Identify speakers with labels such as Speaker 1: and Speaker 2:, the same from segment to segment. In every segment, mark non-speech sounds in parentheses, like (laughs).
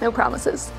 Speaker 1: no promises.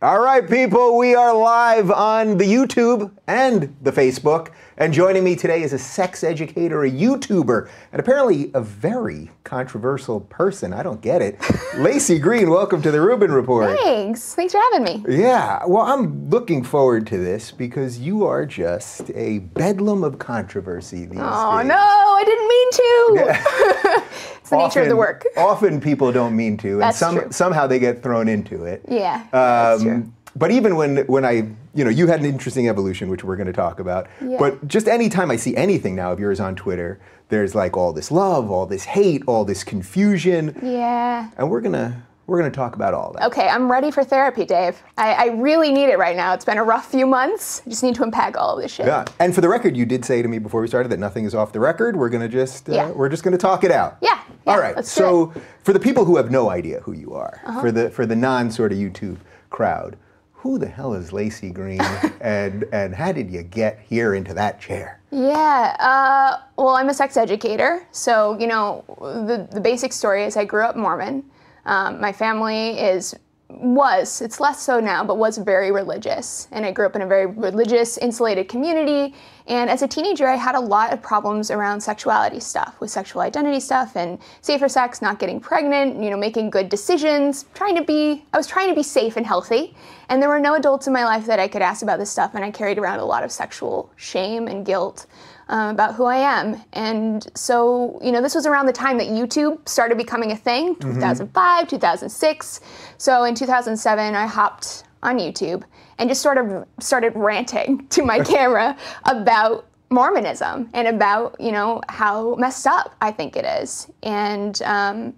Speaker 2: All right, people, we are live on the YouTube and the Facebook. And joining me today is a sex educator, a YouTuber, and apparently a very controversial person. I don't get it. (laughs) Laci Green, welcome to the Rubin Report.
Speaker 1: Thanks. Thanks for having me.
Speaker 2: Yeah, well, I'm looking forward to this because you are just a bedlam of controversy these
Speaker 1: Oh,
Speaker 2: days.
Speaker 1: Oh, no, I didn't mean to. (laughs) (laughs) the nature of the work. (laughs)
Speaker 2: often people don't mean to, and some,
Speaker 1: true.
Speaker 2: somehow they get thrown into it.
Speaker 1: Yeah, that's
Speaker 2: Um,
Speaker 1: true.
Speaker 2: But even when when I, you know, you had an interesting evolution, which we're going to talk about.
Speaker 1: Yeah.
Speaker 2: But just anytime I see anything now of yours on Twitter, there's like all this love, all this hate, all this confusion,
Speaker 1: Yeah.
Speaker 2: and we're gonna we're gonna talk about all that.
Speaker 1: Okay, I'm ready for therapy, Dave. I, I really need it right now. It's been a rough few months. I just need to unpack all of this shit.
Speaker 2: Yeah. And for the record, you did say to me before we started that nothing is off the record. We're gonna just uh,
Speaker 1: Yeah.
Speaker 2: we're just gonna talk it out.
Speaker 1: Yeah, yeah,
Speaker 2: all right. so for the people who have no idea who you are, for the for the non sort of YouTube crowd, who the hell is Laci Green, (laughs) and and how did you get here into that chair?
Speaker 1: Yeah, uh, well, I'm a sex educator. So, you know, the, the basic story is I grew up Mormon. Um, my family is, was, it's less so now, but was very religious. And I grew up in a very religious, insulated community. And as a teenager, I had a lot of problems around sexuality stuff, with sexual identity stuff and safer sex, not getting pregnant, you know, making good decisions, trying to be, I was trying to be safe and healthy. And there were no adults in my life that I could ask about this stuff. And I carried around a lot of sexual shame and guilt um, about who I am. And so, you know, this was around the time that YouTube started becoming a thing 2005, 2006. So in 2007, I hopped on YouTube and just sort of started ranting (laughs) to my (laughs) camera about Mormonism and about, you know, how messed up I think it is. And, um,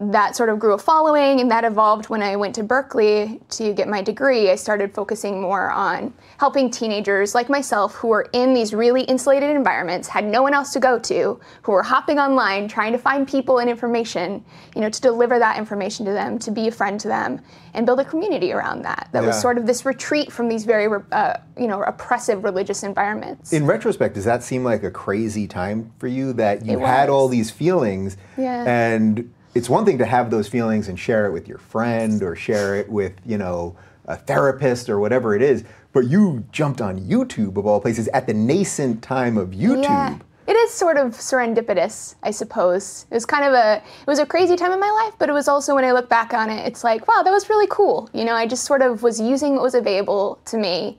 Speaker 1: that sort of grew a following and that evolved when I went to Berkeley to get my degree. I started focusing more on helping teenagers like myself who were in these really insulated environments, had no one else to go to, who were hopping online trying to find people and information, you know, to deliver that information to them, to be a friend to them, and build a community around that. That was sort of this retreat from these very, uh, you know, oppressive religious environments.
Speaker 2: In retrospect, does that seem like a crazy time for you that you had all these feelings?
Speaker 1: Yeah.
Speaker 2: And it's one thing to have those feelings and share it with your friend or share it with, you know, a therapist or whatever it is, but you jumped on YouTube of all places at the nascent time of YouTube.
Speaker 1: Yeah. It is sort of serendipitous, I suppose. It was kind of a it was a crazy time in my life, but it was also when I look back on it, it's like, wow, that was really cool. You know, I just sort of was using what was available to me.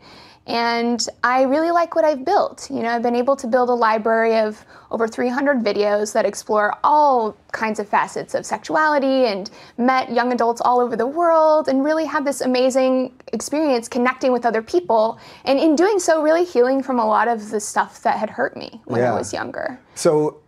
Speaker 1: And I really like what I've built. You know, I've been able to build a library of over 300 videos that explore all kinds of facets of sexuality and met young adults all over the world and really had this amazing experience connecting with other people. And in doing so, really healing from a lot of the stuff that had hurt me when
Speaker 2: Yeah.
Speaker 1: I was younger.
Speaker 2: So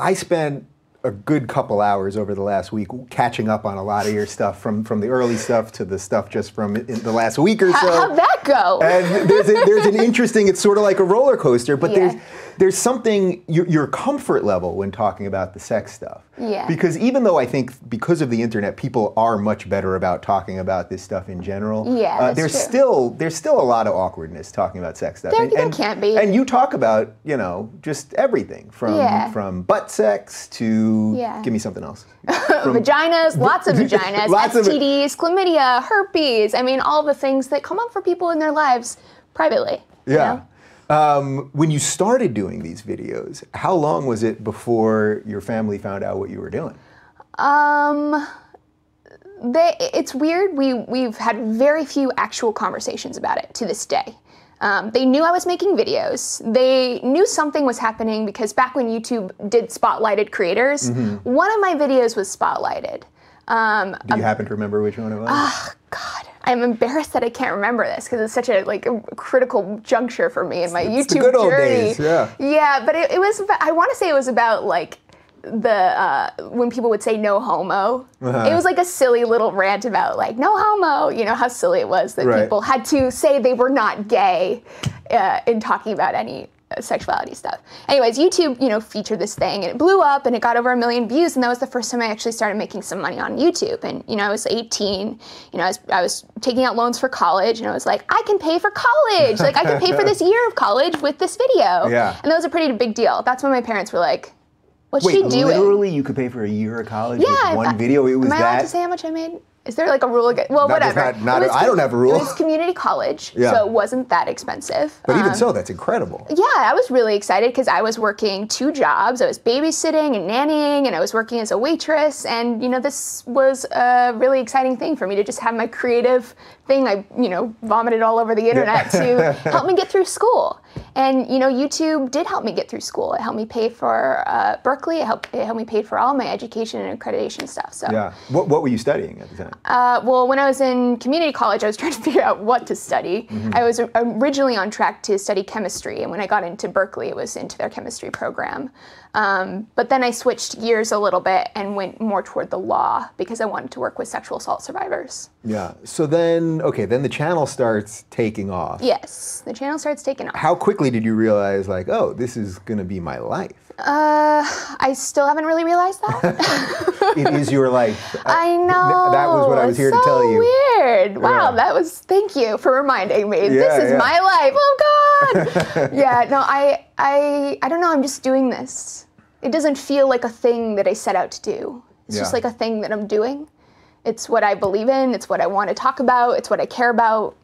Speaker 2: I spent a good couple hours over the last week catching up on a lot of your stuff from from the early stuff to the stuff just from in the last week or so.
Speaker 1: How'd that go?
Speaker 2: and there's, a, there's an (laughs) interesting it's sort of like a roller coaster but
Speaker 1: Yeah.
Speaker 2: there's there's something your, your comfort level when talking about the sex stuff
Speaker 1: Yeah.
Speaker 2: because even though i think because of the internet people are much better about talking about this stuff in general uh,
Speaker 1: Yeah, that's
Speaker 2: there's
Speaker 1: true.
Speaker 2: still there's still a lot of awkwardness talking about sex stuff
Speaker 1: There- there can't be.
Speaker 2: and you talk about you know just everything from
Speaker 1: Yeah.
Speaker 2: from butt sex to
Speaker 1: Yeah.
Speaker 2: give me something else (laughs)
Speaker 1: vaginas, lots of (laughs) vaginas,
Speaker 2: Lots of.
Speaker 1: STDs, chlamydia, herpes. I mean, all the things that come up for people in their lives privately. you
Speaker 2: Yeah.
Speaker 1: know?
Speaker 2: Um, when you started doing these videos, how long was it before your family found out what you were doing?
Speaker 1: Um, they, it's weird. We we've had very few actual conversations about it to this day. Um, they knew I was making videos. They knew something was happening because back when YouTube did spotlighted creators, one of my videos was spotlighted. Um,
Speaker 2: Do you happen to remember which one it was?
Speaker 1: Oh, God, I'm embarrassed that I can't remember this because it's such a like a critical juncture for me in my
Speaker 2: It's
Speaker 1: YouTube
Speaker 2: the good old
Speaker 1: journey.
Speaker 2: days, yeah.
Speaker 1: Yeah, but it, it was. about- I want to say it was about like the uh, when people would say no homo.
Speaker 2: Uh-huh.
Speaker 1: It was like a silly little rant about like no homo. You know how silly it was that
Speaker 2: Right.
Speaker 1: people had to say they were not gay uh, in talking about any sexuality stuff. Anyways, YouTube, you know, featured this thing and it blew up and it got over a million views and that was the first time I actually started making some money on YouTube. And you know, I was 18, you know, I was, I was taking out loans for college and I was like, I can pay for college. Like I can pay for this (laughs) year of college with this video.
Speaker 2: Yeah.
Speaker 1: And that was a pretty big deal. That's when my parents were like, what's
Speaker 2: Wait,
Speaker 1: she doing?
Speaker 2: literally, you could pay for a year of college
Speaker 1: yeah.
Speaker 2: with one
Speaker 1: I-
Speaker 2: video. It was
Speaker 1: Am I allowed to say how much I made? Is there like a rule against? Well, whatever.
Speaker 2: not- not
Speaker 1: was
Speaker 2: I don't have a rule.
Speaker 1: It was community college,
Speaker 2: Yeah.
Speaker 1: so it wasn't that expensive.
Speaker 2: But even
Speaker 1: Um,
Speaker 2: so, that's incredible.
Speaker 1: yeah, I was really excited because I was working two jobs. I was babysitting and nannying, and I was working as a waitress. And you know, this was a really exciting thing for me to just have my creative thing. I you know vomited all over the internet to (laughs) help me get through school. And you know, YouTube did help me get through school. It helped me pay for uh, Berkeley. It helped, it helped me pay for all my education and accreditation stuff. So.
Speaker 2: Yeah. What, what were you studying at the time?
Speaker 1: Uh, well, when I was in community college, I was (laughs) trying to figure out what to study. I was originally on track to study chemistry, and when I got into Berkeley, it was into their chemistry program. Um, but then I switched gears a little bit and went more toward the law because I wanted to work with sexual assault survivors.
Speaker 2: yeah. So then, okay, then the channel starts taking off.
Speaker 1: Yes, the channel starts taking off.
Speaker 2: How quickly did you realize, like, oh, this is going to be my life?
Speaker 1: Uh, I still haven't really realized that. (laughs)
Speaker 2: it is your life. (laughs)
Speaker 1: I
Speaker 2: Th-
Speaker 1: know.
Speaker 2: That was what I was here
Speaker 1: so
Speaker 2: to tell you.
Speaker 1: Weird. Wow,
Speaker 2: Yeah.
Speaker 1: that was. Thank you for reminding me.
Speaker 2: Yeah,
Speaker 1: this is
Speaker 2: yeah.
Speaker 1: my life. Oh God. (laughs) yeah. No, I, I, I don't know. I'm just doing this. It doesn't feel like a thing that I set out to do. It's just like a thing that I'm doing. It's what I believe in. It's what I want to talk about. It's what I care about.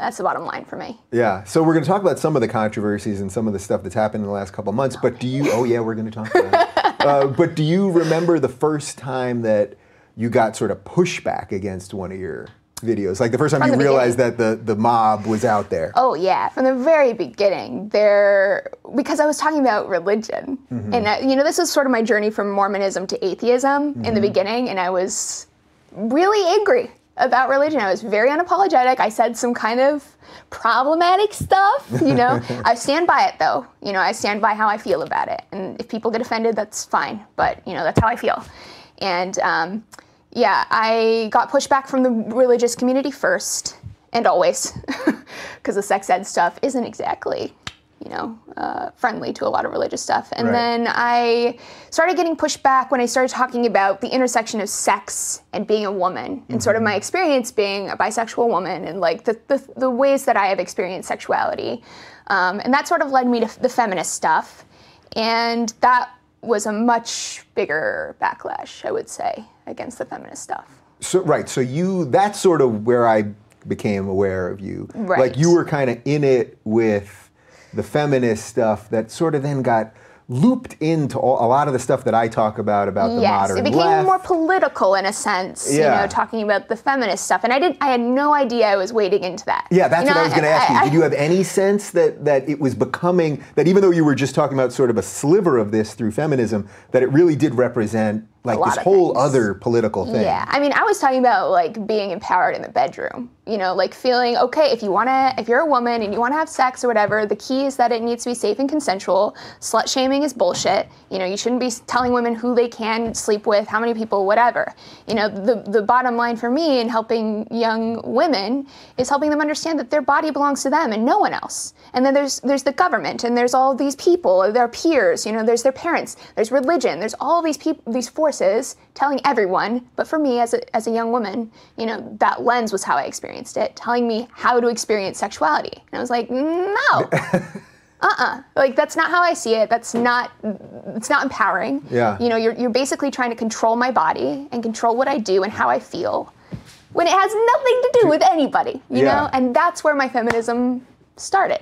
Speaker 1: That's the bottom line for me.
Speaker 2: Yeah. So we're going to talk about some of the controversies and some of the stuff that's happened in the last couple months. But do you? Oh yeah, we're going to talk about it. (laughs) Uh, but do you remember the first time that you got sort of pushback against one of your videos? Like the first time
Speaker 1: From
Speaker 2: you realized that the the mob was out there.
Speaker 1: Oh yeah, from the very beginning, there because I was talking about religion,
Speaker 2: Mm-hmm.
Speaker 1: and uh, you know this was sort of my journey from Mormonism to atheism in
Speaker 2: Mm-hmm.
Speaker 1: the beginning, and I was really angry about religion. I was very unapologetic. I said some kind of problematic stuff, you know. (laughs) I stand by it though. You know, I stand by how I feel about it, and if people get offended, that's fine. But you know, that's how I feel, and. Um, yeah, I got pushback from the religious community first, and always, (laughs) because the sex ed stuff isn't exactly, you know, uh, friendly to a lot of religious stuff. And
Speaker 2: Right.
Speaker 1: then I started getting pushback when I started talking about the intersection of sex and being a woman, and sort of my experience being a bisexual woman, and like the the, the ways that I have experienced sexuality, um, and that sort of led me to the feminist stuff, and that was a much bigger backlash, I would say, against the feminist stuff.
Speaker 2: So right, so you that's sort of where I became aware of you. Like you were kind of in it with the feminist stuff that sort of then got looped into all, a lot of the stuff that I talk about about the
Speaker 1: yes,
Speaker 2: modern
Speaker 1: it became
Speaker 2: left.
Speaker 1: more political in a sense, you
Speaker 2: Yeah.
Speaker 1: know, talking about the feminist stuff. And I didn't, I had no idea I was wading into that.
Speaker 2: yeah, that's
Speaker 1: You
Speaker 2: what
Speaker 1: know,
Speaker 2: I was going to ask you.
Speaker 1: I-
Speaker 2: Did you have any sense that that it was becoming that even though you were just talking about sort of a sliver of this through feminism, that it really did represent like this whole
Speaker 1: things.
Speaker 2: other political thing?
Speaker 1: Yeah, I mean, I was talking about like being empowered in the bedroom. You know, like feeling okay if you want to, if you're a woman and you want to have sex or whatever. The key is that it needs to be safe and consensual. Slut shaming is bullshit. You know, you shouldn't be telling women who they can sleep with, how many people, whatever. You know, the the bottom line for me in helping young women is helping them understand that their body belongs to them and no one else. And then there's there's the government and there's all these people, their peers. You know, there's their parents, there's religion, there's all these people, these forces telling everyone. But for me, as a as a young woman, you know, that lens was how I experienced it, telling me how to experience sexuality. And I was like, no. (laughs) uh-uh like that's not how i see it that's not it's not empowering
Speaker 2: Yeah.
Speaker 1: you know you're, you're basically trying to control my body and control what i do and how i feel when it has nothing to do with anybody you
Speaker 2: Yeah.
Speaker 1: know and that's where my feminism started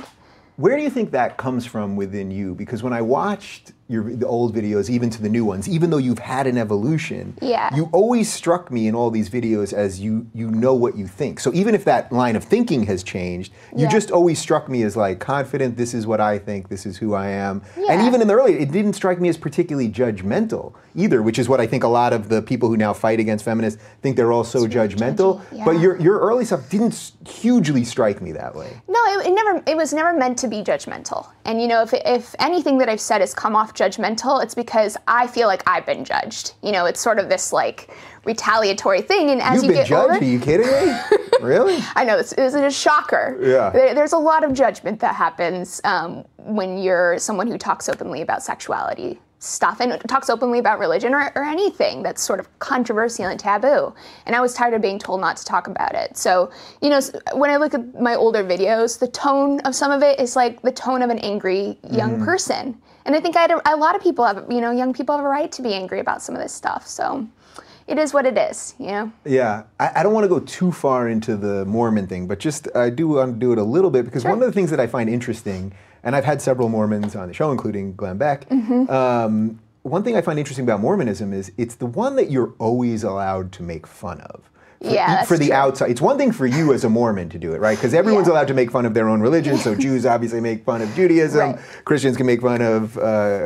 Speaker 2: Where do you think that comes from within you? Because when I watched your the old videos, even to the new ones, even though you've had an evolution,
Speaker 1: Yeah.
Speaker 2: you always struck me in all these videos as you you know what you think. So even if that line of thinking has changed, you
Speaker 1: Yeah.
Speaker 2: just always struck me as like confident. This is what I think. This is who I am. And even in the early, it didn't strike me as particularly judgmental either, which is what I think a lot of the people who now fight against feminists think they're all so judgmental.
Speaker 1: judgy,
Speaker 2: But your your early stuff didn't hugely strike me that way.
Speaker 1: no it, it never it was never meant to be judgmental and you know if, if anything that i've said has come off judgmental it's because i feel like i've been judged you know it's sort of this like retaliatory thing and as
Speaker 2: You've
Speaker 1: you
Speaker 2: been
Speaker 1: get
Speaker 2: judged?
Speaker 1: older
Speaker 2: Are you kidding me? (laughs) really?
Speaker 1: I know this is a shocker.
Speaker 2: Yeah.
Speaker 1: There, there's a lot of judgment that happens um, when you're someone who talks openly about sexuality stuff and talks openly about religion or, or anything that's sort of controversial and taboo. And I was tired of being told not to talk about it. So, you know, when I look at my older videos, the tone of some of it is like the tone of an angry young mm. person. And I think I had a, a lot of people have, you know, young people have a right to be angry about some of this stuff. So, it is what it is, you know?
Speaker 2: Yeah, I, I don't want to go too far into the Mormon thing, but just I do want to do it a little bit because one of the things that I find interesting, and I've had several Mormons on the show, including Glenn Beck.
Speaker 1: Mm-hmm.
Speaker 2: Um, one thing I find interesting about Mormonism is it's the one that you're always allowed to make fun of. For,
Speaker 1: Yeah,
Speaker 2: for the outside, it's one thing for you as a Mormon to do it, right? Because everyone's
Speaker 1: Yeah.
Speaker 2: allowed to make fun of their own religion. So (laughs) Jews obviously make fun of Judaism,
Speaker 1: Right.
Speaker 2: Christians can make fun of uh,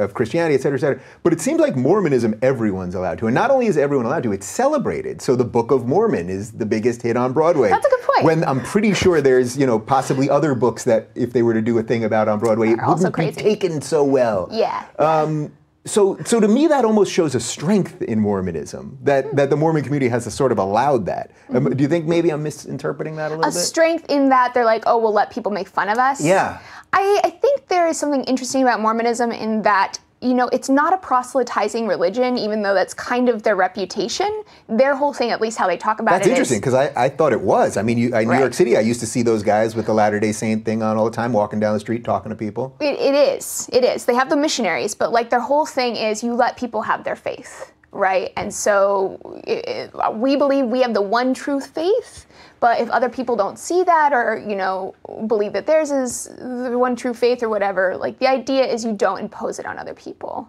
Speaker 2: of Christianity, et cetera, et cetera. But it seems like Mormonism, everyone's allowed to, and not only is everyone allowed to, it's celebrated. So the Book of Mormon is the biggest hit on Broadway.
Speaker 1: That's a good point.
Speaker 2: When I'm pretty sure there's, you know, possibly other books that if they were to do a thing about on Broadway, it wouldn't be taken so well.
Speaker 1: Yeah.
Speaker 2: Um, so, so to me, that almost shows a strength in Mormonism that, that the Mormon community has sort of allowed that. Um, do you think maybe I'm misinterpreting that a little
Speaker 1: Mm-hmm. a
Speaker 2: bit?
Speaker 1: strength in that they're like, oh, we'll let people make fun of us.
Speaker 2: Yeah.
Speaker 1: I, I think there is something interesting about Mormonism in that, you know, it's not a proselytizing religion, even though that's kind of their reputation. Their whole thing, at least how they talk about it.
Speaker 2: That's
Speaker 1: it, is-
Speaker 2: interesting because I, I thought it was. I mean, you, in New York City, I used to see those guys with the Latter Day Saint thing on all the time, walking down the street talking to people.
Speaker 1: It, it is. It is. They have the missionaries, but like their whole thing is you let people have their faith, right? And so i i we believe we have the one truth faith. But if other people don't see that or, you know, believe that theirs is the one true faith or whatever, like the idea is you don't impose it on other people.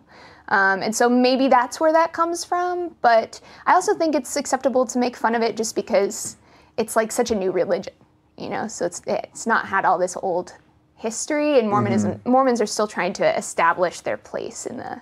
Speaker 1: Um, and so maybe that's where that comes from. But I also think it's acceptable to make fun of it just because it's like such a new religion, you know? So it's, it's not had all this old history and Mormonism Mormons are still trying to establish their place in the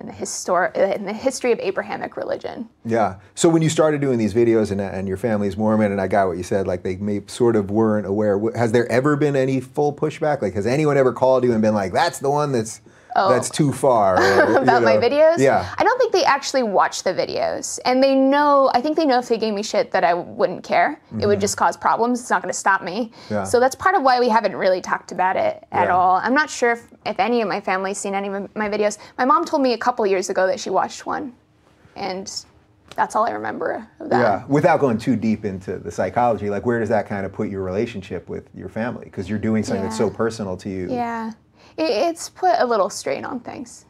Speaker 1: in the histor- in the history of Abrahamic religion.
Speaker 2: Yeah. So when you started doing these videos and, and your family's Mormon, and I got what you said, like they may sort of weren't aware. Has there ever been any full pushback? Like, has anyone ever called you and been like, "That's the one that's that's too far"? or, (laughs)
Speaker 1: Oh. About my videos?
Speaker 2: Yeah.
Speaker 1: I don't think they actually watch the videos. And they know, I think they know if they gave me shit that I wouldn't care. It would just cause problems. It's not going to stop me.
Speaker 2: Mm-hmm. Yeah.
Speaker 1: So that's part of why we haven't really talked about it at
Speaker 2: Yeah.
Speaker 1: all. I'm not sure if, if any of my family's seen any of my videos. My mom told me a couple years ago that she watched one. And that's all I remember of that.
Speaker 2: Yeah, without going too deep into the psychology, like where does that kind of put your relationship with your family? Because you're doing something that's so personal to you.
Speaker 1: Yeah, it's put a little strain on things.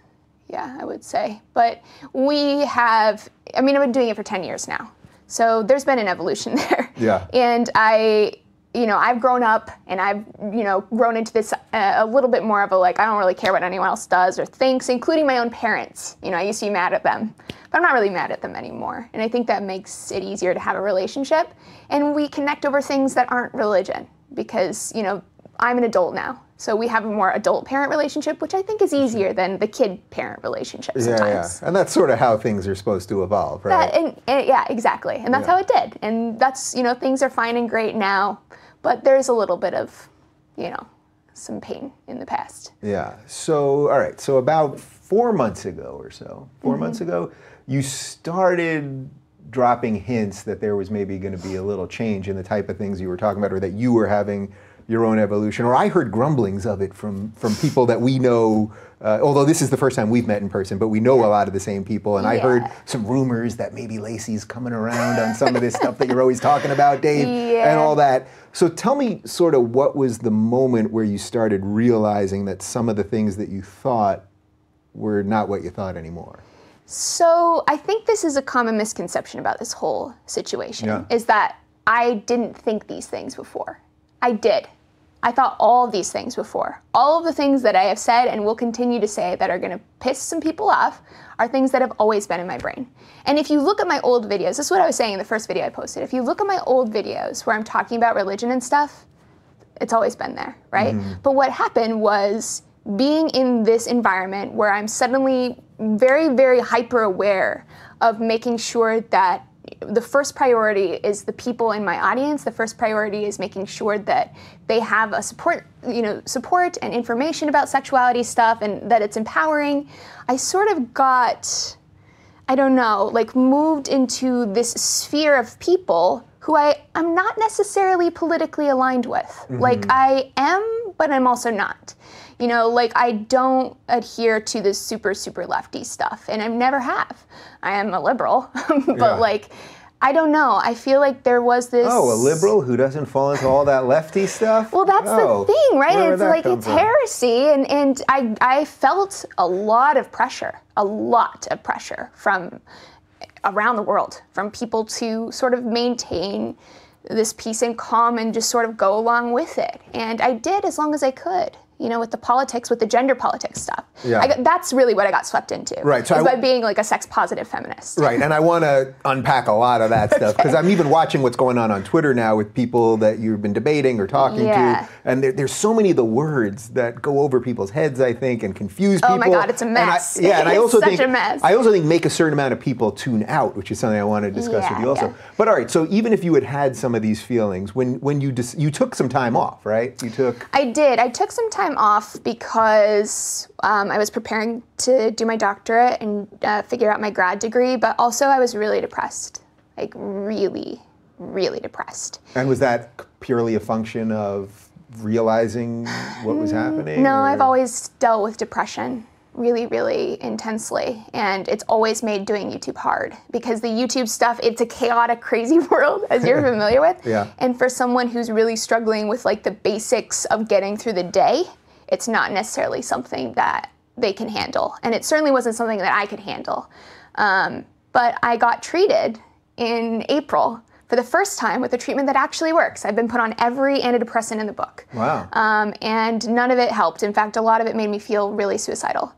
Speaker 1: Yeah, I would say. But we have, I mean, I've been doing it for 10 years now. So there's been an evolution (laughs) there.
Speaker 2: Yeah.
Speaker 1: And I, you know, I've grown up and I've, you know, grown into this uh, a little bit more of a like, I don't really care what anyone else does or thinks, including my own parents. You know, I used to be mad at them, but I'm not really mad at them anymore. And I think that makes it easier to have a relationship. And we connect over things that aren't religion because, you know, I'm an adult now. So we have a more adult parent relationship, which I think is easier than the kid parent relationship
Speaker 2: yeah,
Speaker 1: sometimes.
Speaker 2: yeah. And that's sort of how things are supposed to evolve, right?
Speaker 1: That, and, and yeah, exactly. And that's
Speaker 2: Yeah.
Speaker 1: how it did. And that's, you know, things are fine and great now, but there's a little bit of, you know, some pain in the past.
Speaker 2: Yeah. So, all right. So, about four months ago or so, 4
Speaker 1: Mm-hmm.
Speaker 2: months ago, you started dropping hints that there was maybe going to be a little change in the type of things you were talking about, or that you were having your own evolution. Or I heard grumblings of it from from people that we know. Uh, although this is the first time we've met in person, but we know a lot of the same people, and I heard some rumors that maybe Laci's coming around on some of this stuff that you're always talking about, (laughs) Dave, and all that. So tell me sort of what was the moment where you started realizing that some of the things that you thought were not what you thought anymore.
Speaker 1: So I think this is a common misconception about this whole situation
Speaker 2: Yeah.
Speaker 1: is that I didn't think these things before. I did. I thought all of these things before. All of the things that I have said and will continue to say that are going to piss some people off are things that have always been in my brain. And if you look at my old videos, this is what I was saying in the first video I posted. If you look at my old videos where I'm talking about religion and stuff, it's always been there, right? Mm-hmm. But what happened was being in this environment where I'm suddenly very, very hyper aware of making sure that the first priority is the people in my audience. The first priority is making sure that they have a support, you know, support and information about sexuality stuff and that it's empowering. I sort of got I don't know, like moved into this sphere of people who I am not necessarily politically aligned with. Mm-hmm. Like I am, but I'm also not. You know, like I don't adhere to this super, super lefty stuff, and I never have. I am a liberal, (laughs) but
Speaker 2: Yeah.
Speaker 1: like, I don't know. I feel like there was this.
Speaker 2: Oh, a liberal who doesn't fall into all that lefty stuff?
Speaker 1: Well, that's
Speaker 2: Oh,
Speaker 1: the thing, right? It's like it's
Speaker 2: from?
Speaker 1: heresy, and and I I felt a lot of pressure, a lot of pressure from around the world from people to sort of maintain this peace and calm and just sort of go along with it. And I did as long as I could you know, with the politics, with the gender politics stuff.
Speaker 2: Yeah.
Speaker 1: I, that's really what I got swept into.
Speaker 2: Right, so I-
Speaker 1: by being like a sex positive feminist.
Speaker 2: Right, and I want to unpack a lot of that (laughs) stuff because I'm even watching what's going on on Twitter now with people that you've been debating or talking
Speaker 1: Yeah.
Speaker 2: to, and there, there's so many of the words that go over people's heads, I think, and confuse people.
Speaker 1: Oh my God, it's a
Speaker 2: And I-
Speaker 1: mess.
Speaker 2: yeah, and I also
Speaker 1: such
Speaker 2: think
Speaker 1: a mess.
Speaker 2: I also think make a certain amount of people tune out, which is something I want to discuss with you also.
Speaker 1: yeah.
Speaker 2: But all right, so even if you had had some of these feelings, when when you dis- you took some time off, right? You took
Speaker 1: I did. I took some time off because um, I was preparing to do my doctorate and uh, figure out my grad degree, but also I was really depressed. Like, really, really depressed.
Speaker 2: and was that purely a function of realizing what was happening?
Speaker 1: Mm, No,
Speaker 2: or-
Speaker 1: I've always dealt with depression really, really intensely. And it's always made doing YouTube hard because the YouTube stuff, it's a chaotic, (laughs) crazy world, as you're (laughs) familiar with.
Speaker 2: Yeah.
Speaker 1: And for someone who's really struggling with like the basics of getting through the day, it's not necessarily something that they can handle. And it certainly wasn't something that I could handle. Um, but I got treated in April for the first time with a treatment that actually works. I've been put on every antidepressant in the book.
Speaker 2: Wow.
Speaker 1: Um, and none of it helped. In fact, a lot of it made me feel really suicidal.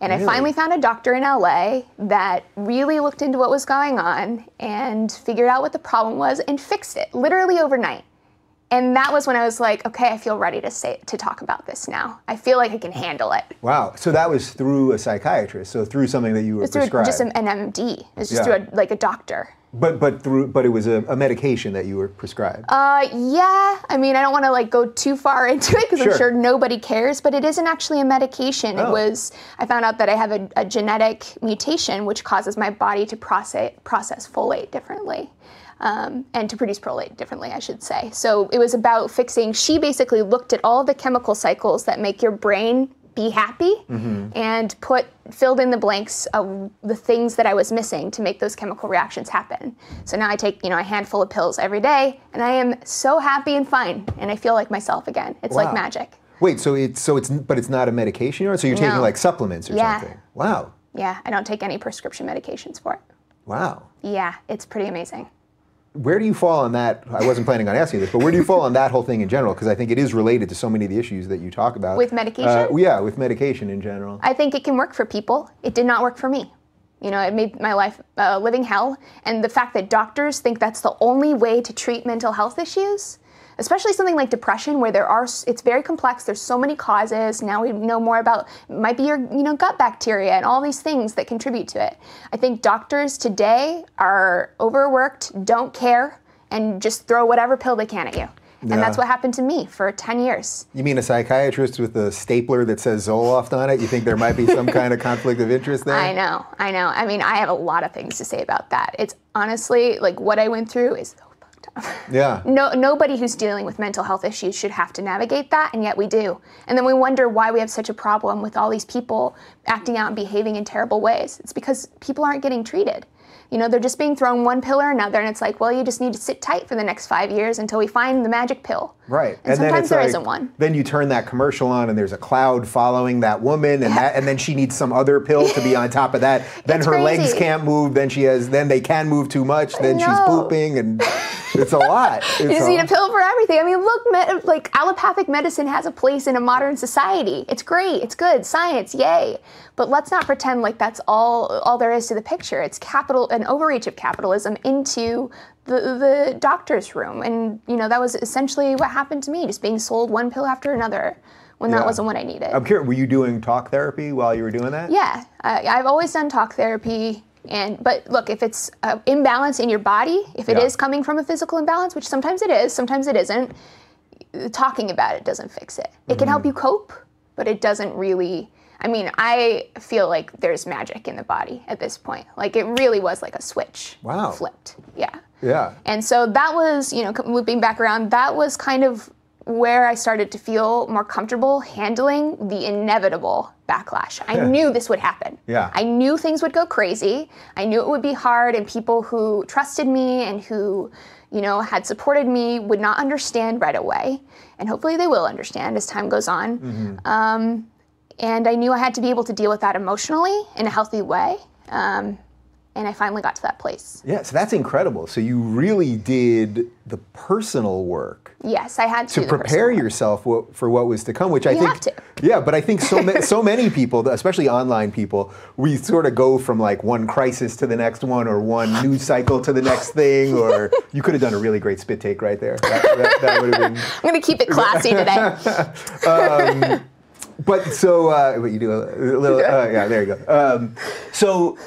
Speaker 1: And I finally found a doctor in LA that really looked into what was going on and figured out what the problem was and fixed it literally overnight. And that was when I was like, okay, I feel ready to say to talk about this now. I feel like I can handle it.
Speaker 2: Wow. So that was through a psychiatrist. So through something that you were prescribed.
Speaker 1: just an, an MD. It's just
Speaker 2: Yeah.
Speaker 1: through a, like a doctor.
Speaker 2: but but through but it was a, a medication that you were prescribed.
Speaker 1: Uh, yeah. I mean, I don't want to like go too far (laughs) into it because
Speaker 2: Sure.
Speaker 1: I'm sure nobody cares, but it isn't actually a medication.
Speaker 2: Oh.
Speaker 1: It was. I found out that I have a, a genetic mutation which causes my body to process process folate differently. Um, and to produce folate differently, I should say. So it was about fixing. She basically looked at all the chemical cycles that make your brain be happy and put filled in the blanks of the things that I was missing to make those chemical reactions happen. So now I take, you know, a handful of pills every day and I am so happy and fine and I feel like myself again. It's
Speaker 2: Wow.
Speaker 1: like magic.
Speaker 2: Wait, so it's so it's but it's not a medication, you or so you're taking like supplements or
Speaker 1: Yeah.
Speaker 2: something. Wow.
Speaker 1: Yeah, I don't take any prescription medications for it.
Speaker 2: Wow.
Speaker 1: Yeah, it's pretty amazing.
Speaker 2: Where do you fall on that? I wasn't planning on asking this, but where do you fall on that whole thing in general? Because I think it is related to so many of the issues that you talk about.
Speaker 1: With medication?
Speaker 2: Uh, yeah, with medication in general.
Speaker 1: I think it can work for people. It did not work for me. You know, it made my life a living hell. And the fact that doctors think that's the only way to treat mental health issues, especially something like depression, where there are, it's very complex. There's so many causes. Now we know more about, might be your, you know, gut bacteria and all these things that contribute to it. I think doctors today are overworked, don't care, and just throw whatever pill they can at you.
Speaker 2: Yeah.
Speaker 1: And that's what happened to me for 10 years.
Speaker 2: You mean a psychiatrist with a stapler that says Zoloft on it? You think there might be some kind of conflict of interest there?
Speaker 1: I know, I know. I mean, I have a lot of things to say about that. It's honestly like what I went through is so fucked up.
Speaker 2: Yeah.
Speaker 1: No, nobody who's dealing with mental health issues should have to navigate that, and yet we do. And then we wonder why we have such a problem with all these people acting out and behaving in terrible ways. It's because people aren't getting treated. You know, they're just being thrown one pill or another, and it's like, well, you just need to sit tight for the next five years until we find the magic pill.
Speaker 2: Right.
Speaker 1: And,
Speaker 2: then
Speaker 1: sometimes
Speaker 2: it's
Speaker 1: there
Speaker 2: like,
Speaker 1: not one.
Speaker 2: Then you turn that commercial on and there's a cloud following that woman and that and then she needs some other pill to be (laughs) on top of that. Then
Speaker 1: It's
Speaker 2: her legs can't move, then she has then they can move too much, then she's pooping and it's a lot. (laughs) It's
Speaker 1: You just
Speaker 2: a-
Speaker 1: need a pill for everything. I mean, look, like allopathic medicine has a place in a modern society. It's great. It's good. Science, yay. But let's not pretend like that's all all there is to the picture. It's capital an overreach of capitalism into the the doctor's room, and you know that was essentially what happened to me, just being sold one pill after another when
Speaker 2: Yeah.
Speaker 1: that wasn't what I needed.
Speaker 2: I'm curious, were you doing talk therapy while you were doing that?
Speaker 1: Yeah, I, I've always done talk therapy, and but look, if it's an imbalance in your body, if it is
Speaker 2: Yeah.
Speaker 1: coming from a physical imbalance, which sometimes it is, sometimes it isn't, talking about it doesn't fix it. It can
Speaker 2: Mm-hmm.
Speaker 1: help you cope, but it doesn't really. I mean, I feel like there's magic in the body at this point. Like it really was like a switch.
Speaker 2: Wow.
Speaker 1: Flipped. Yeah.
Speaker 2: Yeah.
Speaker 1: And so that was, you know, looping back around, that was kind of where I started to feel more comfortable handling the inevitable backlash. I knew this would happen.
Speaker 2: Yeah.
Speaker 1: I knew things would go crazy. I knew it would be hard, and people who trusted me and who, you know, had supported me would not understand right away. And hopefully they will understand as time goes on. Um, and I knew I had to be able to deal with that emotionally in a healthy way. Um, and I finally got to that place.
Speaker 2: Yeah, so that's incredible. So you really did the personal work
Speaker 1: Yes, I had to,
Speaker 2: to prepare yourself for what was to come, which I
Speaker 1: You
Speaker 2: think,
Speaker 1: have to.
Speaker 2: yeah, but I think so ma- so (laughs) many people, especially online people, we sort of go from like one crisis to the next one, or one news cycle to the next thing, or (laughs) you could have done a really great spit take right there. That, that, that would have been. (laughs)
Speaker 1: I'm gonna keep it classy today.
Speaker 2: But so uh, what you do a, little, uh, yeah, there you go. Um, so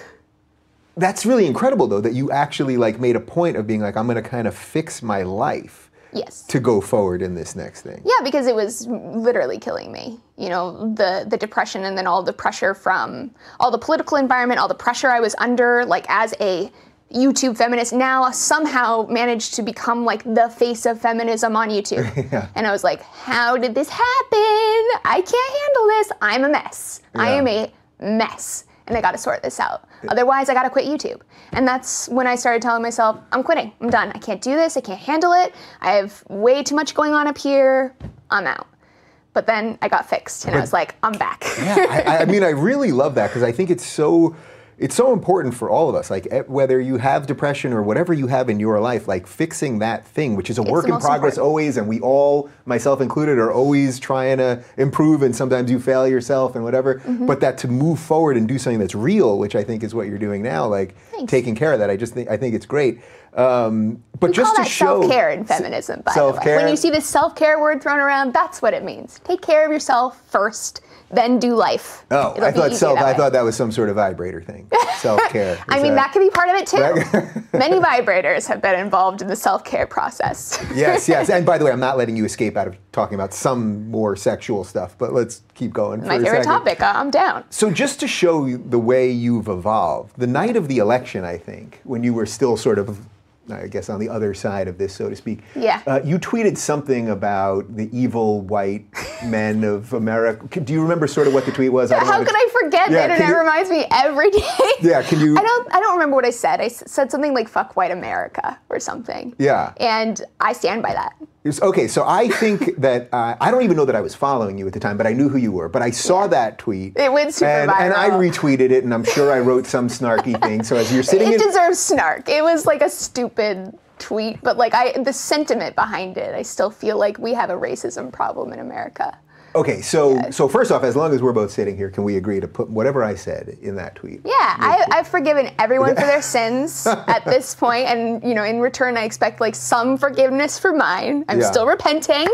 Speaker 2: that's really incredible though that you actually like made a point of being like, I'm going to kind of fix my life
Speaker 1: yes.
Speaker 2: to go forward in this next thing.
Speaker 1: Yeah, because it was literally killing me. You know, the the depression and then all the pressure from all the political environment, all the pressure I was under, like as a YouTube feminist, now somehow managed to become like the face of feminism on YouTube. (laughs) yeah. And I was like, how did this happen? I can't handle this. I'm a mess. I am a mess. And I gotta sort this out. Otherwise, I gotta quit YouTube. And that's when I started telling myself, I'm quitting. I'm done. I can't do this. I can't handle it. I have way too much going on up here. I'm out. But then I got fixed and I was like, I'm back.
Speaker 2: yeah, I, I mean, I really love that because I think it's so it's so important for all of us. Like eh, whether you have depression or whatever you have in your life, like fixing that thing, which is a work in progress
Speaker 1: important.
Speaker 2: always, and we all, myself included, are always trying to improve. And sometimes you fail yourself and whatever.
Speaker 1: Mm-hmm.
Speaker 2: But that to move forward and do something that's real, which I think is what you're doing now, like
Speaker 1: Thanks.
Speaker 2: taking care of that. I just think I think it's great. Um, but just
Speaker 1: call
Speaker 2: to
Speaker 1: that
Speaker 2: show
Speaker 1: self-care in feminism, by the way. When you see this self-care word thrown around, that's what it means. Take care of yourself first, then do life.
Speaker 2: Oh,
Speaker 1: It'll
Speaker 2: I thought self.
Speaker 1: that
Speaker 2: I thought that was some sort of vibrator thing. (laughs) Self care.
Speaker 1: I mean, that could be part of it too. (laughs) Many (laughs) vibrators have been involved in the self-care process.
Speaker 2: yes, yes. And by the way, I'm not letting you escape out of talking about some more sexual stuff, but let's keep going.
Speaker 1: My favorite topic. uh, I'm down.
Speaker 2: So, just to show you the way you've evolved, the night of the election, I think, when you were still sort of, I guess, on the other side of this, so to speak,
Speaker 1: Yeah.
Speaker 2: uh, you tweeted something about the evil white men of America. Do you remember sort of what the tweet was? don't
Speaker 1: How could I forget?
Speaker 2: Yeah,
Speaker 1: the internet
Speaker 2: you-
Speaker 1: reminds me every day.
Speaker 2: Yeah, can you- (laughs)
Speaker 1: I don't. I don't remember what I said. I said something like "fuck white America" or something.
Speaker 2: Yeah.
Speaker 1: And I stand by that.
Speaker 2: It's- Okay, so I think (laughs) that uh, I don't even know that I was following you at the time, but I knew who you were. But I saw that tweet.
Speaker 1: It went super
Speaker 2: and, and I retweeted it, and I'm sure I wrote some snarky (laughs) thing. So as you're sitting
Speaker 1: It
Speaker 2: in,
Speaker 1: deserves snark. It was like a stupid tweet, but like I, the sentiment behind it, I still feel like we have a racism problem in America.
Speaker 2: Okay, so so first off, as long as we're both sitting here, can we agree to put whatever I said in that tweet?
Speaker 1: Yeah, I, I've forgiven everyone for their sins (laughs) at this point, and you know, in return, I expect like some forgiveness for mine. I'm
Speaker 2: Yeah.
Speaker 1: still repenting,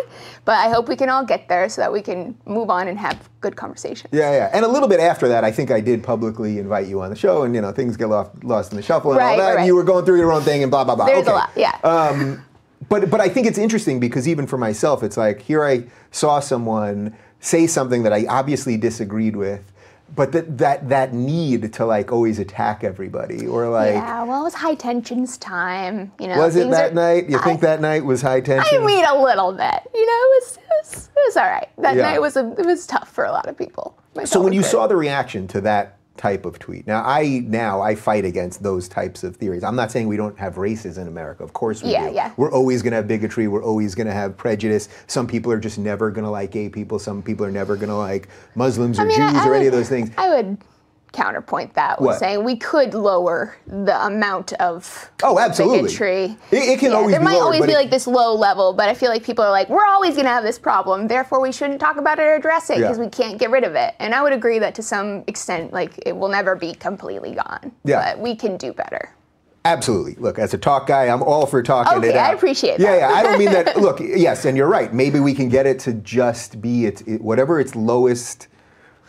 Speaker 1: but I hope we can all get there so that we can move on and have good conversations.
Speaker 2: Yeah, yeah. And a little bit after that, I think I did publicly invite you on the show, and you know things get lost, lost in the shuffle and all
Speaker 1: Right,
Speaker 2: that. And you were going through your own thing and blah blah blah.
Speaker 1: There's
Speaker 2: okay.
Speaker 1: a lot, yeah.
Speaker 2: Um, but but I think it's interesting because even for myself, it's like here I saw someone say something that I obviously disagreed with, but that that that need to like always attack everybody or like
Speaker 1: yeah, well, it was high tensions time. You know,
Speaker 2: was it that
Speaker 1: are-
Speaker 2: night? You think that night was high tension?
Speaker 1: I mean, a little bit. You know, it was it was, it was all right. That
Speaker 2: Yeah.
Speaker 1: night was a, it was tough for a lot of people.
Speaker 2: so when you saw the reaction to that type of tweet, now I now I fight against those types of theories. I'm not saying we don't have races in America. Of course we
Speaker 1: Yeah,
Speaker 2: do.
Speaker 1: yeah.
Speaker 2: We're always going to have bigotry. We're always going to have prejudice. Some people are just never going to like gay people. Some people are never going to like Muslims or
Speaker 1: I mean,
Speaker 2: Jews
Speaker 1: I
Speaker 2: or any of those things.
Speaker 1: I would counterpoint that
Speaker 2: was
Speaker 1: saying we could lower the amount of
Speaker 2: Oh, absolutely.
Speaker 1: bigotry.
Speaker 2: It- it can always
Speaker 1: there might
Speaker 2: lowered,
Speaker 1: always be
Speaker 2: it-
Speaker 1: like this low level, but I feel like people are like, we're always going to have this problem, therefore we shouldn't talk about it or address it
Speaker 2: Yeah.
Speaker 1: because we can't get rid of it. And I would agree that to some extent, like it will never be completely gone.
Speaker 2: Yeah.
Speaker 1: But we can do better.
Speaker 2: Absolutely. Look, as a talk guy, I'm all for talking
Speaker 1: Okay,
Speaker 2: it out.
Speaker 1: I appreciate
Speaker 2: Yeah,
Speaker 1: that.
Speaker 2: Yeah, yeah. I don't mean that. (laughs) Look, yes, and you're right. Maybe we can get it to just be its it, whatever its lowest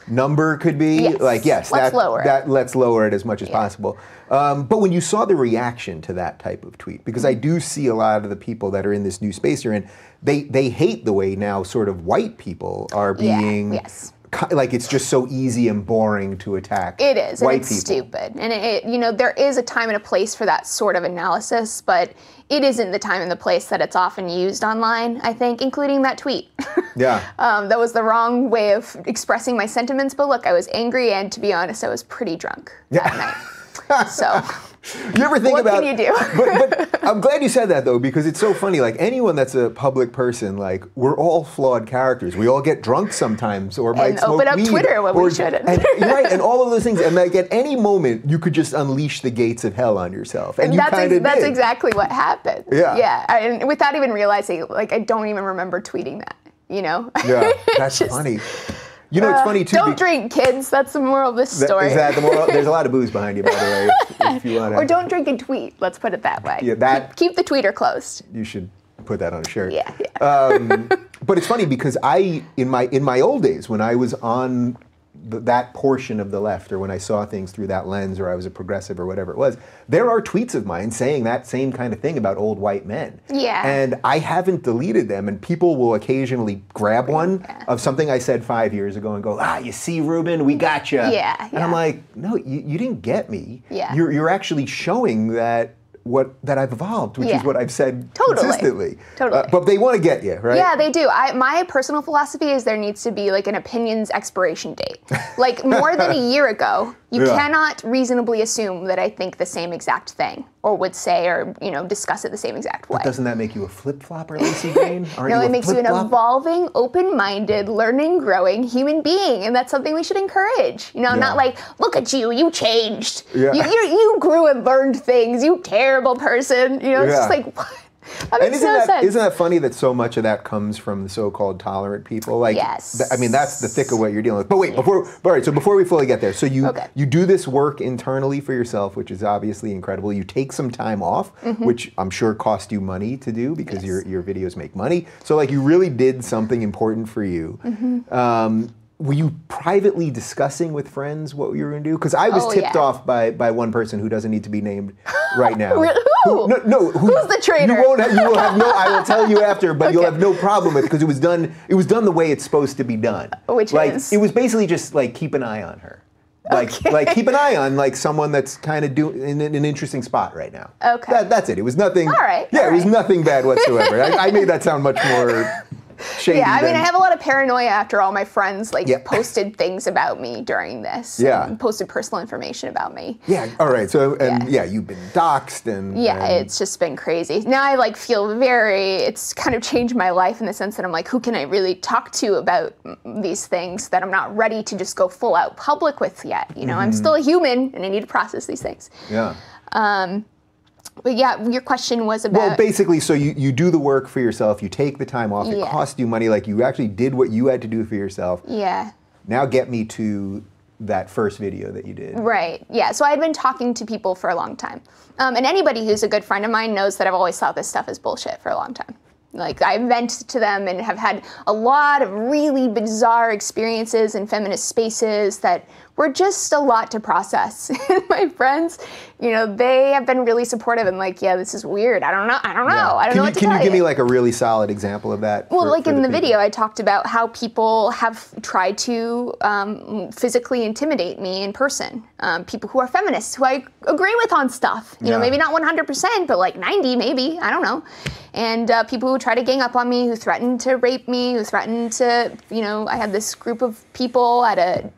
Speaker 2: number could be.
Speaker 1: Yes.
Speaker 2: Like, yes,
Speaker 1: Let's
Speaker 2: that,
Speaker 1: lower it.
Speaker 2: that let's lower it as much as
Speaker 1: Yeah.
Speaker 2: possible. Um, but when you saw the reaction to that type of tweet, because I do see a lot of the people that are in this new space you're in, they they hate the way now sort of white people are
Speaker 1: Yeah,
Speaker 2: being.
Speaker 1: yes.
Speaker 2: Like it's just so easy and boring to attack.
Speaker 1: It is,
Speaker 2: white
Speaker 1: and it's
Speaker 2: people.
Speaker 1: stupid. And it, it- you know, there is a time and a place for that sort of analysis, but it isn't the time and the place that it's often used online. I think, including that tweet. (laughs)
Speaker 2: Yeah.
Speaker 1: um, that was the wrong way of expressing my sentiments. But look, I was angry, and to be honest, I was pretty drunk that night. So (laughs)
Speaker 2: You ever think
Speaker 1: What
Speaker 2: about?
Speaker 1: can you do? (laughs)
Speaker 2: but, but I'm glad you said that though, because it's so funny. Like anyone that's a public person, like we're all flawed characters. We all get drunk sometimes, or might
Speaker 1: And
Speaker 2: smoke
Speaker 1: open up
Speaker 2: weed,
Speaker 1: Twitter when we shouldn't.
Speaker 2: And, (laughs) right, and all of those things. And like at any moment, you could just unleash the gates of hell on yourself, and you
Speaker 1: that's
Speaker 2: kind
Speaker 1: ex- that's
Speaker 2: did.
Speaker 1: exactly what happened.
Speaker 2: Yeah.
Speaker 1: Yeah. I- And without even realizing, like, I don't even remember tweeting that. You know.
Speaker 2: Yeah, (laughs) that's
Speaker 1: Just,
Speaker 2: funny. You know, it's
Speaker 1: uh,
Speaker 2: funny too.
Speaker 1: Don't
Speaker 2: be-
Speaker 1: drink, kids. That's the moral of this story.
Speaker 2: Is that the moral? There's a lot of (laughs) booze behind you, by the way. If, if you want to,
Speaker 1: or don't drink and tweet. Let's put it that way.
Speaker 2: Yeah, that-
Speaker 1: keep, keep the tweeter closed.
Speaker 2: you should put that on a shirt.
Speaker 1: Yeah. yeah.
Speaker 2: um, but it's funny because I, in my in my old days, when I was on th- that portion of the left, or when I saw things through that lens, or I was a progressive, or whatever it was, there are tweets of mine saying that same kind of thing about old white men.
Speaker 1: Yeah.
Speaker 2: And I haven't deleted them, and people will occasionally grab one
Speaker 1: Yeah.
Speaker 2: of something I said five years ago and go, Ah, you see, Rubin, we got you.
Speaker 1: Yeah,
Speaker 2: And I'm like, No, you, you didn't get me.
Speaker 1: Yeah.
Speaker 2: You're you're actually showing that. What that I've evolved, which is what I've said
Speaker 1: Totally.
Speaker 2: consistently.
Speaker 1: Totally.
Speaker 2: Uh, but they want to get you, right?
Speaker 1: Yeah, they do. I, my personal philosophy is there needs to be like an opinions expiration date. Like more than a year ago, you
Speaker 2: Yeah.
Speaker 1: cannot reasonably assume that I think the same exact thing or would say or you know discuss it the same exact way.
Speaker 2: But Doesn't that make you a flip flopper, Laci Green? (laughs)
Speaker 1: No, it makes you an evolving, open-minded, learning, growing human being, and that's something we should encourage. You know,
Speaker 2: Yeah.
Speaker 1: not like, look at you, you changed.
Speaker 2: Yeah.
Speaker 1: You, you, you grew and learned things. You terrible person. You know, it's just like (laughs) what?
Speaker 2: And isn't
Speaker 1: no
Speaker 2: that,
Speaker 1: sense.
Speaker 2: isn't that funny that so much of that comes from the so-called tolerant people? Like,
Speaker 1: Yes.
Speaker 2: th- I mean, that's the thick of what you're dealing with. But wait, before, all right. So before we fully get there, so you
Speaker 1: Okay.
Speaker 2: you do this work internally for yourself, which is obviously incredible. You take some time off, which I'm sure cost you money to do because
Speaker 1: Mm-hmm. Yes.
Speaker 2: your your videos make money. So like, you really did something important for you.
Speaker 1: Mm-hmm.
Speaker 2: Um, were you privately discussing with friends what you were going to do? Because I was
Speaker 1: Oh,
Speaker 2: tipped
Speaker 1: yeah.
Speaker 2: off by by one person who doesn't need to be named (laughs) right now.
Speaker 1: Really? Who?
Speaker 2: no, no. Who,
Speaker 1: Who's the traitor?
Speaker 2: You won't. Have, you will have no. I will tell you after, but you'll have no problem with it because it was done. It was done the way it's supposed to be done.
Speaker 1: Which
Speaker 2: like
Speaker 1: is?
Speaker 2: it was basically just like keep an eye on her. Like,
Speaker 1: Okay.
Speaker 2: like keep an eye on like someone that's kind of doing in, in an interesting spot right now.
Speaker 1: Okay.
Speaker 2: That, that's it. It was nothing.
Speaker 1: All right,
Speaker 2: Yeah,
Speaker 1: all
Speaker 2: it was nothing bad whatsoever. I, I made that sound much more (laughs) shady.
Speaker 1: Yeah, I mean,
Speaker 2: than-
Speaker 1: I have a lot of paranoia after all my friends like
Speaker 2: Yeah.
Speaker 1: posted things about me during this.
Speaker 2: Yeah.
Speaker 1: and posted personal information about me.
Speaker 2: Yeah. All right. So and yeah,
Speaker 1: Yeah.
Speaker 2: you've been doxxed and
Speaker 1: Yeah,
Speaker 2: and-
Speaker 1: it's just been crazy. Now I like feel very. It's kind of changed my life in the sense that I'm like, who can I really talk to about these things that I'm not ready to just go full out public with yet? You know, I'm
Speaker 2: Mm-hmm.
Speaker 1: still a human and I need to process these things.
Speaker 2: yeah.
Speaker 1: But yeah, your question was about.
Speaker 2: Well, basically, so you, you do the work for yourself, you take the time off, it costs you money, like you actually did what you had to do for yourself.
Speaker 1: yeah.
Speaker 2: Now get me to that first video that you did.
Speaker 1: Right. Yeah. So I'd been talking to people for a long time. Um, and anybody who's a good friend of mine knows that I've always thought this stuff is bullshit for a long time. Like I vent to them and have had a lot of really bizarre experiences in feminist spaces that were just a lot to process. (laughs) My friends, you know, they have been really supportive and like, yeah, this is weird. I don't know. I don't know. I don't
Speaker 2: can
Speaker 1: know
Speaker 2: you,
Speaker 1: what to
Speaker 2: can
Speaker 1: tell
Speaker 2: you give me like a really solid example of that?
Speaker 1: well,
Speaker 2: for-
Speaker 1: like
Speaker 2: for
Speaker 1: in the,
Speaker 2: people?
Speaker 1: video, I talked about how people have tried to um, physically intimidate me in person. Um, people who are feminists, who I agree with on stuff. You
Speaker 2: Yeah.
Speaker 1: know, maybe not 100%, but like 90, maybe. I don't know. And uh, people who try to gang up on me, who threatened to rape me, who threatened to, you know, I had this group of people at a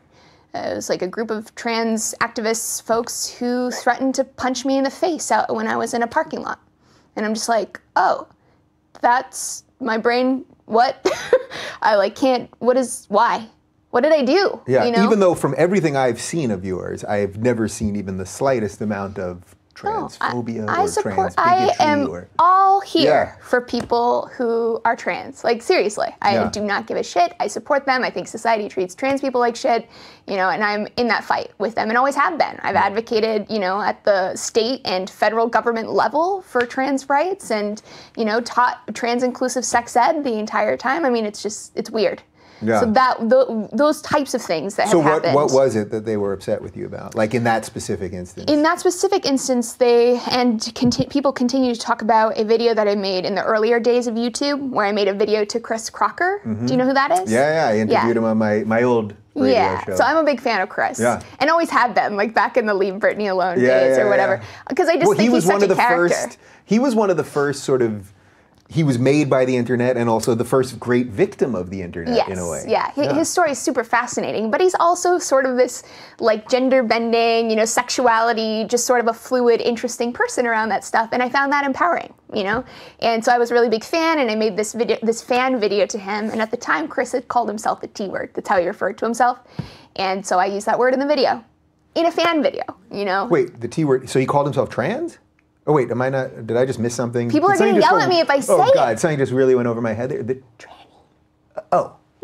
Speaker 1: Uh, it was like a group of trans activists folks who threatened to punch me in the face out when I was in a parking lot. And I'm just like, oh, that's my brain. What? (laughs) I like can't. What is why? What did I do?
Speaker 2: Yeah,
Speaker 1: you know?
Speaker 2: even though from everything I've seen of yours, I've never seen even the slightest amount of
Speaker 1: Oh, I-
Speaker 2: transphobia
Speaker 1: I,
Speaker 2: or
Speaker 1: support.
Speaker 2: trans
Speaker 1: I am
Speaker 2: or
Speaker 1: all here
Speaker 2: Yeah.
Speaker 1: for people who are trans. Like seriously, I
Speaker 2: Yeah.
Speaker 1: do not give a shit. I support them. I think society treats trans people like shit. You know, and I'm in that fight with them, and always have been. I've hmm. advocated, you know, at the state and federal government level for trans rights, and you know, taught trans inclusive sex ed the entire time. I mean, it's just it's weird.
Speaker 2: Yeah.
Speaker 1: So that th- those types of things that
Speaker 2: So
Speaker 1: have
Speaker 2: what
Speaker 1: happened.
Speaker 2: So what was it that they were upset with you about? Like in that specific instance?
Speaker 1: In that specific instance, they and conti- people continue to talk about a video that I made in the earlier days of YouTube, where I made a video to Chris Crocker. Do you know who that is?
Speaker 2: Mm-hmm. yeah, yeah, I interviewed
Speaker 1: Yeah.
Speaker 2: him on my my old radio
Speaker 1: yeah,
Speaker 2: show.
Speaker 1: so I'm a big fan of Chris,
Speaker 2: Yeah.
Speaker 1: and always have been, like back in the Leave Britney Alone
Speaker 2: Yeah,
Speaker 1: days
Speaker 2: yeah,
Speaker 1: or whatever, because I just
Speaker 2: well,
Speaker 1: think
Speaker 2: he was
Speaker 1: he's
Speaker 2: one
Speaker 1: such
Speaker 2: of
Speaker 1: a
Speaker 2: the
Speaker 1: character.
Speaker 2: first. He was one of the first sort of he was made by the internet and also the first great victim of the internet
Speaker 1: Yes,
Speaker 2: in a way.
Speaker 1: yeah. His, his story is super fascinating, but he's also sort of this like gender bending, you know, sexuality, just sort of a fluid, interesting person around that stuff, and I found that empowering, you know. And so I was a really big fan, and I made this video, this fan video to him. And at the time, Chris had called himself the T word. That's how he referred to himself, and so I used that word in the video, in a fan video, you know.
Speaker 2: Wait, the T word. So he called himself trans? Oh wait, am I not? Did I just miss something?
Speaker 1: People
Speaker 2: Did
Speaker 1: are gonna yell
Speaker 2: go-
Speaker 1: at me if I
Speaker 2: oh,
Speaker 1: say it.
Speaker 2: Oh God, something just really went over my head there. The, oh, (laughs)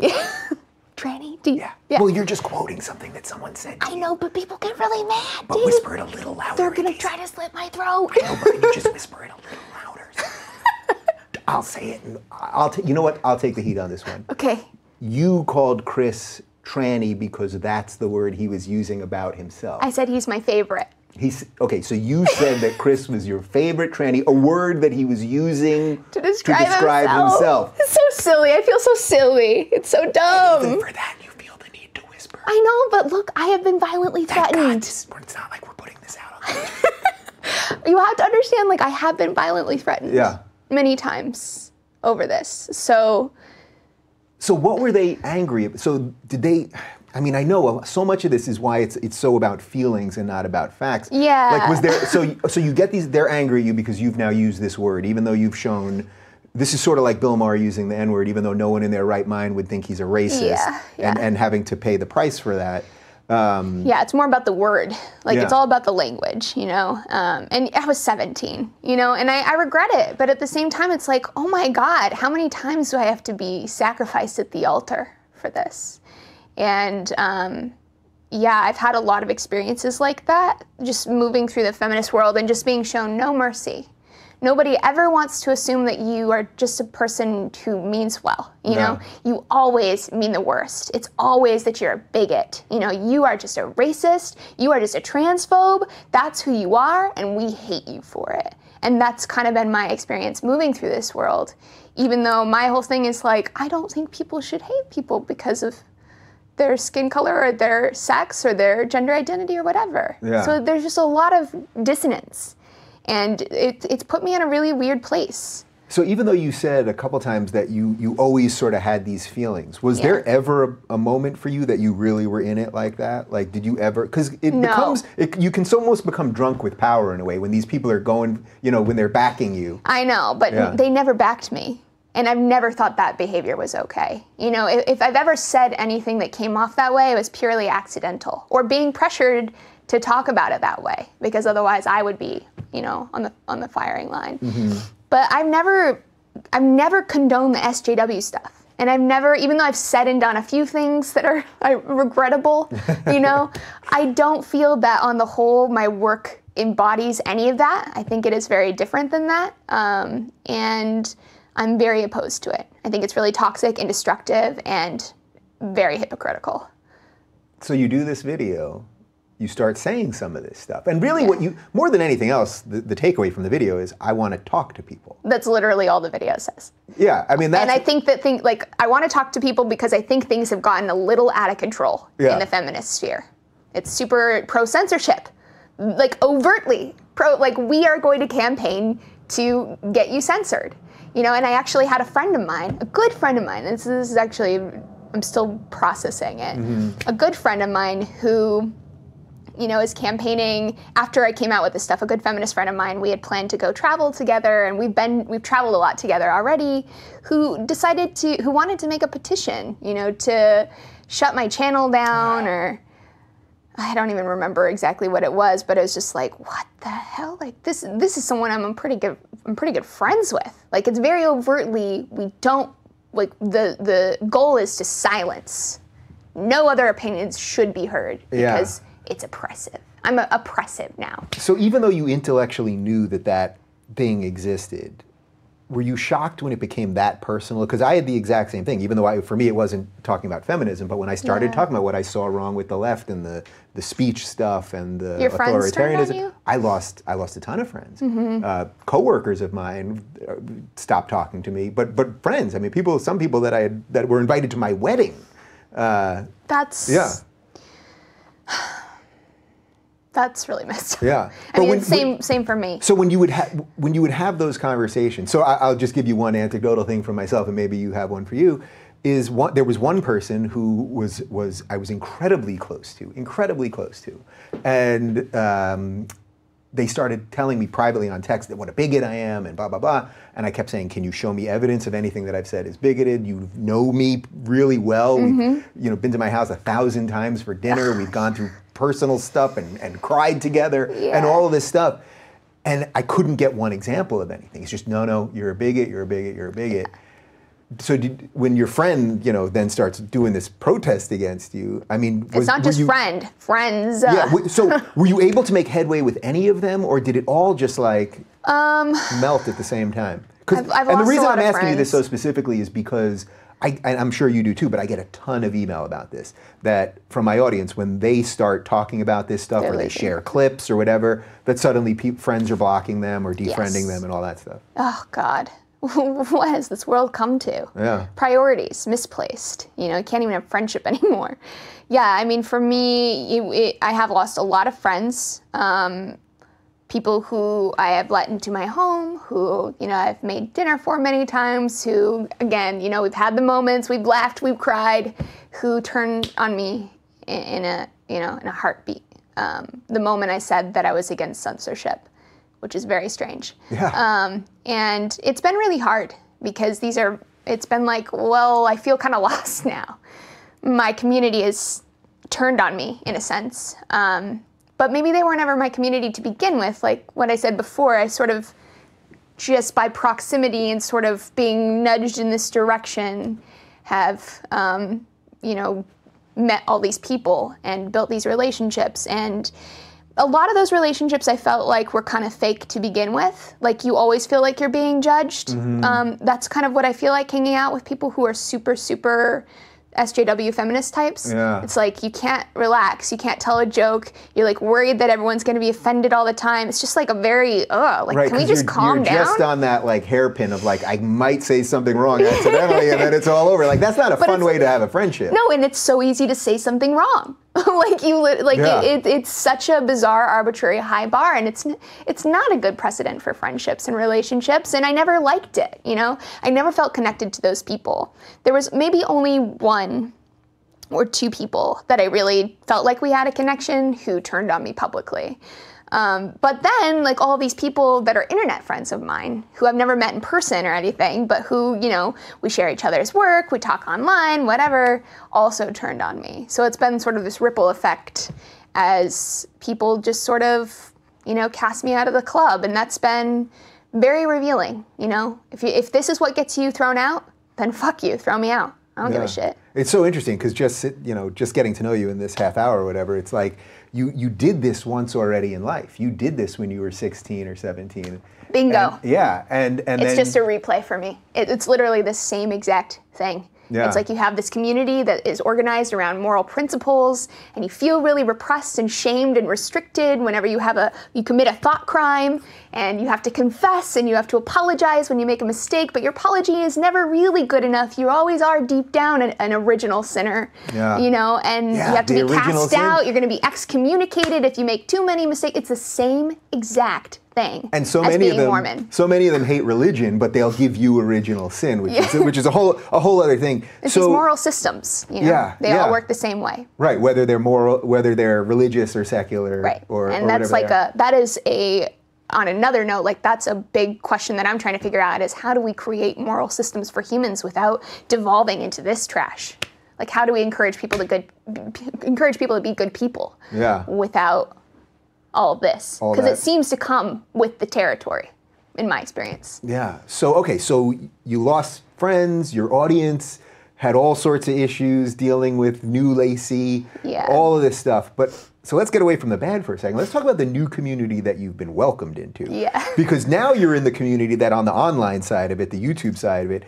Speaker 1: Tranny, do you,
Speaker 2: yeah. Well, you're just quoting something that someone said. to
Speaker 1: I know, but people get really mad,
Speaker 2: But
Speaker 1: dude.
Speaker 2: whisper it a little louder.
Speaker 1: They're gonna try to slit my throat.
Speaker 2: No, but you just whisper it a little louder. (laughs) I'll say it. And I'll. ta- you know what? I'll take the heat on this one.
Speaker 1: okay.
Speaker 2: You called Chris tranny because that's the word he was using about himself.
Speaker 1: I said he's my favorite.
Speaker 2: He's okay. So you said that Chris was your favorite tranny, a word that he was using
Speaker 1: to describe,
Speaker 2: himself.
Speaker 1: It's so silly. I feel so silly. It's so
Speaker 2: Even
Speaker 1: dumb.
Speaker 2: for that, you feel the need to whisper.
Speaker 1: I know, but look, I have been violently
Speaker 2: Thank God,
Speaker 1: threatened.
Speaker 2: this, it's not like we're putting this out. On (laughs)
Speaker 1: You have to understand, like, I have been violently threatened.
Speaker 2: Yeah.
Speaker 1: Many times over this. So,
Speaker 2: So what were they angry? ab- So did they? I mean, I know so much of this is why it's it's so about feelings and not about facts.
Speaker 1: Yeah.
Speaker 2: Like, was there? So so you get these? They're angry at you because you've now used this word, even though you've shown. This is sort of like Bill Maher using the N word, even though no one in their right mind would think he's a racist,
Speaker 1: Yeah,
Speaker 2: and
Speaker 1: yeah.
Speaker 2: and having to pay the price for that. Um,
Speaker 1: yeah, it's more about the word. Like, it's all about the language, you know? Um, and I was 17, you know, and I, I regret it. But at the same time, it's like, oh my God, how many times do I have to be sacrificed at the altar for this? And, um, yeah, I've had a lot of experiences like that, just moving through the feminist world and just being shown no mercy. Nobody ever wants to assume that you are just a person who means well. You know, you always mean the worst. It's always that you're a bigot. You know, you are just a racist. You are just a transphobe. That's who you are, and we hate you for it. And that's kind of been my experience moving through this world. Even though my whole thing is like, I don't think people should hate people because of their skin color or their sex or their gender identity or whatever.
Speaker 2: Yeah.
Speaker 1: So there's just a lot of dissonance. And it, it's put me in a really weird place.
Speaker 2: So even though you said a couple times that you you always sort of had these feelings, was there ever a, a moment for you that you really were in it like that? Like, did you ever? Because it
Speaker 1: No.
Speaker 2: becomes it, you can so almost become drunk with power in a way when these people are going, you know, when they're backing you.
Speaker 1: I know, but
Speaker 2: Yeah.
Speaker 1: they never backed me. And I've never thought that behavior was okay. You know, if, if I've ever said anything that came off that way, it was purely accidental or being pressured to talk about it that way because otherwise I would be, you know, on the on the firing line. But I've never I've never condoned the SJW stuff. And I've never, even though I've said and done a few things that are (laughs) uh, regrettable, you know, (laughs) I don't feel that on the whole my work embodies any of that. I think it is very different than that. Um, and I'm very opposed to it. I think it's really toxic and destructive and very hypocritical.
Speaker 2: So you do this video, you start saying some of this stuff, and really, what you more than anything else, the, the takeaway from the video is I want to talk to people.
Speaker 1: That's literally all the video says.
Speaker 2: Yeah, I mean that's
Speaker 1: And I think that thing like I want to talk to people because I think things have gotten a little out of control
Speaker 2: Yeah.
Speaker 1: in the feminist sphere. It's super pro censorship, like overtly pro. Like we are going to campaign to get you censored, you know. And I actually had a friend of mine, a good friend of mine. This, this is actually I'm still processing it. Mm-hmm. A good friend of mine who you know, is campaigning after I came out with this stuff. A good feminist friend of mine, we had planned to go travel together, and we've been we've traveled a lot together already. Who decided to who wanted to make a petition, you know, to shut my channel down, or I don't even remember exactly what it was, but it was just like, what the hell? Like this this is someone I'm pretty good I'm pretty good friends with. Like it's very overtly we don't like the the goal is to silence. No other opinions should be heard
Speaker 2: Yeah.
Speaker 1: because it's oppressive. I'm a, oppressive now.
Speaker 2: So even though you intellectually knew that that thing existed, were you shocked when it became that personal? Because I had the exact same thing. Even though I, for me it wasn't talking about feminism, but when I started
Speaker 1: Yeah.
Speaker 2: talking about what I saw wrong with the left and the the speech stuff and the
Speaker 1: Your friends turned on
Speaker 2: authoritarianism. I lost I lost a ton of friends.
Speaker 1: Mm-hmm.
Speaker 2: Uh, coworkers of mine uh, stopped talking to me, but but friends. I mean, people. Some people that I had that were invited to my wedding. Uh,
Speaker 1: That's
Speaker 2: yeah.
Speaker 1: That's really (laughs) messed up.
Speaker 2: Yeah.
Speaker 1: I
Speaker 2: But
Speaker 1: mean,
Speaker 2: when-
Speaker 1: same same for me.
Speaker 2: So when you would have when you would have those conversations, so I, I'll just give you one anecdotal thing from myself, and maybe you have one for you. Is one there was one person who was was I was incredibly close to, incredibly close to, and um, they started telling me privately on text that what a bigot I am and blah blah blah, and I kept saying, "Can you show me evidence of anything that I've said is bigoted? You know me really well.
Speaker 1: Mm-hmm.
Speaker 2: We've you know been to my house a thousand times for dinner. We've gone through personal stuff and, and cried together and all of this stuff." And I couldn't get one example of anything. It's just no, no, you're a bigot, you're a bigot, you're a bigot. So did, when your friend, you know, then starts doing this protest against you, I mean,
Speaker 1: It's not just
Speaker 2: you-
Speaker 1: friend, friends. Uh,
Speaker 2: Yeah. So (laughs) were you able to make headway with any of them, or did it all just like melt at the same time?
Speaker 1: Um, I've- I've
Speaker 2: and the reason I'm asking you this so specifically is because I, and I'm sure you do too, but I get a ton of email about this. That from my audience, when they start talking about this stuff,
Speaker 1: They're
Speaker 2: or they
Speaker 1: leaving.
Speaker 2: share clips or whatever, that suddenly friends are blocking them or defriending
Speaker 1: Yes.
Speaker 2: them and all that stuff.
Speaker 1: oh God, (laughs) what has this world come to?
Speaker 2: Yeah.
Speaker 1: Priorities misplaced. You know, you can't even have friendship (laughs) anymore. Yeah, I mean, for me, you, it, I have lost a lot of friends. Um, people who I have let into my home, who, you know, I've made dinner for many times, who, again, you know, we've had the moments, we've laughed, we've cried, who turned on me in, in a, you know, in a heartbeat. Um, the moment I said that I was against censorship, which is very strange.
Speaker 2: Yeah.
Speaker 1: Um, and it's been really hard because these are, it's been like, well, I feel kind of (laughs) lost now. My community is turned on me in a sense. Um, but maybe they weren't ever my community to begin with. Like what I said before, I sort of just by proximity and sort of being nudged in this direction have, um, you know, met all these people and built these relationships. And a lot of those relationships I felt like were kind of fake to begin with. Like you always feel like you're being judged. Um, that's kind of what I feel like hanging out with people who are super, super SJW feminist types.
Speaker 2: Yeah.
Speaker 1: It's like you can't relax, you can't tell a joke. You're like worried that everyone's going to be offended all the time. It's just like a very, ugh, like
Speaker 2: Right,
Speaker 1: can we just
Speaker 2: you're,
Speaker 1: calm
Speaker 2: you're
Speaker 1: down?
Speaker 2: just on that like hairpin of like I might say something wrong accidentally and then it's all over. Like that's not a (laughs) fun way to have a friendship.
Speaker 1: No, and it's so easy to say something wrong. (laughs) like you, like
Speaker 2: Yeah.
Speaker 1: it, it, it's such a bizarre, arbitrary high bar, and it's it's not a good precedent for friendships and relationships. And I never liked it. You know, I never felt connected to those people. There was maybe only one or two people that I really felt like we had a connection who turned on me publicly. Um, but then, like all these people that are internet friends of mine who I've never met in person or anything, but who, you know, we share each other's work, we talk online, whatever, also turned on me. So it's been sort of this ripple effect as people just sort of, you know, cast me out of the club. And that's been very revealing, you know? If, you, if this is what gets you thrown out, then fuck you, throw me out. I don't give a shit.
Speaker 2: It's so interesting because just you know, just getting to know you in this half hour or whatever, it's like you you did this once already in life. You did this when you were 16 or 17.
Speaker 1: Bingo.
Speaker 2: And- yeah, and and
Speaker 1: It's
Speaker 2: then
Speaker 1: just a replay for me. It, it's literally the same exact thing.
Speaker 2: Yeah.
Speaker 1: It's like you have this community that is organized around moral principles, and you feel really repressed and shamed and restricted whenever you have a you commit a thought crime, and you have to confess and you have to apologize when you make a mistake. But your apology is never really good enough. You always are deep down an, an original sinner.
Speaker 2: Yeah.
Speaker 1: You know, and
Speaker 2: Yeah,
Speaker 1: you have to be cast
Speaker 2: sin.
Speaker 1: out. You're going to be excommunicated if you make too many mistakes. It's the same exact thing.
Speaker 2: and so many of them
Speaker 1: Mormon.
Speaker 2: so many of them hate religion, but they'll give you original sin, which is which is a whole a whole other thing.
Speaker 1: It's
Speaker 2: so
Speaker 1: these moral systems, you know.
Speaker 2: Yeah,
Speaker 1: they
Speaker 2: yeah.
Speaker 1: all work the same way.
Speaker 2: right, whether they're moral, whether they're religious or secular,
Speaker 1: Right.
Speaker 2: or
Speaker 1: and
Speaker 2: or
Speaker 1: that's like a that is a on another note, like that's a big question that I'm trying to figure out is how do we create moral systems for humans without devolving into this trash? Like how do we encourage people to good encourage people to be good people
Speaker 2: Yeah.
Speaker 1: without all of this? Because it seems to come with the territory, in my experience.
Speaker 2: Yeah. So okay, so you lost friends, your audience had all sorts of issues dealing with new Laci,
Speaker 1: Yeah.
Speaker 2: all of this stuff. But so let's get away from the bad for a second. Let's talk about the new community that you've been welcomed into.
Speaker 1: Yeah.
Speaker 2: Because now you're in the community that on the online side of it, the YouTube side of it,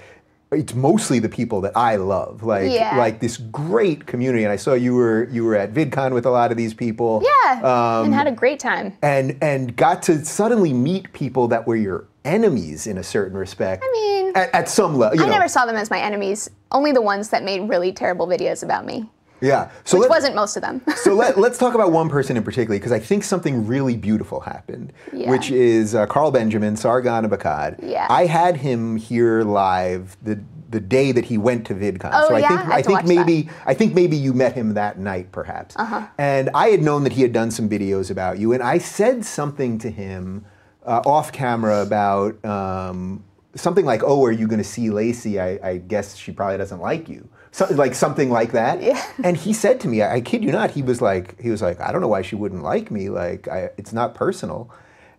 Speaker 2: it's mostly the people that I love. Like
Speaker 1: Yeah.
Speaker 2: like this great community. And I saw you were you were at VidCon with a lot of these people.
Speaker 1: Yeah.
Speaker 2: Um,
Speaker 1: and had a great time.
Speaker 2: and and got to suddenly meet people that were your enemies in a certain respect.
Speaker 1: I mean,
Speaker 2: at, at some level, you
Speaker 1: I
Speaker 2: know.
Speaker 1: never saw them as my enemies. Only the ones that made really terrible videos about me.
Speaker 2: Yeah. So
Speaker 1: which wasn't most of them.
Speaker 2: so let, (laughs) let's talk about one person in particular because I think something really beautiful happened,
Speaker 1: Yeah.
Speaker 2: which is uh, Carl Benjamin, Sargon of Akkad.
Speaker 1: Yeah.
Speaker 2: I had him here live the the day that he went to VidCon.
Speaker 1: Oh,
Speaker 2: so I
Speaker 1: yeah?
Speaker 2: think
Speaker 1: I
Speaker 2: I think
Speaker 1: watch that.
Speaker 2: Maybe I think maybe you met him that night perhaps. Uh-huh. And I had known that he had done some videos about you, and I said something to him uh, off camera about. Um, Something like, "Oh, are you going to see Laci? I, I guess she probably doesn't like you." So, like something like that.
Speaker 1: Yeah.
Speaker 2: And he said to me, I, I kid you not, he was like, he was like, I don't know why she wouldn't like me. Like, I, it's not personal.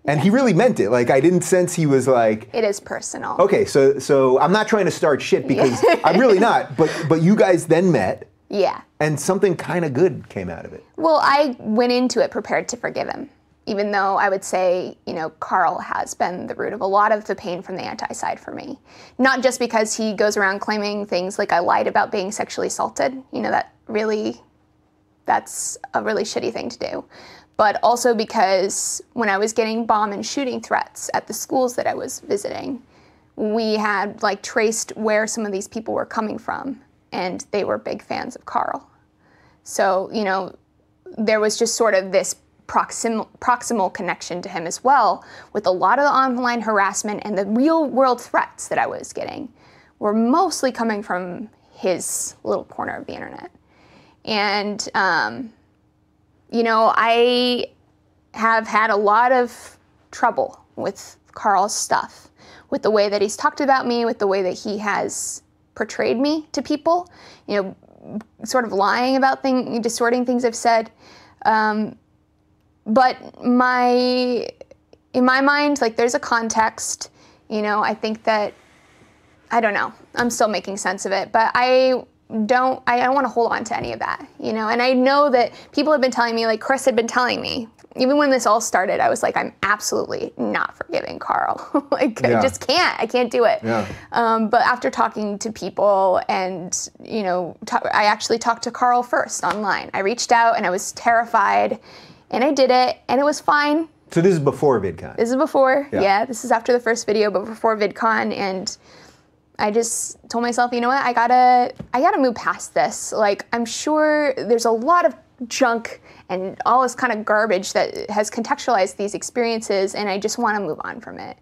Speaker 2: And he really meant it. Like, I didn't sense he was like,
Speaker 1: it is personal.
Speaker 2: okay, so so I'm not trying to start shit because I'm really not. But but you guys then met,
Speaker 1: Yeah.
Speaker 2: and something kind of good came out of it.
Speaker 1: Well, I went into it prepared to forgive him, even though I would say, you know, Carl has been the root of a lot of the pain from the anti side for me. Not just because he goes around claiming things like I lied about being sexually assaulted, you know, that really, that's a really shitty thing to do. But also because when I was getting bomb and shooting threats at the schools that I was visiting, we had like traced where some of these people were coming from, and they were big fans of Carl. So, you know, there was just sort of this proxim- proximal connection to him as well, with a lot of the online harassment and the real world threats that I was getting were mostly coming from his little corner of the internet. And, um, you know, I have had a lot of trouble with Carl's stuff, with the way that he's talked about me, with the way that he has portrayed me to people, you know, sort of lying about things, distorting things I've said. Um, but my, in my mind, like there's a context, you know, I think that, I don't know, I'm still making sense of it, but I don't, I don't want to hold on to any of that, you know, and I know that people have been telling me, like Chris had been telling me, even when this all started, I was like, I'm absolutely not forgiving Carl. (laughs) like,
Speaker 2: Yeah.
Speaker 1: I just can't. I can't do it.
Speaker 2: Yeah.
Speaker 1: Um, but after talking to people, and you know, ta- I actually talked to Carl first online. I reached out, and I was terrified, and I did it, and it was fine.
Speaker 2: So this is before VidCon.
Speaker 1: This is before,
Speaker 2: Yeah.
Speaker 1: yeah. This is after the first video, but before VidCon, and I just told myself, you know what? I gotta, I gotta move past this. Like, I'm sure there's a lot of junk and all this kind of garbage that has contextualized these experiences, and I just want to move on from it.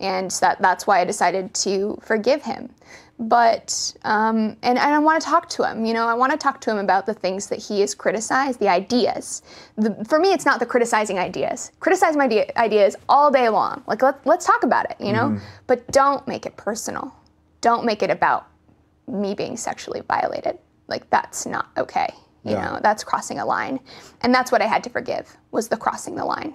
Speaker 1: And that, that's why I decided to forgive him. But um, and, and I want to talk to him. You know, I want to talk to him about the things that he has criticized, the ideas. The, for me, it's not the criticizing ideas. Criticize my idea, ideas all day long. Like let, let's talk about it. You know, but don't make it personal. Don't make it about me being sexually violated. Like that's not okay. You
Speaker 2: Yeah.
Speaker 1: know, that's crossing a line. And that's what I had to forgive was the crossing the line.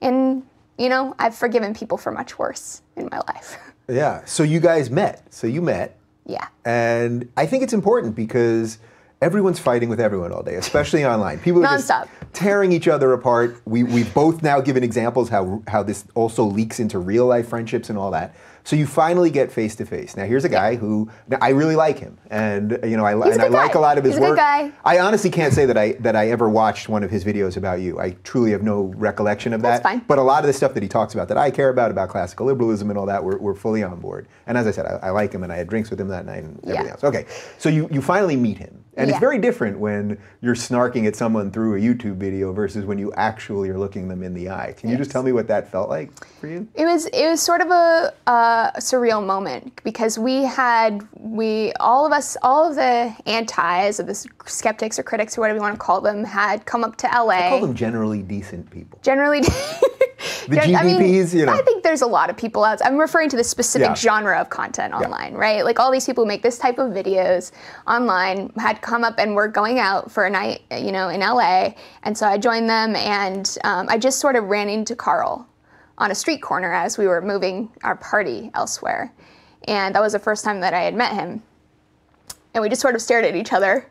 Speaker 1: And you know, I've forgiven people for much worse in my life. (laughs)
Speaker 2: Yeah. So you guys met. So you met.
Speaker 1: yeah.
Speaker 2: And I think it's important because everyone's fighting with everyone all day, especially (laughs) online. People are just tearing each other apart. We, we've both now given examples how, how this also leaks into real life friendships and all that. So you finally get face to face. Now here's a guy who I really like him, and uh, you know I, and I like a lot of his
Speaker 1: He's a good
Speaker 2: work.
Speaker 1: guy.
Speaker 2: I honestly can't say that I that I ever watched one of his videos about you. I truly have no recollection of
Speaker 1: That's
Speaker 2: that.
Speaker 1: fine.
Speaker 2: But a lot of the stuff that he talks about that I care about, about classical liberalism and all that, we're, we're fully on board. And as I said, I, I like him and I had drinks with him that night and everything
Speaker 1: Yeah.
Speaker 2: else. Okay, so you, you finally meet him. And it's very different when you're snarking at someone through a YouTube video versus when you actually are looking them in the eye. Can you just tell me what that felt like for you?
Speaker 1: It was it was sort of a, a surreal moment because we had we all of us all of the antis or the skeptics or critics or whatever you want to call them had come up to LA.
Speaker 2: I call them generally decent people.
Speaker 1: generally (laughs)
Speaker 2: The
Speaker 1: I mean,
Speaker 2: you know.
Speaker 1: I think there's a lot of people out. I'm referring to the specific
Speaker 2: Yeah.
Speaker 1: genre of content online, right? Like all these people who make this type of videos online had come up and were going out for a night, you know, in LA, and so I joined them, and um, I just sort of ran into Carl on a street corner as we were moving our party elsewhere, and that was the first time that I had met him, and we just sort of stared at each other,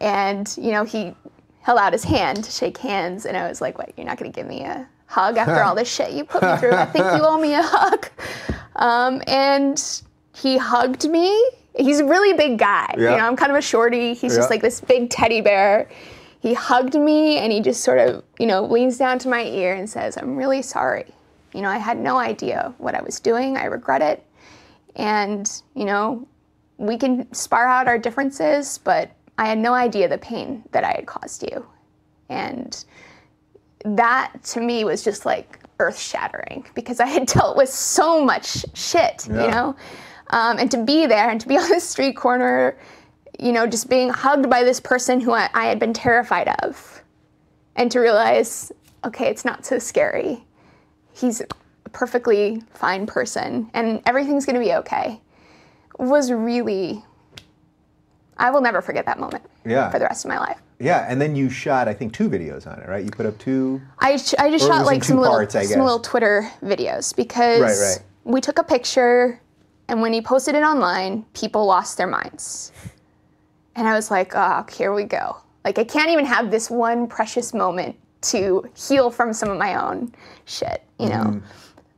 Speaker 1: and you know he held out his hand to shake hands, and I was like, "What? You're not going to give me a hug after all this shit you put me through? I think you (laughs) owe me a hug." Um, and he hugged me. He's a really big guy.
Speaker 2: Yeah.
Speaker 1: You know, I'm kind of a shorty. He's
Speaker 2: Yeah.
Speaker 1: just like this big teddy bear. He hugged me, and he just sort of, you know, leans down to my ear and says, "I'm really sorry. You know, I had no idea what I was doing. I regret it." And you know, we can spar out our differences, but I had no idea the pain that I had caused you. And that to me was just like earth shattering because I had (laughs) dealt with so much shit,
Speaker 2: Yeah.
Speaker 1: you know? Um, and to be there and to be (laughs) on the street corner, you know, just being hugged by this person who I, I had been terrified of, and to realize, okay, it's not so scary. He's a perfectly fine person and everything's gonna be okay was really, I will never forget that moment
Speaker 2: Yeah.
Speaker 1: for the rest of my life.
Speaker 2: Yeah, and then you shot, I think, two videos on it, right? You put up two.
Speaker 1: I, sh- I just shot like some little,
Speaker 2: parts, I
Speaker 1: some little Twitter videos because
Speaker 2: Right, right.
Speaker 1: we took a picture and when he posted it online, people lost their minds. And I was like, oh, here we go. Like, I can't even have this one precious moment to heal from some of my own shit, you know?
Speaker 2: Mm-hmm.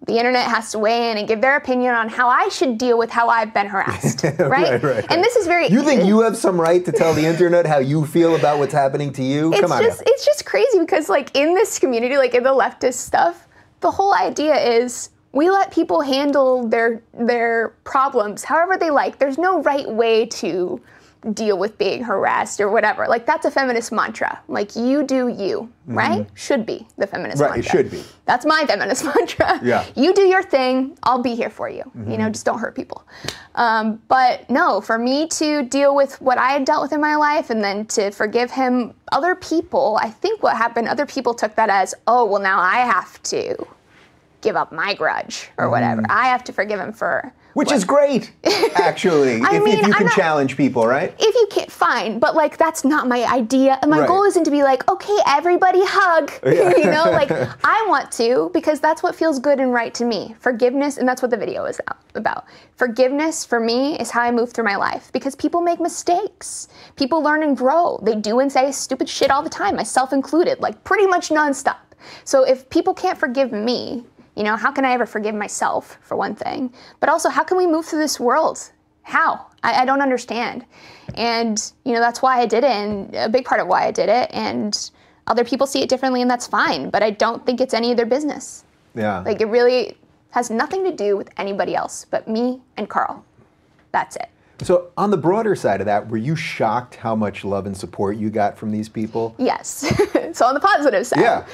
Speaker 1: The internet has to weigh in and give their opinion on how I should deal with how I've been harassed, (laughs) right?
Speaker 2: Right, right,
Speaker 1: And this is very
Speaker 2: You think you have some right to tell the internet how you feel about what's happening to you?
Speaker 1: it's
Speaker 2: Come on.
Speaker 1: just
Speaker 2: now.
Speaker 1: it's just crazy because like in this community like in the leftist stuff the whole idea is we let people handle their their problems however they like there's no right way to deal with being harassed or whatever like that's a feminist mantra like you do you right should be the feminist
Speaker 2: Mm-hmm. Right, it should be.
Speaker 1: that's my feminist (laughs) mantra
Speaker 2: Yeah.
Speaker 1: you do your thing i'll be here for you you
Speaker 2: Mm-hmm.
Speaker 1: know just don't hurt people um, but no for me to deal with what i had dealt with in my life and then to forgive him other people i think what happened other people took that as oh well now i have to give up my grudge or whatever. Mm. I have to forgive him for
Speaker 2: Which is great, (laughs) actually,
Speaker 1: I
Speaker 2: if,
Speaker 1: mean,
Speaker 2: if you can
Speaker 1: not-
Speaker 2: challenge people, right?
Speaker 1: if you can't fine but like that's not my idea. And my
Speaker 2: Right.
Speaker 1: goal isn't to be like okay everybody hug (laughs) you know like (laughs) i want to because that's what feels good and right to me. Forgiveness and that's what the video is about. Forgiveness for me is how i move through my life because people make mistakes. People learn and grow. They do and say stupid shit all the time myself included like pretty much nonstop. So if people can't forgive me you know how can i ever forgive myself for one thing? But also how can we move through this world? How? I, I don't understand. And you know that's why i did it and a big part of why i did it and other people see it differently and that's fine but i don't think it's any of their business.
Speaker 2: Yeah.
Speaker 1: like it really has nothing to do with anybody else but me and carl. That's it
Speaker 2: so, on the broader side of that, were you shocked how much love and support you got from these people?
Speaker 1: yes (laughs) so on the positive side
Speaker 2: Yeah.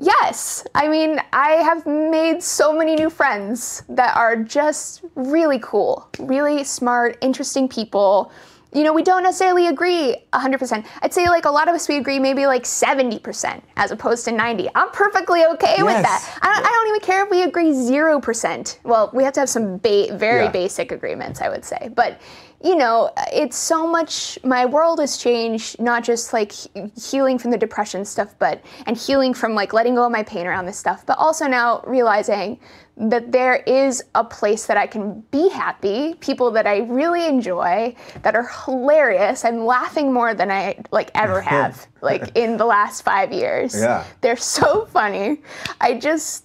Speaker 1: Yes. I mean, I have made so many new friends that are just really cool, really smart, interesting people. You know, we don't necessarily agree 100%. I'd say like a lot of us we agree maybe like 70% as opposed to 90. I'm perfectly okay with that. I don't, I don't even care if we agree 0%. Well, we have to have some ba- very
Speaker 2: Yeah.
Speaker 1: basic agreements, I would say. But you know, it's so much. My world has changed, not just like healing from the depression stuff, but and healing from like letting go of my pain around this stuff, but also now realizing that there is a place that I can be happy, people that I really enjoy, that are hilarious. I'm laughing more than I like ever (laughs) have, like in the last five years.
Speaker 2: Yeah.
Speaker 1: They're so funny. I just.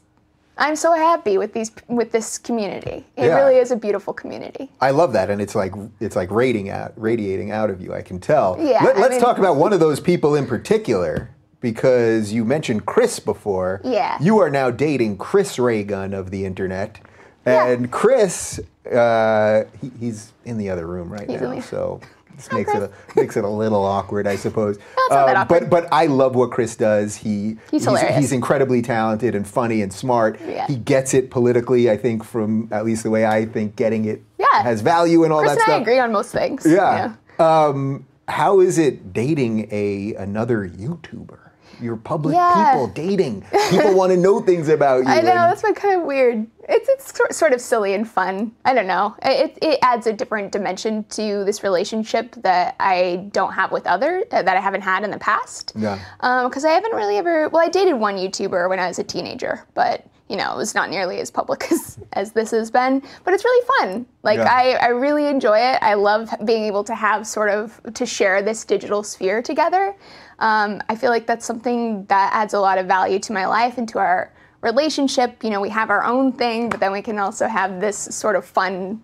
Speaker 1: I'm so happy with these with this community. It
Speaker 2: Yeah.
Speaker 1: really is a beautiful community.
Speaker 2: I love that, and it's like it's like radiating out, radiating out of you. I can tell.
Speaker 1: Yeah,
Speaker 2: Let, us talk about one of those people in particular because you mentioned Chris before.
Speaker 1: Yeah.
Speaker 2: You are now dating Chris Ray Gun of the internet, and Chris, uh, he, he's in the other room right
Speaker 1: He's
Speaker 2: now, so. This
Speaker 1: Hi,
Speaker 2: makes it a, (laughs) makes it a little awkward, I suppose. (laughs) Um. But but I love what Chris does. He
Speaker 1: He's hilarious.
Speaker 2: he's incredibly talented and funny and smart.
Speaker 1: Yeah.
Speaker 2: He gets it politically. I think from at least the way I think getting it
Speaker 1: Yeah.
Speaker 2: has value and all
Speaker 1: Chris
Speaker 2: that
Speaker 1: and
Speaker 2: stuff.
Speaker 1: I agree on most things.
Speaker 2: Yeah. Um, how is it dating a another YouTuber? You're public
Speaker 1: Yeah.
Speaker 2: people dating. People want to know things about (laughs) you.
Speaker 1: I know that's been kind of weird. It's it's sort of silly and fun. I don't know. It it adds a different dimension to this relationship that I don't have with other uh, that I haven't had in the past.
Speaker 2: Yeah.
Speaker 1: Because I haven't really ever. Well, I dated one YouTuber when I was a teenager, but you know it was not nearly as public (laughs) as as this has been. But it's really fun. Like
Speaker 2: Yeah.
Speaker 1: I I really enjoy it. I love being able to have sort of to share this digital sphere together. Um, I feel like that's something that adds a lot of value to my life and to our relationship. You know, we have our own thing, but then we can also have this sort of fun,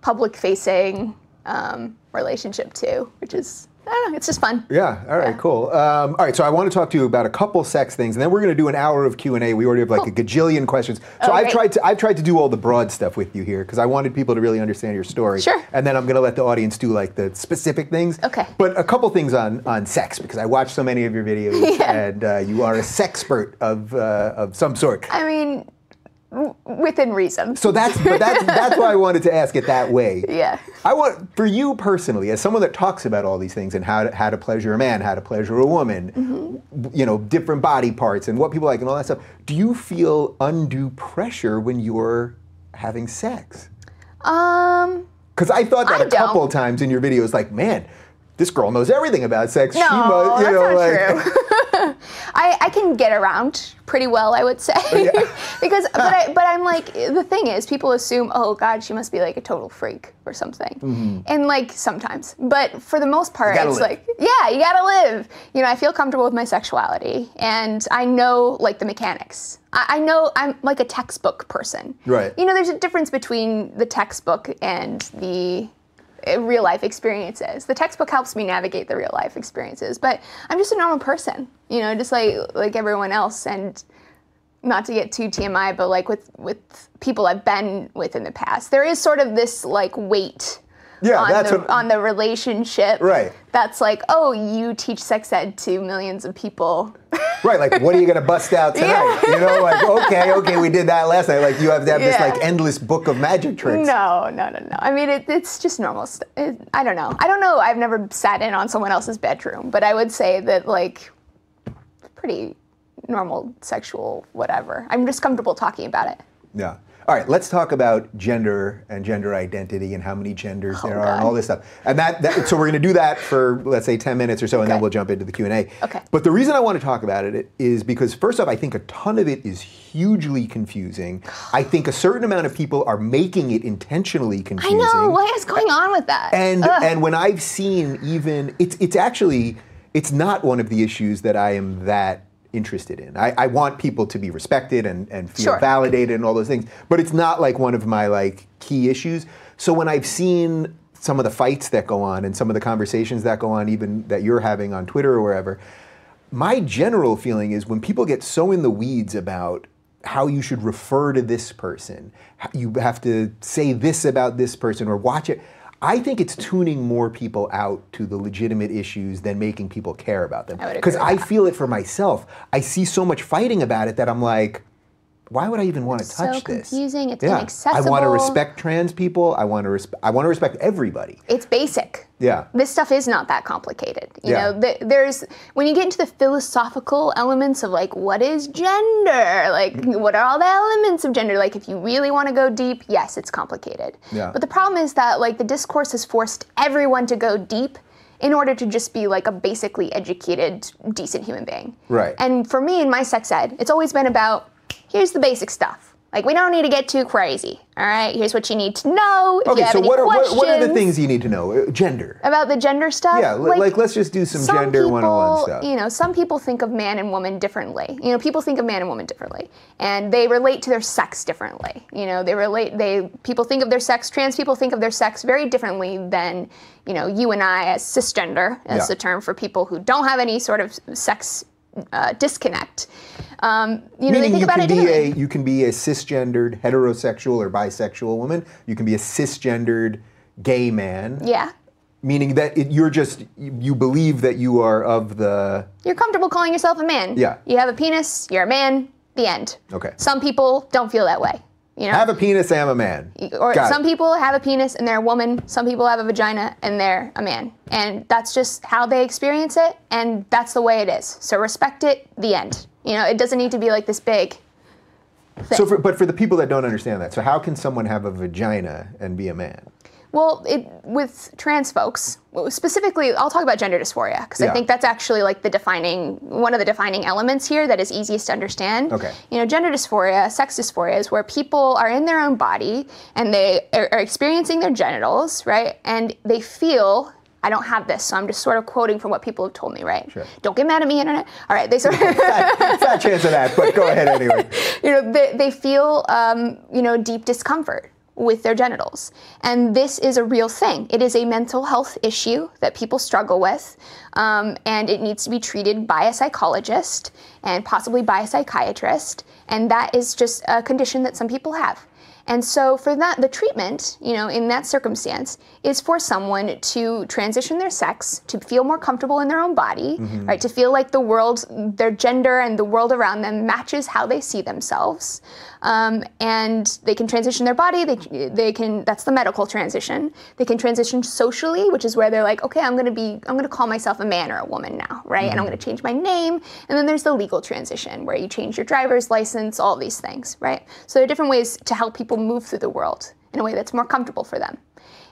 Speaker 1: public facing um, relationship too, which is know. It's just fun.
Speaker 2: Yeah. All right.
Speaker 1: Yeah.
Speaker 2: Cool. Um, all right. So I want to talk to you about a couple sex things, and then we're going to do an hour of Q and A. We already have like
Speaker 1: Cool.
Speaker 2: a gajillion questions. So
Speaker 1: Oh,
Speaker 2: I've
Speaker 1: great.
Speaker 2: tried to I've tried to do all the broad stuff with you here because I wanted people to really understand your story.
Speaker 1: Sure.
Speaker 2: And then I'm going to let the audience do like the specific things.
Speaker 1: Okay.
Speaker 2: But a couple things on on sex because I watched so many of your videos, (laughs)
Speaker 1: Yeah.
Speaker 2: and uh, you are a sexpert of uh, of some sort.
Speaker 1: I mean, within reason.
Speaker 2: So that's but that's that's why I wanted to ask it that way.
Speaker 1: yeah.
Speaker 2: I want for you personally, as someone that talks about all these things and how to, how to pleasure a man, how to pleasure a woman,
Speaker 1: Mm-hmm.
Speaker 2: you know, different body parts and what people like and all that stuff. Do you feel undue pressure when you're having sex?
Speaker 1: Um.
Speaker 2: Because I thought that
Speaker 1: I
Speaker 2: a couple
Speaker 1: don't.
Speaker 2: times in your videos, like, man, this girl knows everything about sex.
Speaker 1: No,
Speaker 2: she must, you
Speaker 1: that's
Speaker 2: know,
Speaker 1: not
Speaker 2: like,
Speaker 1: true. (laughs) (laughs) I, I can get around pretty well, I would say, (laughs) because but I but I'm like the thing is people assume oh God she must be like a total freak or something, and like sometimes, but for the most part
Speaker 2: Mm-hmm.
Speaker 1: it's
Speaker 2: live.
Speaker 1: like yeah you gotta live. You know I feel comfortable with my sexuality and I know like the mechanics. I, I know I'm like a textbook person.
Speaker 2: Right.
Speaker 1: You know there's a difference between the textbook and the Uh, real life experiences. The textbook helps me navigate the real life experiences, but I'm just a normal person, you know, just like like everyone else. And not to get too TMI, but like with with people I've been with in the past, there is sort of this like weight.
Speaker 2: Yeah,
Speaker 1: on
Speaker 2: that's
Speaker 1: the,
Speaker 2: what-
Speaker 1: on the relationship.
Speaker 2: Right.
Speaker 1: That's like, oh, you teach sex ed to millions of people.
Speaker 2: right, like, what are you going to bust out (laughs) tonight? You know, like, okay, okay, we did that last night. Like, you have to have this, like, endless book of magic tricks.
Speaker 1: No, no, no, no. I mean, it, it's just normal. St- it, I don't know. I don't know. I've never sat in on someone else's bedroom, but I would say that like pretty normal sexual whatever. I'm just comfortable talking about it.
Speaker 2: Yeah. All right, let's talk about gender and gender identity and how many genders oh, there are and
Speaker 1: Oh,
Speaker 2: all this stuff. And that, that so we're going to do that for let's say 10 minutes or so and then we'll jump into the Q&A.
Speaker 1: Okay.
Speaker 2: But the reason I want to talk about it is because first off I think a ton of it is hugely confusing. I think a certain amount of people are making it intentionally confusing.
Speaker 1: I know. What is going on with that?
Speaker 2: And
Speaker 1: Ugh.
Speaker 2: and when I've seen even it's it's actually it's not one of the issues that I am that interested in. I, I want people to be respected and, and feel
Speaker 1: Sure.
Speaker 2: validated and all those things. But it's not like one of my like key issues. So when I've seen some of the fights that go on and some of the conversations that go on, even that you're having on Twitter or wherever, my general feeling is when people get so in the weeds about how you should refer to this person, you have to say this about this person or watch it. I think it's tuning more people out to the legitimate issues than making people care about them.
Speaker 1: I
Speaker 2: Because
Speaker 1: with
Speaker 2: I feel it for myself. I see so much fighting about it that I'm like, why would I even want to
Speaker 1: so
Speaker 2: touch this?
Speaker 1: confusing, it's inaccessible.
Speaker 2: I want to respect trans people. I want to resp- I want to respect everybody.
Speaker 1: it's basic.
Speaker 2: Yeah.
Speaker 1: This stuff is not that complicated. You
Speaker 2: Yeah.
Speaker 1: know, th- there's when you get into the philosophical elements of like what is gender, like what are all the elements of gender. Like if you really want to go deep, yes, it's complicated.
Speaker 2: Yeah.
Speaker 1: But the problem is that like the discourse has forced everyone to go deep in order to just be like a basically educated, decent human being.
Speaker 2: Right.
Speaker 1: And for me in my sex ed, it's always been about here's the basic stuff. Like we don't need to get too crazy. All right, here's what you need to know. If
Speaker 2: Okay,
Speaker 1: you have
Speaker 2: so
Speaker 1: any
Speaker 2: what are, what, what are the things you need to know? Uh, Gender.
Speaker 1: about the gender stuff.
Speaker 2: Yeah, li- like, let's just do some,
Speaker 1: some
Speaker 2: gender
Speaker 1: people,
Speaker 2: 101 stuff.
Speaker 1: You know, some people think of man and woman differently. You know, people think of man and woman differently, and they relate to their sex differently. You know, they relate. They people think of their sex. Trans people think of their sex very differently than you know you and I as cisgender, as
Speaker 2: Yeah.
Speaker 1: the term for people who don't have any sort of sex uh, disconnect. Um, you know, they
Speaker 2: Meaning
Speaker 1: think
Speaker 2: you
Speaker 1: about
Speaker 2: can
Speaker 1: it
Speaker 2: be a
Speaker 1: differently.
Speaker 2: you can be a cisgendered heterosexual or bisexual woman. You can be a cisgendered gay man.
Speaker 1: yeah.
Speaker 2: Meaning that it, you're just you, you believe that you are of the
Speaker 1: You're comfortable calling yourself a man.
Speaker 2: Yeah.
Speaker 1: You have a penis. You're a man. The end.
Speaker 2: Okay.
Speaker 1: Some people don't feel that way. You know.
Speaker 2: have a penis. I'm a man.
Speaker 1: or
Speaker 2: Got it.
Speaker 1: some people have a penis and they're a woman. Some people have a vagina and they're a man. And that's just how they experience it, and that's the way it is. So respect it. The end. You know, it doesn't need to be like this big.
Speaker 2: So, for, but for the people that don't understand that, so how can someone have a vagina and be a man?
Speaker 1: Well, it, with trans folks, specifically, I'll talk about gender dysphoria because
Speaker 2: Yeah.
Speaker 1: I think that's actually like the defining one of the defining elements here that is easiest to understand.
Speaker 2: Okay.
Speaker 1: You know, gender dysphoria, sex dysphoria is where people are in their own body and they are, experiencing their genitals, right? And they feel. I don't have this, so I'm just sort of quoting from what people have told me, right?
Speaker 2: Sure.
Speaker 1: Don't get mad at me, internet. All right, they sort of, (laughs)
Speaker 2: Fat, fat chance of that, but go ahead anyway. (laughs)
Speaker 1: you know, they, they feel, um, you know, deep discomfort with their genitals. And this is a real thing. It is a mental health issue that people struggle with, um, and it needs to be treated by a psychologist and possibly by a psychiatrist. And that is just a condition that some people have. And so for that, the treatment, you know, in that circumstance, is for someone to transition their sex, to feel more comfortable in their own body, mm-hmm. right? To feel like the world, their gender and the world around them matches how they see themselves. Um, and they can transition their body. They, they can. That's the medical transition. They can transition socially, which is where they're like, okay, I'm going to be, I'm going to call myself a man or a woman now, right? Mm-hmm. And I'm mm-hmm. going to change my name. And then there's the legal transition, where you change your driver's license, all these things, right? So there are different ways to help people move through the world in a way that's more comfortable for them.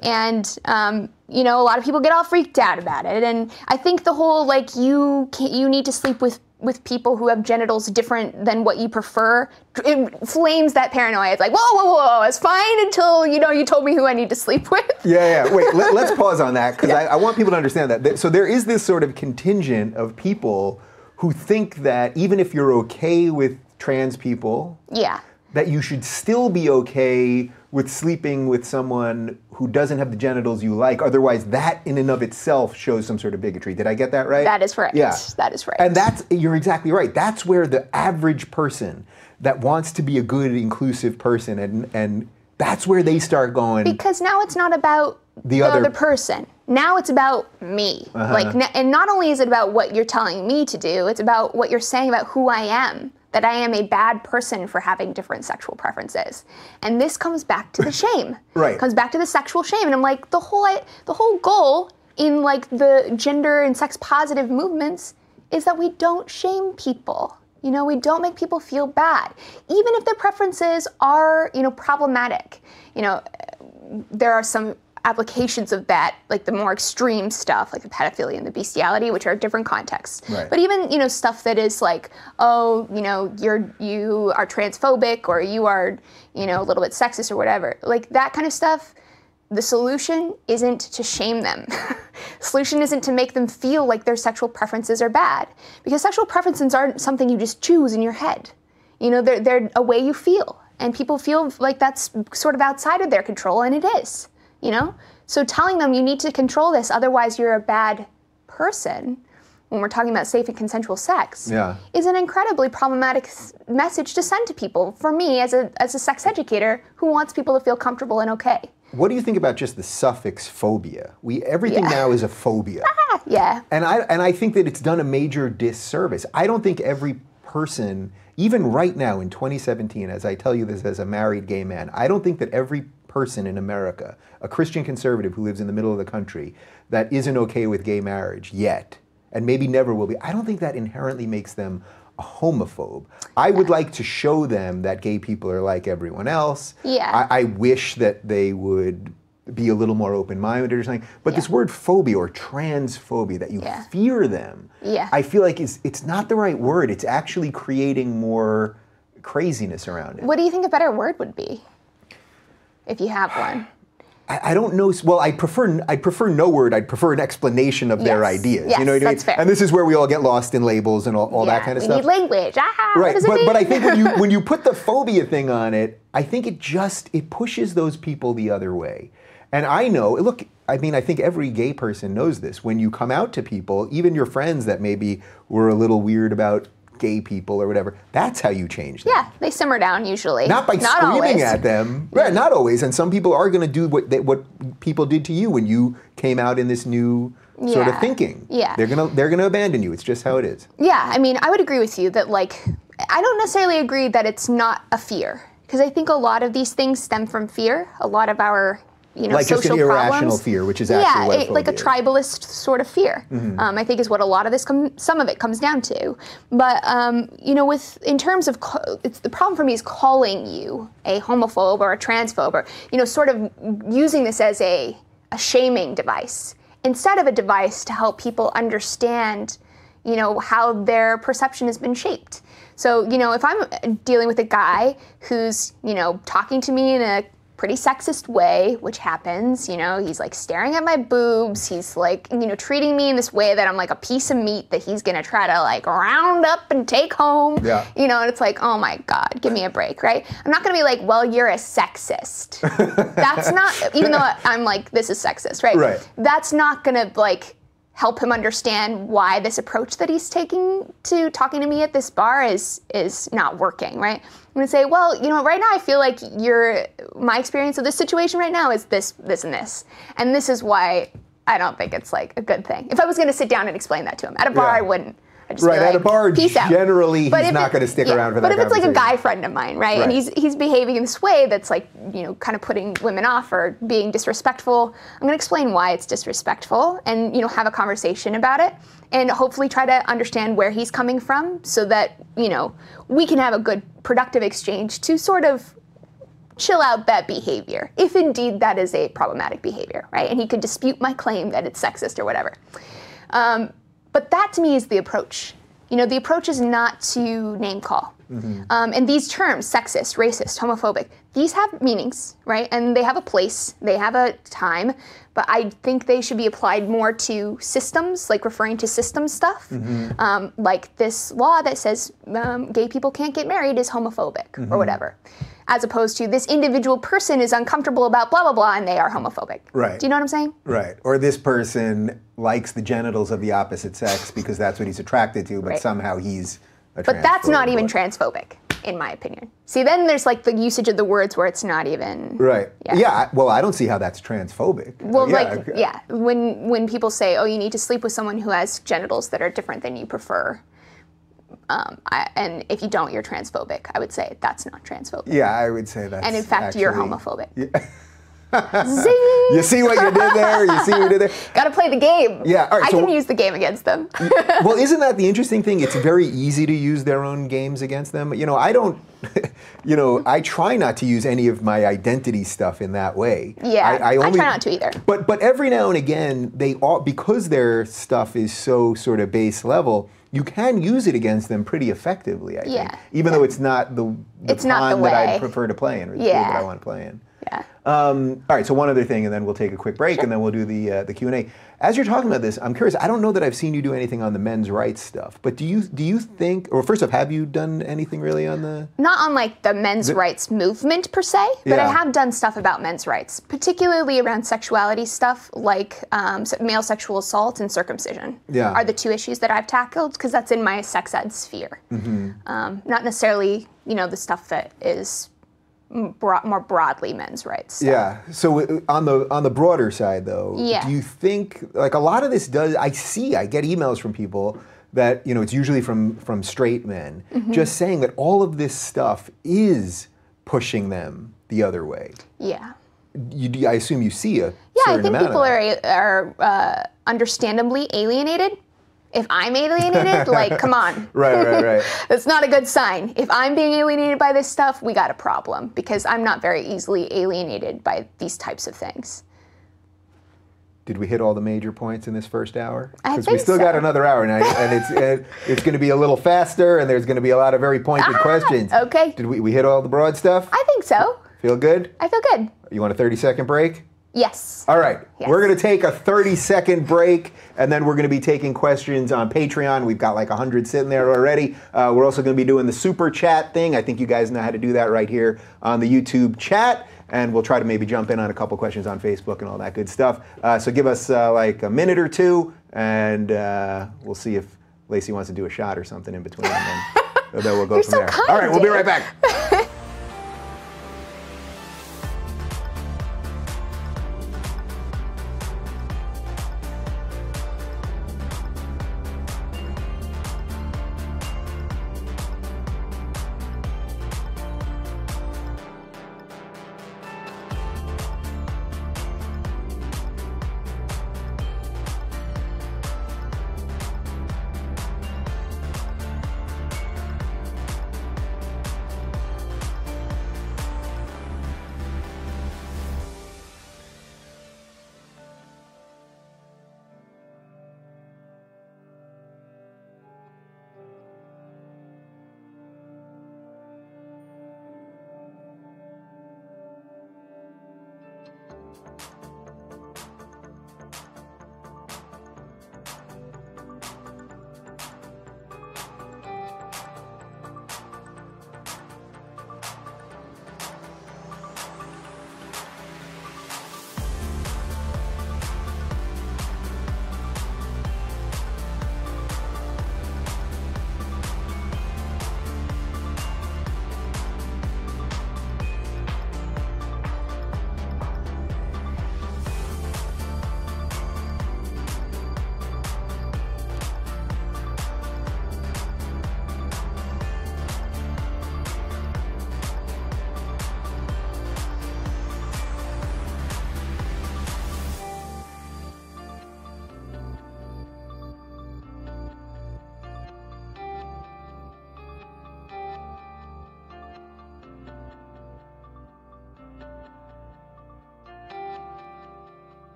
Speaker 1: And um, you know, a lot of people get all freaked out about it. And I think the whole like you you need to sleep with with people who have genitals different than what you prefer, it flames that paranoia. It's like, whoa, whoa, whoa, it's fine until you know you told me who I need to sleep (laughs) with.
Speaker 2: Yeah, yeah. Wait, let, us pause on that because yeah. I, I, want people to understand that. So there is this sort of contingent of people who think that even if you're okay with trans people,
Speaker 1: yeah,
Speaker 2: that you should still be okay with sleeping with someone who doesn't have the genitals you like. Otherwise, that in and of itself shows some sort of bigotry. Did I get that right?
Speaker 1: That is right.
Speaker 2: Yeah.
Speaker 1: That is right.
Speaker 2: And that's, you're exactly right. That's where the average person that wants to be a good, inclusive person, and, and that's where they start going.
Speaker 1: Because now it's not about the, the other, other, person. Now it's about me. Uh-huh. Like, and not only is it about what you're telling me to do, it's about what you're saying about who I am that I am a bad person for having different sexual preferences. And this comes back to the (laughs) shame.
Speaker 2: right.
Speaker 1: Comes back to the sexual shame. And I'm like, the whole the whole goal in like the gender and sex positive movements is that we don't shame people. You know, we don't make people feel bad, even if their preferences are, you know, problematic. You know, there are some applications of that, like the more extreme stuff, like the pedophilia and the bestiality, which are different contexts.
Speaker 2: Right.
Speaker 1: But even you know stuff that is like, oh, you know, you're you are transphobic or you are you know a little bit sexist or whatever, like that kind of stuff. The solution isn't to shame them. (laughs) solution isn't to make them feel like their sexual preferences are bad, because sexual preferences aren't something you just choose in your head. You know, they're they're a way you feel, and people feel like that's sort of outside of their control, and it is you know? So telling them you need to control this, otherwise you're a bad person when we're talking about safe and consensual sex
Speaker 2: yeah.
Speaker 1: is an incredibly problematic message to send to people for me as a, as a sex educator who wants people to feel comfortable and okay.
Speaker 2: What do you think about just the suffix phobia? We everything yeah. now is a phobia.
Speaker 1: Ah, (laughs) yeah.
Speaker 2: And I and I think that it's done a major disservice. I don't think every person, even right now in 2017, as I tell you this as a married gay man, I don't think that every person in America, a Christian conservative who lives in the middle of the country, that isn't okay with gay marriage yet, and maybe never will be, I don't think that inherently makes them a homophobe. I would like to show them that gay people are like everyone else.
Speaker 1: Yeah.
Speaker 2: I, I wish that they would be a little more open-minded or something. But yeah. this word phobia or transphobia, that you yeah. fear them,
Speaker 1: yeah.
Speaker 2: I feel like it's, it's not the right word. It's actually creating more craziness around it.
Speaker 1: What do you think a better word would be? If you have one? (sighs)
Speaker 2: I, I don't know. Well, I prefer I prefer no word. I'd prefer an explanation of yes. their ideas.
Speaker 1: Yes,
Speaker 2: you know what
Speaker 1: I mean? Fair.
Speaker 2: And this is where we all get lost in labels and all, all
Speaker 1: yeah,
Speaker 2: that kind of
Speaker 1: we
Speaker 2: stuff.
Speaker 1: need language. Ah,
Speaker 2: right.
Speaker 1: but,
Speaker 2: but I think when you when you put the (laughs) phobia thing on it, I think it just it pushes those people the other way. And I know, look, I mean, I think every gay person knows this. When you come out to people, even your friends that maybe were a little weird about gay people or whatever. That's how you change them.
Speaker 1: Yeah, they simmer down usually.
Speaker 2: Not by not screaming always. at them. Right, not always. And some people are going to do what they, what people did to you when you came out in this new yeah. sort of thinking.
Speaker 1: Yeah.
Speaker 2: They're going to they're going to abandon you. It's just how it is.
Speaker 1: Yeah, I mean, I would agree with you that like I don't necessarily agree that it's not a fear because I think a lot of these things stem from fear. A lot of our you know,
Speaker 2: like
Speaker 1: social
Speaker 2: just an
Speaker 1: irrational
Speaker 2: problems. fear, which is actually
Speaker 1: yeah, it, like a tribalist sort of fear. Mm-hmm. Um, I think is what a lot of this com- some of it comes down to. But um, you know, with in terms of co- it's the problem for me is calling you a homophobe or a transphobe, or you know, sort of using this as a a shaming device instead of a device to help people understand, you know, how their perception has been shaped. So, you know, if I'm dealing with a guy who's, you know, talking to me in a pretty sexist way, which happens. You know, he's like staring at my boobs. He's like, you know, treating me in this way that I'm like a piece of meat that he's gonna try to like round up and take home.
Speaker 2: Yeah.
Speaker 1: You know, and it's like, oh my God, give me a break, right? I'm not gonna be like, well, you're a sexist. (laughs) That's not, even though I'm like, this is sexist, right?
Speaker 2: Right.
Speaker 1: That's not gonna like help him understand why this approach that he's taking to talking to me at this bar is is not working, right? I'm gonna say, well, you know, right now I feel like you're my experience of this situation right now is this, this, and this, and this is why I don't think it's like a good thing. If I was gonna sit down and explain that to him at a bar,
Speaker 2: Yeah.
Speaker 1: I wouldn't. I'd
Speaker 2: Right, at a bar,
Speaker 1: Peace out.
Speaker 2: generally,
Speaker 1: But
Speaker 2: he's not gonna stick
Speaker 1: yeah,
Speaker 2: around for
Speaker 1: But
Speaker 2: that
Speaker 1: if it's like a guy friend of mine, right,
Speaker 2: Right.
Speaker 1: and he's he's behaving in this way that's like you know kind of putting women off or being disrespectful, I'm gonna explain why it's disrespectful and you know have a conversation about it and hopefully try to understand where he's coming from so that you know we can have a good productive exchange to sort of chill out that behavior if indeed that is a problematic behavior right and he could dispute my claim that it's sexist or whatever um, but that to me is the approach. You know, the approach is not to name call. Um, and these terms, sexist, racist, homophobic, these have meanings, right? And they have a place, they have a time, but I think they should be applied more to systems, like referring to system stuff. Um, like this law that says um, gay people can't get married is homophobic or whatever. As opposed to this individual person is uncomfortable about blah, blah, blah, and they are homophobic.
Speaker 2: Right.
Speaker 1: Do you know what I'm saying?
Speaker 2: Right. Or this person likes the genitals of the opposite sex because that's what he's attracted to, but
Speaker 1: Right.
Speaker 2: somehow he's a
Speaker 1: But that's not even transphobic, in my opinion. See, then there's like the usage of the words where it's not even.
Speaker 2: Right.
Speaker 1: Yeah.
Speaker 2: Yeah. Well, I don't see how that's transphobic.
Speaker 1: Well,
Speaker 2: yeah,
Speaker 1: like,
Speaker 2: okay.
Speaker 1: yeah, when when people say, "Oh, you need to sleep with someone who has genitals that are different than you prefer," um, I, and if you don't, you're transphobic. I would say that's not transphobic.
Speaker 2: Yeah, I would say that.
Speaker 1: And in fact, you're
Speaker 2: actually-
Speaker 1: homophobic. Zing!
Speaker 2: You see what you did there? You see what you did there? (laughs)
Speaker 1: Got to play the game.
Speaker 2: Yeah, all right,
Speaker 1: I
Speaker 2: so-
Speaker 1: can use the game against them. (laughs)
Speaker 2: well, isn't that the interesting thing? It's very easy to use their own games against them. You know, I don't, (laughs) you know, I try not to use any of my identity stuff in that way.
Speaker 1: Yeah, I try not to either.
Speaker 2: But but every now and again, they all because their stuff is so sort of base level. You can use it against them pretty effectively, I
Speaker 1: Yeah,
Speaker 2: think. Even though it's not the, the
Speaker 1: It's not the
Speaker 2: that I
Speaker 1: way.
Speaker 2: prefer to play in, or the
Speaker 1: Yeah.
Speaker 2: that I want to play in.
Speaker 1: Yeah.
Speaker 2: Um, all right, so one other thing, and then we'll take a quick break, and then we'll do the uh, the Q and A. As you're talking about this, I'm curious. I don't know that I've seen you do anything on the men's rights stuff, but do you do you think, or first off, have you done anything really on the?
Speaker 1: not on like the men's rights movement per se, but I have done stuff about men's rights, particularly around sexuality stuff like um, male sexual assault and circumcision.
Speaker 2: Yeah.
Speaker 1: are the two issues that I've tackled because that's in my sex ed sphere.
Speaker 2: Mm-hmm.
Speaker 1: Um, not necessarily, you know, the stuff that is bro- more broadly men's rights. stuff.
Speaker 2: Yeah. So on the on the broader side, though,
Speaker 1: Yeah.
Speaker 2: do you think like a lot of this does? I see. I get emails from people that you know it's usually from from straight men,
Speaker 1: Mm-hmm.
Speaker 2: just saying that all of this stuff is pushing them the other way.
Speaker 1: Yeah.
Speaker 2: You, I assume you see a
Speaker 1: Yeah, I think people are are uh, understandably alienated. If I'm alienated, like, come on. (laughs)
Speaker 2: Right, right, right.
Speaker 1: That's (laughs) not a good sign. If I'm being alienated by this stuff, we got a problem because I'm not very easily alienated by these types of things.
Speaker 2: Did we hit all the major points in this first hour?
Speaker 1: I
Speaker 2: we still got another hour now, and it's (laughs) it's going to be a little faster, and there's going to be a lot of very pointed
Speaker 1: Ah,
Speaker 2: questions.
Speaker 1: okay.
Speaker 2: Did we, we hit all the broad stuff?
Speaker 1: I think so.
Speaker 2: Feel good?
Speaker 1: I feel good.
Speaker 2: You want a 30 second break?
Speaker 1: Yes.
Speaker 2: All right,
Speaker 1: Yes.
Speaker 2: we're going to take a 30 second break, and then we're going to be taking questions on Patreon. We've got like 100 sitting there already. Uh, we're also going to be doing the super chat thing. I think you guys know how to do that right here on the YouTube chat. And we'll try to maybe jump in on a couple questions on Facebook and all that good stuff. Uh, so give us uh, like a minute or two, and uh, we'll see if Laci wants to do a shot or something in between. And then, (laughs) then we'll go
Speaker 1: You're
Speaker 2: from
Speaker 1: so
Speaker 2: there.
Speaker 1: kind,
Speaker 2: all right, we'll be right back. (laughs)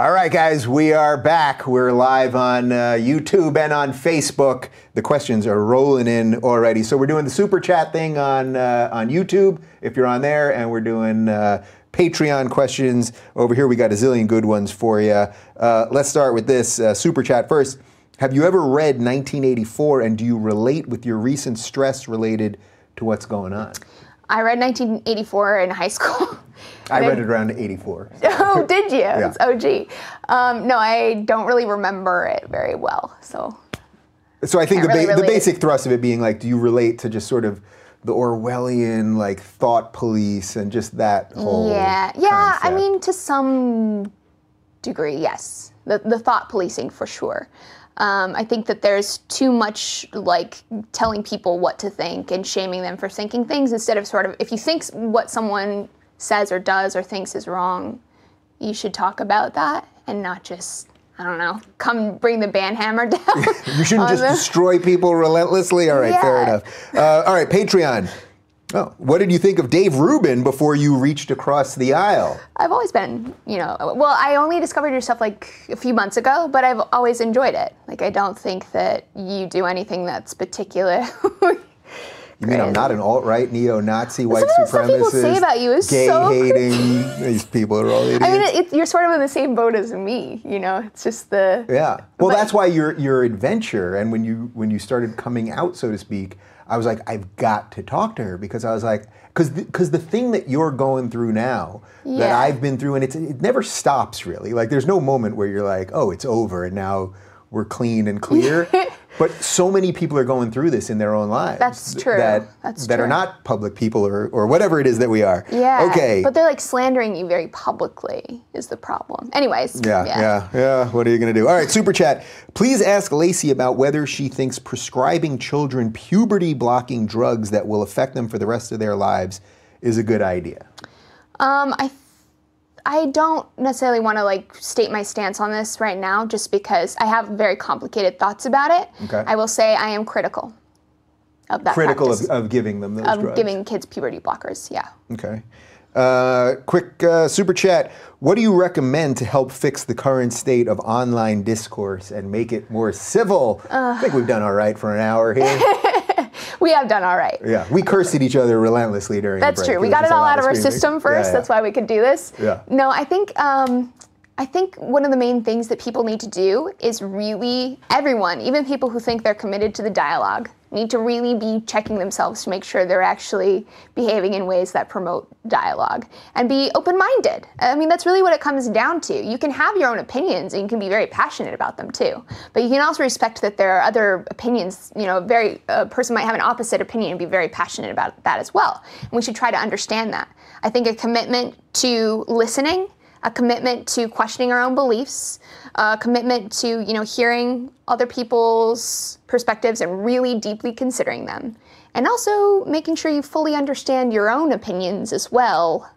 Speaker 2: All right, guys, we are back. We're live on uh, YouTube and on Facebook. The questions are rolling in already. So we're doing the super chat thing on uh, on YouTube if you're on there, and we're doing uh, Patreon questions over here. We got a zillion good ones for you. Uh, let's start with this uh, super chat first. Have you ever read 1984, and do you relate with your recent stress related to what's going on?
Speaker 1: I read 1984 in high school. (laughs)
Speaker 2: I read it around 84. (laughs)
Speaker 1: oh, did you? It's OG. Um, no, I don't really remember it very well. So.
Speaker 2: So I think the,
Speaker 1: really
Speaker 2: ba- the basic thrust of it being like, do you relate to just sort of the Orwellian like thought police and just that whole
Speaker 1: Yeah, yeah. I mean, to some degree, yes. The the thought policing for sure. Um, I think that there's too much like telling people what to think and shaming them for thinking things instead of sort of if you think what someone says or does or thinks is wrong, you should talk about that and not just I don't know, come bring the band hammer (laughs) down. (laughs)
Speaker 2: you shouldn't just
Speaker 1: the-
Speaker 2: destroy people relentlessly. All right, fair enough. Uh, all right, Patreon. Oh, what did you think of Dave Rubin before you reached across the aisle?
Speaker 1: I've always been, you know, well, I only discovered your stuff like a few months ago, but I've always enjoyed it. Like, I don't think that you do anything that's particular. (laughs)
Speaker 2: You mean I'm not an alt-right neo-Nazi white
Speaker 1: Some of the stuff people
Speaker 2: supremacist?
Speaker 1: say about you is
Speaker 2: gay
Speaker 1: so
Speaker 2: hating. These people are all idiots.
Speaker 1: I mean, it, it, you're sort of in the same boat as me, you know? It's just the.
Speaker 2: Yeah. Well, that's why your your adventure and when you when you started coming out, so to speak, I was like, I've got to talk to her because I was like, because because the, thing that you're going through now that I've been through, and it's it never stops really. Like, there's no moment where you're like, oh, it's over and now we're clean and clear. (laughs) but so many people are going through this in their own lives.
Speaker 1: That's true.
Speaker 2: That
Speaker 1: That's
Speaker 2: that are not public people or or whatever it is that we are.
Speaker 1: Yeah.
Speaker 2: Okay.
Speaker 1: But they're like slandering you very publicly, is the problem. Anyways.
Speaker 2: Yeah, yeah, yeah, What are you going to do? All right, super chat. Please ask Laci about whether she thinks prescribing children puberty blocking drugs that will affect them for the rest of their lives is a good idea.
Speaker 1: Um, I, I don't necessarily want to like state my stance on this right now, just because I have very complicated thoughts about it.
Speaker 2: Okay.
Speaker 1: I will say I am critical of that.
Speaker 2: Critical of, of giving them those
Speaker 1: of
Speaker 2: drugs.
Speaker 1: giving kids puberty blockers. Yeah.
Speaker 2: Okay. Uh, quick uh, super chat. What do you recommend to help fix the current state of online discourse and make it more civil? I think we've done all right for an hour here. (laughs)
Speaker 1: We have done all right.
Speaker 2: yeah, we cursed at each other relentlessly during.
Speaker 1: That's true. We got it all out of our
Speaker 2: screaming.
Speaker 1: system
Speaker 2: Yeah,
Speaker 1: first.
Speaker 2: yeah.
Speaker 1: That's why we could do this.
Speaker 2: Yeah.
Speaker 1: No, I think um, I think one of the main things that people need to do is really everyone, even people who think they're committed to the dialogue, need to really be checking themselves to make sure they're actually behaving in ways that promote dialogue and be open-minded. I mean, that's really what it comes down to. You can have your own opinions and you can be very passionate about them too, but you can also respect that there are other opinions. You know, very a person might have an opposite opinion and be very passionate about that as well. And we should try to understand that. I think a commitment to listening a commitment to questioning our own beliefs, a commitment to you know hearing other people's perspectives and really deeply considering them, and also making sure you fully understand your own opinions as well.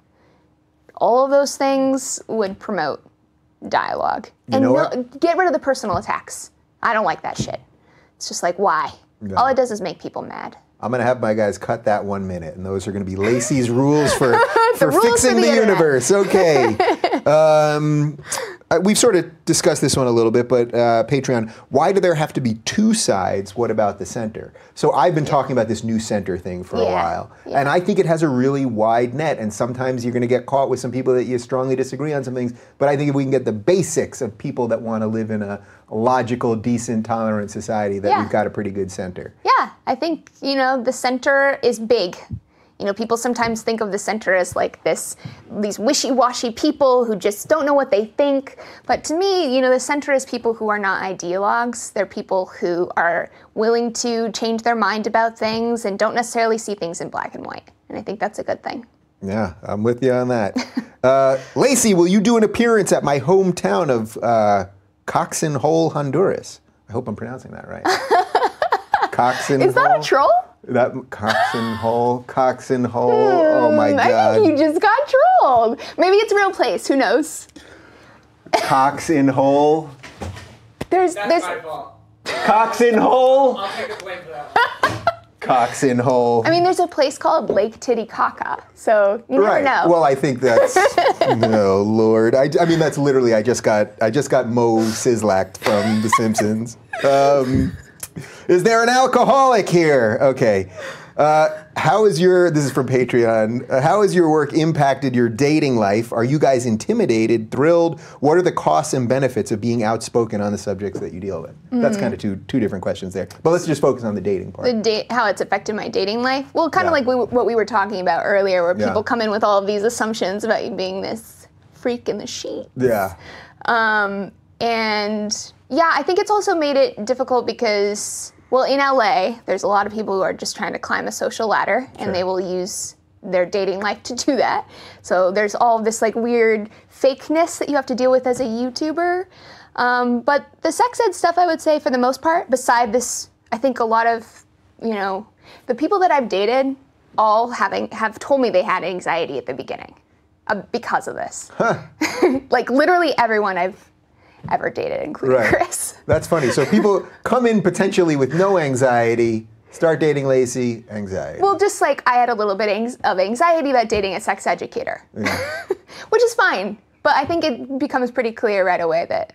Speaker 1: All of those things would promote dialogue and no-
Speaker 2: what?
Speaker 1: get rid of the personal attacks. I don't like that shit. It's just like why? All it does is make people mad.
Speaker 2: I'm gonna have my guys cut that one minute, and those are gonna be Laci's rules for (laughs) for
Speaker 1: rules
Speaker 2: fixing
Speaker 1: for the
Speaker 2: the, universe. Okay. (laughs) um, uh, we've sort of discussed this one a little bit, but uh, Patreon. Why do there have to be two sides? What about the center? So I've been talking about this new center thing for a
Speaker 1: Yeah.
Speaker 2: while, and I think it has a really wide net. And sometimes you're gonna get caught with some people that you strongly disagree on some things. But I think if we can get the basics of people that want to live in a logical, decent, tolerant society, that
Speaker 1: Yeah.
Speaker 2: we've got a pretty good center.
Speaker 1: Yeah, I think, you know, the center is big. You know, people sometimes think of the center as like this these wishy-washy people who just don't know what they think. But to me, you know, the center is people who are not ideologues. They're people who are willing to change their mind about things and don't necessarily see things in black and white. And I think that's a good thing.
Speaker 2: Yeah, I'm with you on that. (laughs) uh, Laci, will you do an appearance at my hometown of uh, Coxen Hole, Honduras? I hope I'm pronouncing that right. (laughs) Coxen Hole.
Speaker 1: Is that
Speaker 2: Hole?
Speaker 1: a troll?
Speaker 2: That Coxen Hole, Coxen Hole. oh my
Speaker 1: Hmm, I
Speaker 2: God.
Speaker 1: think you just got trolled. Maybe it's a real place. Who knows?
Speaker 2: Coxen Hole.
Speaker 1: There's
Speaker 3: That's
Speaker 1: there's
Speaker 3: my fault.
Speaker 2: Coxen Hole.
Speaker 3: I'll take the blame for that. (laughs)
Speaker 2: toxin hole.
Speaker 1: I mean, there's a place called Lake Titicaca, so you never
Speaker 2: right.
Speaker 1: know.
Speaker 2: Well, I think that's (laughs) no Lord. I, I mean, that's literally. I just got I just got Moe Szyslak from The Simpsons. Um, (laughs) is there an alcoholic here? Okay. Uh, how is your this is from Patreon? Uh, how has your work impacted your dating life? Are you guys intimidated, thrilled? What are the costs and benefits of being outspoken on the subjects that you deal with? That's kind of two two different questions there. But let's just focus on the dating part.
Speaker 1: the date, how it's affected my dating life. Well, kind
Speaker 2: Yeah.
Speaker 1: of like we, what we were talking about earlier, where
Speaker 2: Yeah.
Speaker 1: people come in with all of these assumptions about you being this freak in the sheet.
Speaker 2: yeah.
Speaker 1: Um, and yeah, I think it's also made it difficult because, well, in LA, there's a lot of people who are just trying to climb a social ladder,
Speaker 2: Sure.
Speaker 1: and they will use their dating life to do that. So there's all this like weird fakeness that you have to deal with as a YouTuber. Um, but the sex ed stuff, I would say, for the most part, beside this, I think a lot of, you know, the people that I've dated all having have told me they had anxiety at the beginning uh, because of this. (laughs) like literally everyone I've ever dated, including
Speaker 2: Right.
Speaker 1: Chris. (laughs)
Speaker 2: That's funny. So people come in potentially with no anxiety, start dating Laci, anxiety.
Speaker 1: Well, just like I had a little bit of anxiety about dating a sex educator, (laughs) which is fine. But I think it becomes pretty clear right away that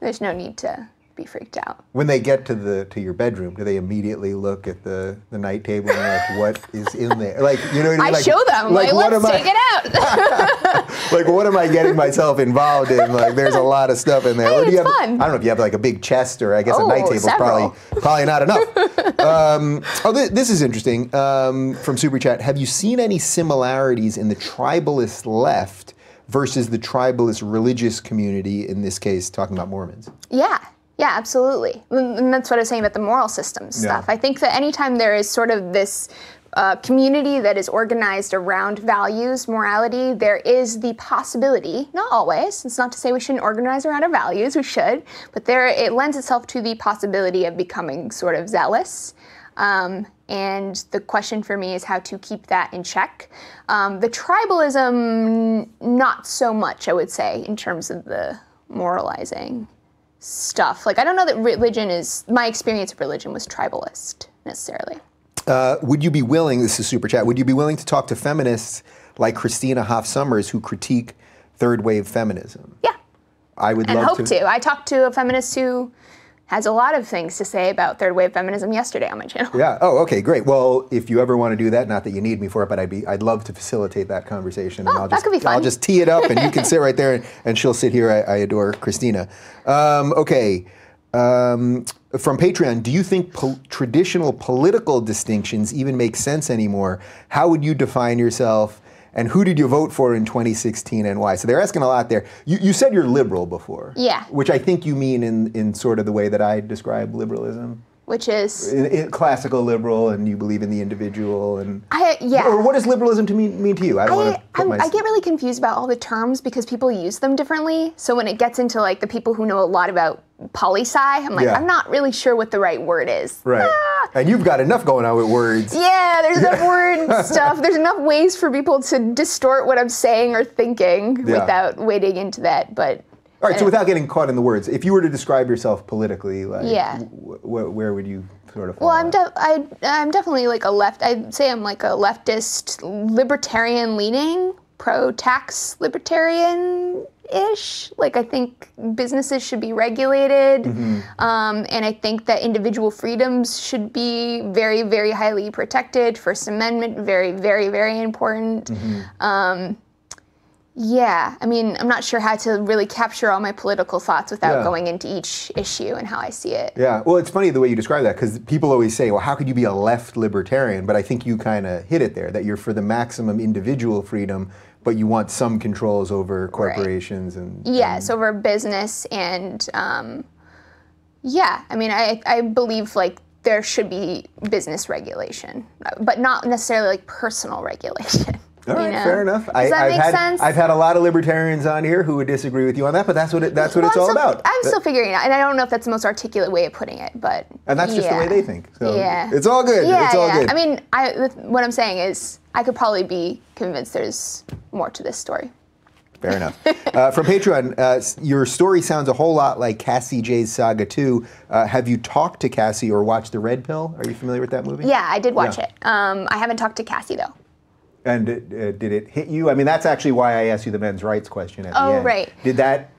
Speaker 1: there's no need to be freaked out.
Speaker 2: when they get to the to your bedroom, do they immediately look at the the night table and like what is in there? Like you know what I mean?
Speaker 1: I
Speaker 2: like,
Speaker 1: show them, like,
Speaker 2: what
Speaker 1: let's
Speaker 2: am
Speaker 1: take
Speaker 2: I,
Speaker 1: it out. (laughs)
Speaker 2: Like what am I getting myself involved in? Like there's a lot of stuff in there.
Speaker 1: Hey,
Speaker 2: or do you have,
Speaker 1: fun.
Speaker 2: I don't know if you have like a big chest or I guess a
Speaker 1: Oh,
Speaker 2: night table
Speaker 1: several.
Speaker 2: probably probably not enough. (laughs) um, oh, th- this is interesting. Um, from Super Chat, have you seen any similarities in the tribalist left versus the tribalist religious community? In this case, talking about Mormons.
Speaker 1: Yeah, yeah, absolutely. And that's what I was saying about the moral system stuff. I think that anytime there is sort of this uh, community that is organized around values, morality, there is the possibility, not always, it's not to say we shouldn't organize around our values, we should, but there it lends itself to the possibility of becoming sort of zealous. Um, and the question for me is how to keep that in check. Um, the tribalism, not so much, I would say, in terms of the moralizing stuff. Like, I don't know that religion is, my experience of religion was tribalist necessarily.
Speaker 2: Uh, would you be willing, this is super chat, would you be willing to talk to feminists like Christina Hoff Sommers who critique third wave feminism?
Speaker 1: Yeah,
Speaker 2: I would
Speaker 1: and
Speaker 2: love
Speaker 1: hope to. I talked to a feminist who has a lot of things to say about third wave feminism yesterday on my channel.
Speaker 2: Yeah. Oh, okay, great. Well, if you ever want to do that, not that you need me for it, but I'd be, I'd love to facilitate that conversation. and
Speaker 1: Oh,
Speaker 2: I'll
Speaker 1: that
Speaker 2: just,
Speaker 1: could be fun.
Speaker 2: I'll just tee it up, and you can sit right there, and, and she'll sit here. I, I adore Christina. Um, okay. Um, from Patreon, do you think pol- traditional political distinctions even make sense anymore? How would you define yourself? And who did you vote for in 2016 and why? So they're asking a lot there. You, you said you're liberal before.
Speaker 1: Yeah.
Speaker 2: Which I think you mean in, in sort of the way that I describe liberalism.
Speaker 1: Which is,
Speaker 2: In, in classical liberal, and you believe in the individual, and
Speaker 1: I, yeah.
Speaker 2: or what does liberalism to mean, mean to you? I don't
Speaker 1: I,
Speaker 2: my.
Speaker 1: I get really confused about all the terms because people use them differently. So when it gets into like the people who know a lot about poli sci, I'm like,
Speaker 2: Yeah.
Speaker 1: I'm not really sure what the right word is.
Speaker 2: right,
Speaker 1: Ah!
Speaker 2: and you've got enough going on with words.
Speaker 1: Yeah, there's enough (laughs) word stuff. There's enough ways for people to distort what I'm saying or thinking
Speaker 2: Yeah.
Speaker 1: without wading into that. But
Speaker 2: All right, so without getting caught in the words, if you were to describe yourself politically, like,
Speaker 1: Yeah.
Speaker 2: wh- wh- where would you sort of?
Speaker 1: Well, I'm de- I, I'm definitely like a left. I'd say I'm like a leftist, libertarian leaning, pro-tax libertarian. Ish. Like I think businesses should be regulated,
Speaker 2: Mm-hmm.
Speaker 1: um, and I think that individual freedoms should be very, very highly protected. First Amendment, very, very, very important.
Speaker 2: Mm-hmm.
Speaker 1: Um, yeah, I mean, I'm not sure how to really capture all my political thoughts without
Speaker 2: Yeah.
Speaker 1: going into each issue and how I see it.
Speaker 2: Yeah, well, it's funny the way you describe that because people always say, well, how could you be a left libertarian? But I think you kind of hit it there that you're for the maximum individual freedom, but you want some controls over corporations and.
Speaker 1: Yes, over business and um, yeah, I mean, I I believe like there should be business regulation, but not necessarily like personal (laughs) regulation.
Speaker 2: All right,
Speaker 1: you know?
Speaker 2: fair enough.
Speaker 1: Does that
Speaker 2: have
Speaker 1: make
Speaker 2: had,
Speaker 1: sense?
Speaker 2: I've had a lot of libertarians on here who would disagree with you on that, but that's what it, that's what
Speaker 1: Well,
Speaker 2: it's
Speaker 1: I'm
Speaker 2: all
Speaker 1: still,
Speaker 2: about.
Speaker 1: I'm
Speaker 2: That-
Speaker 1: still figuring it out, and I don't know if that's the most articulate way of putting it, but
Speaker 2: and that's just the way they think. So
Speaker 1: Yeah.
Speaker 2: it's all good.
Speaker 1: Yeah,
Speaker 2: it's all
Speaker 1: yeah.
Speaker 2: good.
Speaker 1: I mean, I, what I'm saying is, I could probably be convinced there's more to this story.
Speaker 2: Fair (laughs) enough. Uh, from Patreon, uh, your story sounds a whole lot like Cassie Jaye's Saga 2. Uh, have you talked to Cassie or watched The Red Pill? Are you familiar with that movie?
Speaker 1: Yeah, I did watch
Speaker 2: Yeah.
Speaker 1: it. Um, I haven't talked to Cassie though.
Speaker 2: And uh, did it hit you? I mean, that's actually why I asked you the men's rights question at the end.
Speaker 1: Oh, right.
Speaker 2: Did that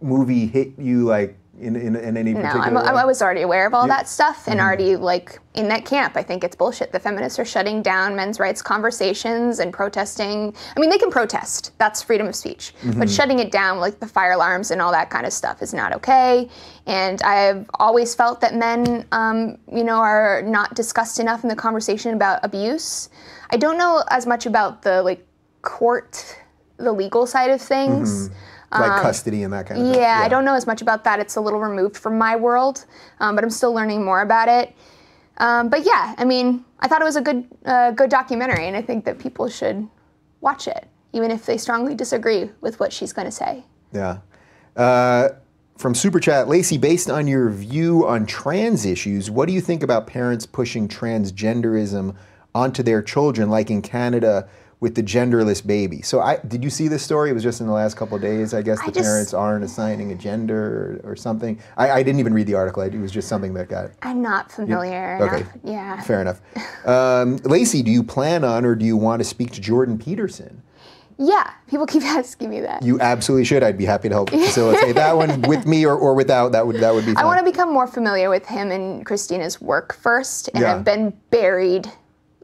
Speaker 2: movie hit you like in, in, in any
Speaker 1: No,
Speaker 2: particular?
Speaker 1: I was already aware of all that stuff and mm-hmm. already like in that camp. I think it's bullshit. The feminists are shutting down men's rights conversations and protesting. I mean, they can protest. That's freedom of speech. But mm-hmm. shutting it down, like the fire alarms and all that kind of stuff, is not okay. And I've always felt that men, um, you know, are not discussed enough in the conversation about abuse. I don't know as much about the like court, the legal side of things. Mm-hmm.
Speaker 2: Like custody and that kind of thing.
Speaker 1: um, Yeah, I don't know as much about that. It's a little removed from my world, um, but I'm still learning more about it. Um, but yeah, I mean, I thought it was a good, uh, good documentary, and I think that people should watch it, even if they strongly disagree with what she's going to say.
Speaker 2: Yeah. Uh, from Super Chat, Laci, based on your view on trans issues, what do you think about parents pushing transgenderism onto their children, like in Canada with the genderless baby? So, I did you see this story? It was just in the last couple of days. I guess the
Speaker 1: just-
Speaker 2: parents aren't assigning a gender or, or something. I, I didn't even read the article. It was just something that got.
Speaker 1: I'm not familiar.
Speaker 2: Okay.
Speaker 1: enough- Yeah.
Speaker 2: Fair enough. Um, Laci, do you plan on or do you want to speak to Jordan Peterson?
Speaker 1: Yeah. People keep (laughs) asking me that.
Speaker 2: You absolutely should. I'd be happy to help (laughs) facilitate that one with me or, or without. That would that would be fine.
Speaker 1: I want to become more familiar with him and Christina's work first, and
Speaker 2: Yeah.
Speaker 1: I've been buried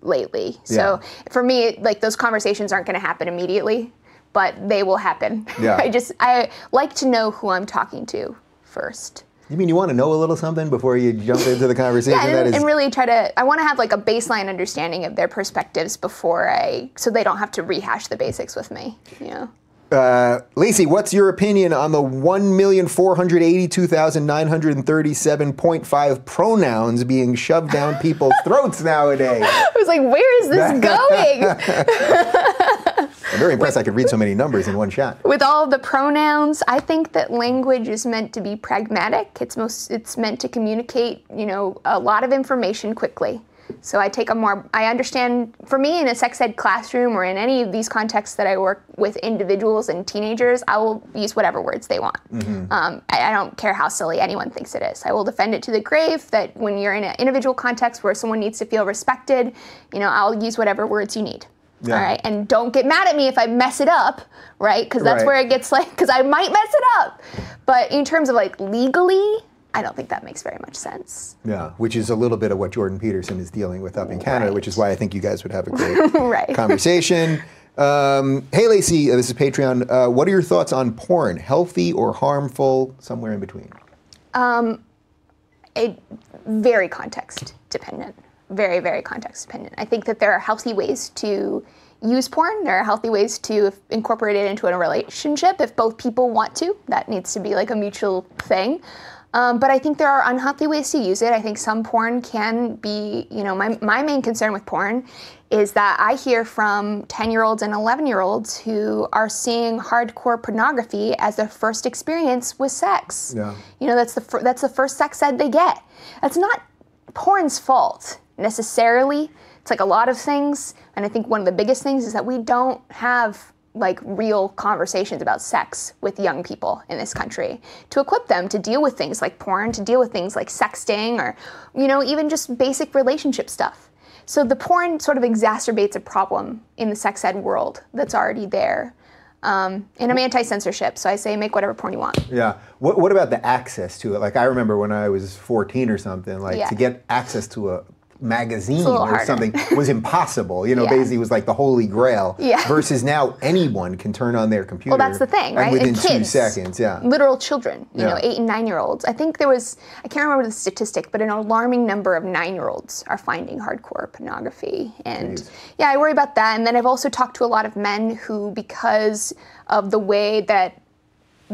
Speaker 1: lately. So for me, like those conversations aren't going to happen immediately, but they will happen.
Speaker 2: Yeah. (laughs)
Speaker 1: I just I like to know who I'm talking to first.
Speaker 2: You mean you want to know a little something before you jump into the conversation?
Speaker 1: Yeah, and,
Speaker 2: is,
Speaker 1: and really try to. I want to have like a baseline understanding of their perspectives before I, so they don't have to rehash the basics with me. You know.
Speaker 2: Uh, Laci, what's your opinion on the 1,482,937.5 pronouns being shoved down people's (laughs) throats nowadays?
Speaker 1: I was like, where is this going? (laughs) (laughs)
Speaker 2: I'm very impressed I could read so many numbers in one shot.
Speaker 1: with all the pronouns i think that language is meant to be pragmatic it's most it's meant to communicate you know a lot of information quickly so i take a more i understand for me in a sex ed classroom or in any of these contexts that i work with individuals and teenagers i will use whatever words they want. Um, I, I don't care how silly anyone thinks it is. I will defend it to the grave that when you're in an individual context where someone needs to feel respected you know i'll use whatever words you need.
Speaker 2: Yeah.
Speaker 1: all right? And don't get mad at me if i mess it up right? Because that's
Speaker 2: Right.
Speaker 1: where it gets like because i might mess it up. But in terms of like legally i don't think that makes very much sense
Speaker 2: Yeah, which is a little bit of what Jordan Peterson is dealing with up in Canada,
Speaker 1: Right.
Speaker 2: which is why I think you guys would have a great (laughs)
Speaker 1: Right.
Speaker 2: conversation. Um, hey, Laci, uh, this is Patreon. Uh, what are your thoughts on porn? Healthy or harmful? Somewhere in between.
Speaker 1: it very context dependent very very context dependent i think that there are healthy ways to use porn there are healthy ways to incorporate it into a relationship if both people want to that needs to be like a mutual thing um, but i think there are unhealthy ways to use it i think some porn can be you know my, my main concern with porn is that i hear from 10 year olds and 11 year olds who are seeing hardcore pornography as their first experience with sex
Speaker 2: Yeah.
Speaker 1: you know, that's the fir- that's the first sex ed they get. That's not porn's fault necessarily. It's like a lot of things, and I think one of the biggest things is that we don't have like real conversations about sex with young people in this country to equip them to deal with things like porn, to deal with things like sexting or you know, even just basic relationship stuff. So the porn sort of exacerbates a problem in the sex ed world that's already there. Um, and I'm anti-censorship, so I say make whatever porn you want.
Speaker 2: Yeah. What, what about the access to it? Like, I remember when I was 14 or something, like,
Speaker 1: Yeah.
Speaker 2: to get access to a magazine or
Speaker 1: harder.
Speaker 2: something (laughs) was impossible. You know,
Speaker 1: Yeah.
Speaker 2: basically, it was like the holy grail.
Speaker 1: Yeah.
Speaker 2: Versus now, anyone can turn on their computer.
Speaker 1: Well, that's the thing,
Speaker 2: and
Speaker 1: right?
Speaker 2: within
Speaker 1: And
Speaker 2: two
Speaker 1: kids,
Speaker 2: seconds, yeah.
Speaker 1: Literal children, you know, eight and nine year olds. I think there was, I can't remember the statistic, but an alarming number of nine year olds are finding hardcore pornography. And
Speaker 2: Jeez.
Speaker 1: yeah, I worry about that. And then I've also talked to a lot of men who, because of the way that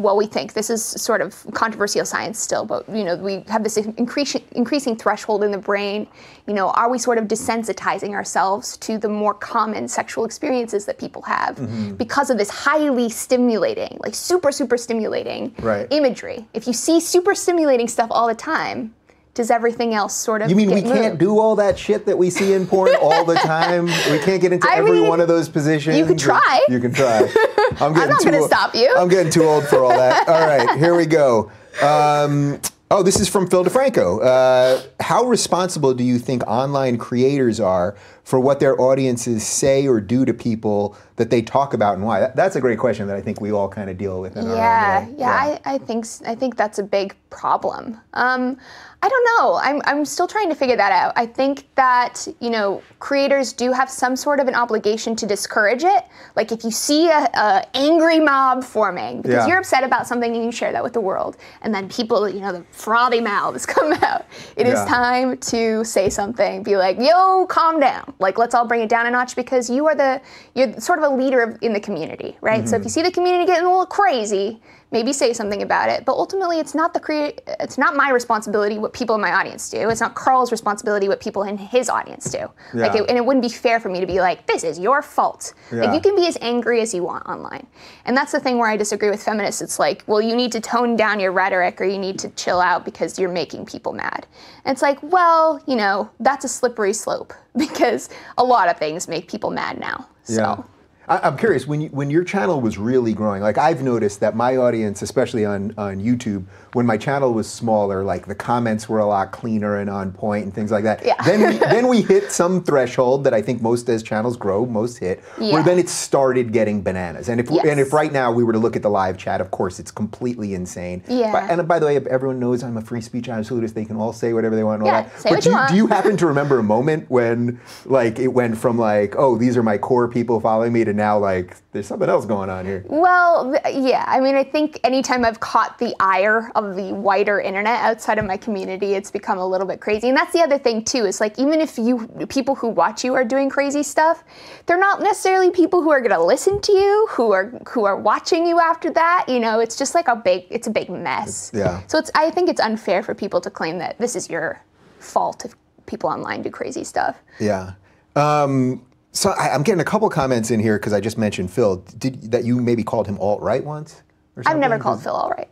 Speaker 1: well, we think this is sort of controversial science still, but you know, we have this increasing increasing threshold in the brain. You know, are we sort of desensitizing ourselves to the more common sexual experiences that people have
Speaker 2: Mm-hmm.
Speaker 1: because of this highly stimulating, like super super stimulating
Speaker 2: Right.
Speaker 1: imagery? If you see super stimulating stuff all the time, does everything else sort of
Speaker 2: You mean we can't do all that shit that we see in porn all the time? We can't get into (laughs)
Speaker 1: I
Speaker 2: every
Speaker 1: mean,
Speaker 2: one of those positions.
Speaker 1: you could try.
Speaker 2: You can try. (laughs) I'm, getting
Speaker 1: not gonna
Speaker 2: old-
Speaker 1: stop you.
Speaker 2: I'm getting too old for all that. (laughs) All right, here we go. Um, oh, this is from Phil DeFranco. Uh, how responsible do you think online creators are for what their audiences say or do to people that they talk about and why? That- that's a great question that I think we all kind of deal with in our
Speaker 1: Yeah,
Speaker 2: own way.
Speaker 1: yeah, I, I think s- I think that's a big problem. Um, I don't know. I'm, I'm still trying to figure that out. I think that you know creators do have some sort of an obligation to discourage it. Like if you see a, a angry mob forming because
Speaker 2: Yeah.
Speaker 1: you're upset about something and you share that with the world, and then people, you know, the frothy mouths (laughs) come out. It is
Speaker 2: Yeah.
Speaker 1: time to say something. Be like, yo, calm down. Like let's all bring it down a notch because you are the you're sort of a leader of, in the community, right? So if
Speaker 2: Mm-hmm.
Speaker 1: you see the community getting a little crazy, maybe say something about it. But ultimately, it's not the create. It's not my responsibility what people in my audience do. It's not Carl's responsibility what people in his audience do. Like, it, and it wouldn't be fair for me to be like, this is your fault.
Speaker 2: Yeah.
Speaker 1: Like, you can be as angry as you want online, and that's the thing where I disagree with feminists. It's like, well, you need to tone down your rhetoric or you need to chill out because you're making people mad. And it's like, well, you know, that's a slippery slope (laughs) because a lot of things make people mad now. So.
Speaker 2: Yeah. I, I'm curious when you, when your channel was really growing. Like I've noticed that my audience, especially on on YouTube, when my channel was smaller, like the comments were a lot cleaner and on point and things like that.
Speaker 1: Yeah.
Speaker 2: Then we, (laughs) then we hit some threshold that I think most as channels grow, most hit,
Speaker 1: Yeah.
Speaker 2: where then it started getting bananas. And if and if right now we were to look at the live chat, of course it's completely insane.
Speaker 1: Yeah.
Speaker 2: But, and by the way, everyone knows I'm a free speech absolutist. They can all say whatever they want and all
Speaker 1: Yeah,
Speaker 2: that.
Speaker 1: say
Speaker 2: but
Speaker 1: what
Speaker 2: do
Speaker 1: you
Speaker 2: you,
Speaker 1: want.
Speaker 2: do you happen to remember a moment when like it went from like oh these are my core people following me to now like there's something else going on here
Speaker 1: Well, yeah. I mean, I think anytime I've caught the ire of the wider internet outside of my community, it's become a little bit crazy. And that's the other thing too. Is like even if you people who watch you are doing crazy stuff, they're not necessarily people who are going to listen to you, who are who are watching you after that. You know, it's just like a big it's a big mess.
Speaker 2: yeah.
Speaker 1: So it's I think it's unfair for people to claim that this is your fault if people online do crazy stuff.
Speaker 2: yeah um, so I, i'm getting a couple comments in here because i just mentioned phil did that you maybe called him alt-right once or
Speaker 1: I've never called Phil alt right.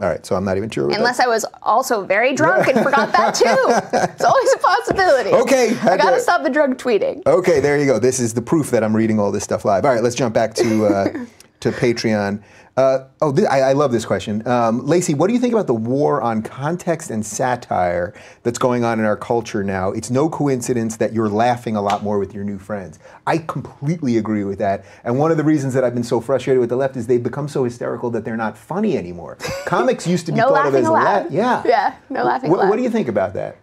Speaker 2: All right, so i'm not even sure
Speaker 1: Unless I was also very drunk and forgot that (laughs) too. It's always a possibility.
Speaker 2: Okay,
Speaker 1: I
Speaker 2: had
Speaker 1: gotta
Speaker 2: to-
Speaker 1: stop the drug tweeting.
Speaker 2: Okay, there you go. This is the proof that I'm reading all this stuff live. All right, let's jump back to uh, (laughs) to Patreon. Uh, oh, thi- I, I love this question, um, Laci. What do you think about the war on context and satire that's going on in our culture now? It's no coincidence that you're laughing a lot more with your new friends. I completely agree with that. And one of the reasons that I've been so frustrated with the left is they've become so hysterical that they're not funny anymore. Comics used to be
Speaker 1: No
Speaker 2: thought of as la- yeah,
Speaker 1: Yeah, no laughing
Speaker 2: What, what do you think about that?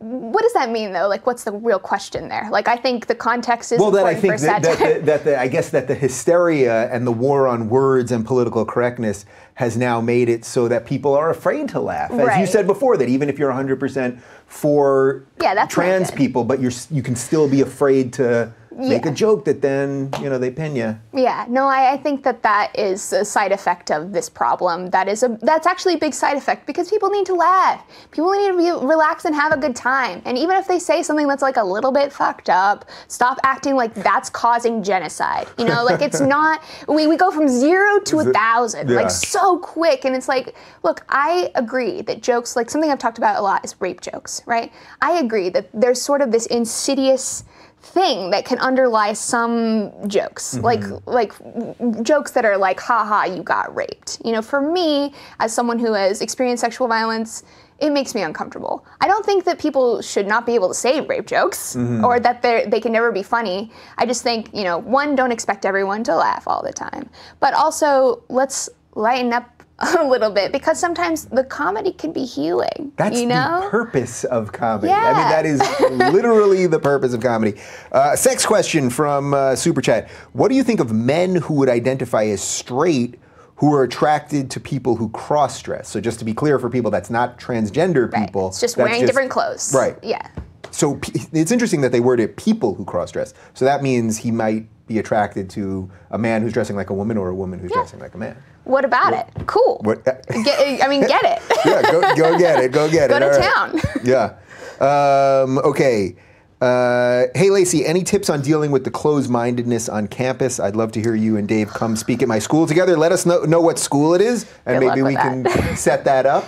Speaker 1: What does that mean though? Like, what's the real question there? Like, I think the context is
Speaker 2: Well, that I think
Speaker 1: for
Speaker 2: that, that, that, that the, I guess that the hysteria and the war on words and political correctness has now made it so that people are afraid to laugh. As you said before, that even if you're 100% for
Speaker 1: Yeah,
Speaker 2: trans people, but you're you can still be afraid to make a joke that then you know they pin you.
Speaker 1: Yeah, no, I, I think that that is a side effect of this problem. That is a that's actually a big side effect because people need to laugh. People need to be, relax and have a good time. And even if they say something that's like a little bit fucked up, stop acting like that's causing genocide. You know, like it's (laughs) not. We, we go from zero to a thousand
Speaker 2: Yeah.
Speaker 1: like so quick, and it's like, look, I agree that jokes like something I've talked about a lot is rape jokes, right? I agree that there's sort of this insidious thing that can underlie some jokes. Mm-hmm. Like like jokes that are like haha you got raped. You know for me as someone who has experienced sexual violence it makes me uncomfortable. I don't think that people should not be able to say rape jokes mm-hmm. or that they they can never be funny. I just think you know one don't expect everyone to laugh all the time. But also let's lighten up (laughs) a little bit because sometimes the comedy can be healing
Speaker 2: That's
Speaker 1: you know
Speaker 2: the purpose of comedy. Yeah. I mean, that is (laughs) literally the purpose of comedy. Uh, sex question from uh, Super Chat. What do you think of men who would identify as straight who are attracted to people who cross dress? So, just to be clear for people, that's not transgender
Speaker 1: Right.
Speaker 2: people.
Speaker 1: it's just wearing different clothes
Speaker 2: Right.
Speaker 1: yeah
Speaker 2: So, p- it's interesting that they word it people who cross dress. So, that means he might be attracted to a man who's dressing like a woman or a woman who's dressing like a man.
Speaker 1: What about it? Cool.
Speaker 2: What-
Speaker 1: Get, I mean, get it. (laughs)
Speaker 2: yeah, go, go get it. Go get
Speaker 1: Go
Speaker 2: it.
Speaker 1: to
Speaker 2: All right.
Speaker 1: town. (laughs)
Speaker 2: Yeah. Um, okay. Uh, hey, Laci, any tips on dealing with the closed mindedness on campus? I'd love to hear you and Dave come speak at my school together. Let us know, know what school it is, and
Speaker 1: Good
Speaker 2: maybe we can (laughs) set that up.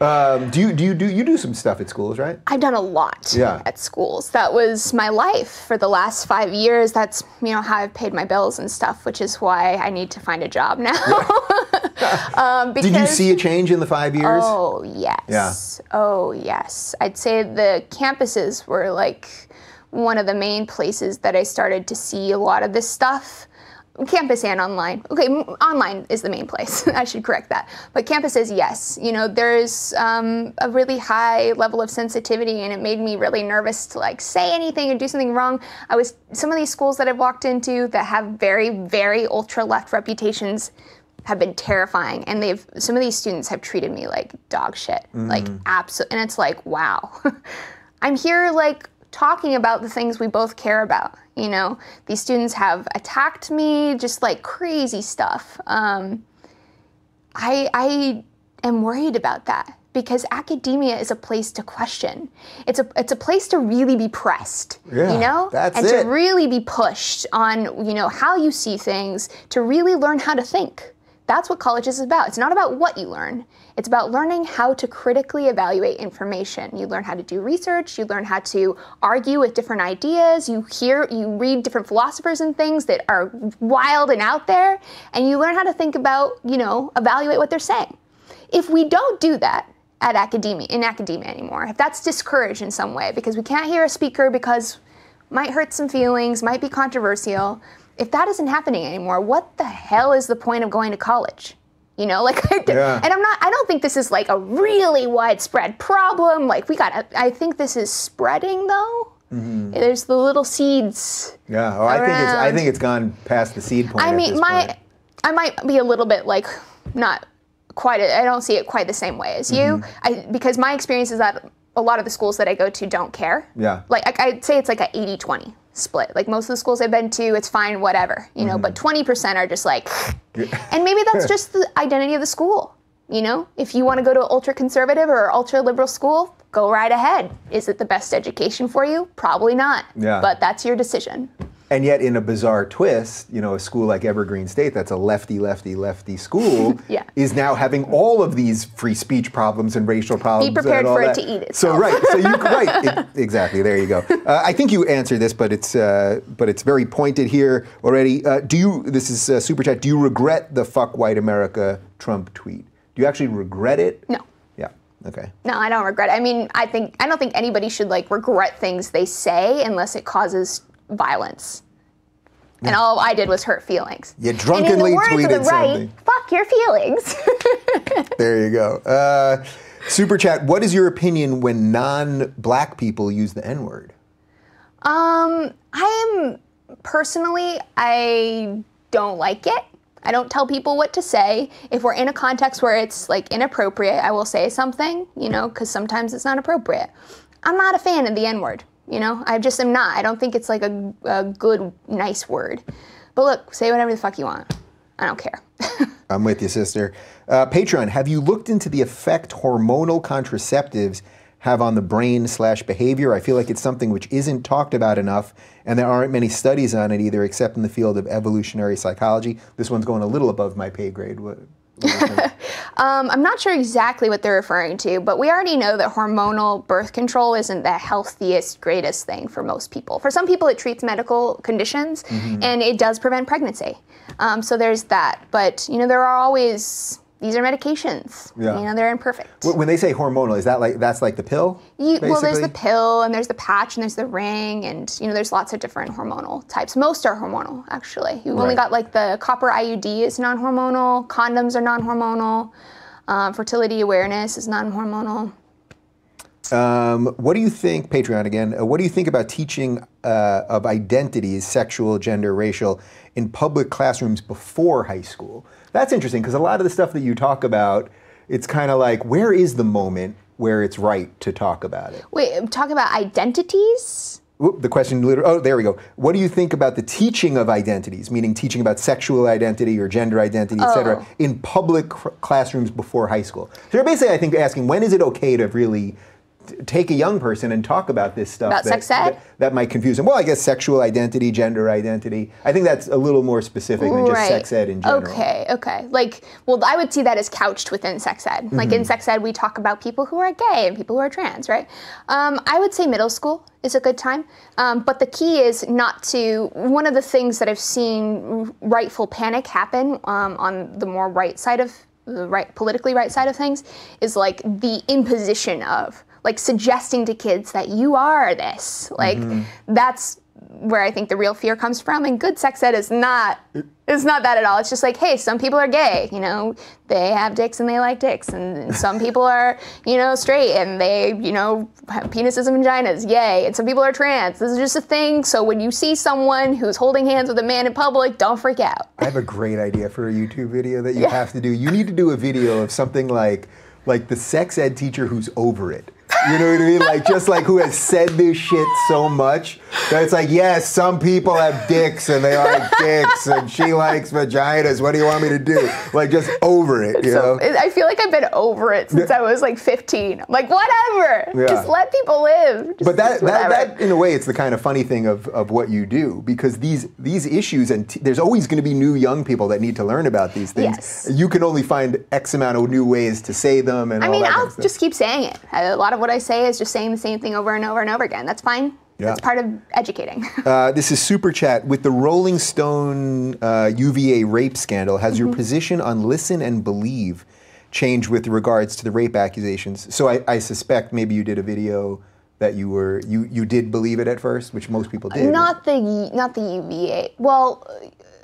Speaker 2: Um, do you do you do you do some stuff at schools, right?
Speaker 1: I've done a lot
Speaker 2: Yeah.
Speaker 1: at schools. That was my life for the last five years. That's you know how I've paid my bills and stuff, which is why I need to find a job (laughs) now. (laughs) um, because, (laughs)
Speaker 2: Did you see a change in the five years?
Speaker 1: Oh yes. Yeah. Oh yes. I'd say the campuses were like one of the main places that I started to see a lot of this stuff. Campus and online. Okay, m- online is the main place. (laughs) I should correct that. But campuses, yes. You know, there's um, a really high level of sensitivity, and it made me really nervous to like say anything or do something wrong. I was some of these schools that I've walked into that have very, very ultra left reputations have been terrifying and they've some of these students have treated me like dog shit like absolutely and it's like wow (laughs) i'm here like talking about the things we both care about you know these students have attacked me just like crazy stuff um, I, I am worried about that because academia is a place to question. It's a it's a place to really be pressed,
Speaker 2: Yeah,
Speaker 1: you know,
Speaker 2: that's
Speaker 1: and
Speaker 2: it.
Speaker 1: to really be pushed on you know how you see things, to really learn how to think. That's what college is about. It's not about what you learn. It's about learning how to critically evaluate information. You learn how to do research, you learn how to argue with different ideas, you hear you read different philosophers and things that are wild and out there, and you learn how to think about, you know, evaluate what they're saying. If we don't do that at academia in academia anymore, if that's discouraged in some way because we can't hear a speaker because might hurt some feelings, might be controversial. If that isn't happening anymore, what the hell is the point of going to college? You know, (laughs) like, I d-
Speaker 2: Yeah.
Speaker 1: and I'm not, I don't think this is like a really widespread problem. Like, we got, I think this is spreading though. There's the little seeds.
Speaker 2: Yeah. Oh, I think it's I think it's gone past the seed point.
Speaker 1: I mean, my,
Speaker 2: point.
Speaker 1: I might be a little bit like not quite. I I don't see it quite the same way as you.
Speaker 2: Mm-hmm.
Speaker 1: I because my experience is that a lot of the schools that I go to don't care.
Speaker 2: Yeah.
Speaker 1: Like I, I'd say it's like a 80-20 split. Like most of the schools I've been to, it's fine, whatever. You know, but
Speaker 2: Mm-hmm.
Speaker 1: 20% are just like, (laughs) and maybe that's just the identity of the school. You know, if you want to go to an ultra conservative or ultra liberal school, go right ahead. Is it the best education for you? Probably not.
Speaker 2: Yeah.
Speaker 1: But that's your decision.
Speaker 2: And yet, in a bizarre twist, you know, a school like Evergreen State, that's a lefty, lefty, lefty school, (laughs)
Speaker 1: Yeah.
Speaker 2: is now having all of these free speech problems and racial problems.
Speaker 1: Be prepared
Speaker 2: and all
Speaker 1: for it
Speaker 2: that.
Speaker 1: to eat
Speaker 2: it.
Speaker 1: So
Speaker 2: right, so you (laughs) right, e- exactly. There you go. Uh, I think you answered this, but it's uh, but it's very pointed here already. Uh, do you? This is uh, super chat. Do you regret the "fuck white America" Trump tweet? Do you actually regret it?
Speaker 1: No.
Speaker 2: Yeah. Okay.
Speaker 1: No, I don't regret it. I mean, I think I don't think anybody should like regret things they say unless it causes violence. And all I did was hurt feelings.
Speaker 2: You drunkenly
Speaker 1: the words of the
Speaker 2: tweeted
Speaker 1: right,
Speaker 2: something.
Speaker 1: fuck your feelings. (laughs)
Speaker 2: There you go. Uh, super chat. What is your opinion when non-black people use the N-word?
Speaker 1: um, I am personally, I don't like it. I don't tell people what to say. If we're in a context where it's like inappropriate, I will say something, you know, because sometimes it's not appropriate. I'm not a fan of the N word, you know, I just am not. I don't think it's like a, a good, nice word. But look, say whatever the fuck you want. I don't care. (laughs)
Speaker 2: I'm with you, sister. Uh, Patreon, have you looked into the effect hormonal contraceptives have on the brain slash behavior? I feel like it's something which isn't talked about enough, and there aren't many studies on it either, except in the field of evolutionary psychology. This one's going a little above my pay grade. What, what do you think?
Speaker 1: Um, I'm not sure exactly what they're referring to, but we already know that hormonal birth control isn't the healthiest, greatest thing for most people. For some people, it treats medical conditions and it does prevent pregnancy. Um, so there's that. But, you know, there are always, these are medications.
Speaker 2: Yeah.
Speaker 1: You know, they're imperfect.
Speaker 2: when they say hormonal, is that like that's like the pill?
Speaker 1: You, well, there's the pill and there's the patch and there's the ring and you know there's lots of different hormonal types. Most are hormonal actually. You've only got like the copper IUD is non-hormonal, condoms are non-hormonal, um, fertility awareness is non-hormonal.
Speaker 2: Um, what do you think, Patreon again, uh, what do you think about teaching uh, of identities, sexual, gender, racial, in public classrooms before high school? That's interesting because a lot of the stuff that you talk about, it's kind of like, where is the moment where it's right to talk about it?
Speaker 1: Wait, um, talk about identities.
Speaker 2: Whoop, the question, literally, oh, there we go. What do you think about the teaching of identities, meaning teaching about sexual identity or gender identity, et cetera,
Speaker 1: Oh.
Speaker 2: in public classrooms before high school? So you're basically, I think, asking when is it okay to really take a young person and talk about this stuff
Speaker 1: About
Speaker 2: that,
Speaker 1: sex ed?
Speaker 2: that that might confuse them. Well, I guess sexual identity, gender identity. I think that's a little more specific than just sex ed in general.
Speaker 1: Okay, okay. Like, well, I would see that as couched within sex ed. Like
Speaker 2: Mm-hmm.
Speaker 1: in sex ed, we talk about people who are gay and people who are trans, right? Um, I would say middle school is a good time. Um, but the key is not to. One of the things that I've seen rightful panic happen um, on the more right side of the right politically right side of things is like the imposition of like suggesting to kids that you are this. Like mm-hmm. that's where I think the real fear comes from. And good sex ed is not it's not that at all. It's just like, hey, some people are gay, you know, they have dicks and they like dicks, and some (laughs) people are, you know, straight and they, you know, have penises and vaginas, yay. And some people are trans. This is just a thing. So when you see someone who's holding hands with a man in public, don't freak out.
Speaker 2: I have a great idea for a YouTube video that you have to do. You need to do a video of something like like the sex ed teacher who's over it. You know what I mean? Like just like who has said this shit so much that it's like, yes, some people have dicks and they like dicks and she likes vaginas. What do you want me to do? Like just over it, you
Speaker 1: So
Speaker 2: know?
Speaker 1: I feel like I've been over it since I was like 15. I'm like, whatever.
Speaker 2: Yeah.
Speaker 1: Just let people live. Just-
Speaker 2: But that, that, that, in a way, it's the kind of funny thing of, of what you do because these these issues and t- there's always going to be new young people that need to learn about these things.
Speaker 1: Yes.
Speaker 2: You can only find X amount of new ways to say them and
Speaker 1: I mean, I'll just keep saying it. A lot of what I say is just saying the same thing over and over and over again. That's fine.
Speaker 2: Yeah.
Speaker 1: That's part of educating. (laughs)
Speaker 2: Uh, this is super chat with the Rolling Stone uh, UVA rape scandal. Has
Speaker 1: Mm-hmm.
Speaker 2: your position on listen and believe changed with regards to the rape accusations? So I, I suspect maybe you did a video that you were you you did believe it at first, which most people did.
Speaker 1: not the not the UVA. Well,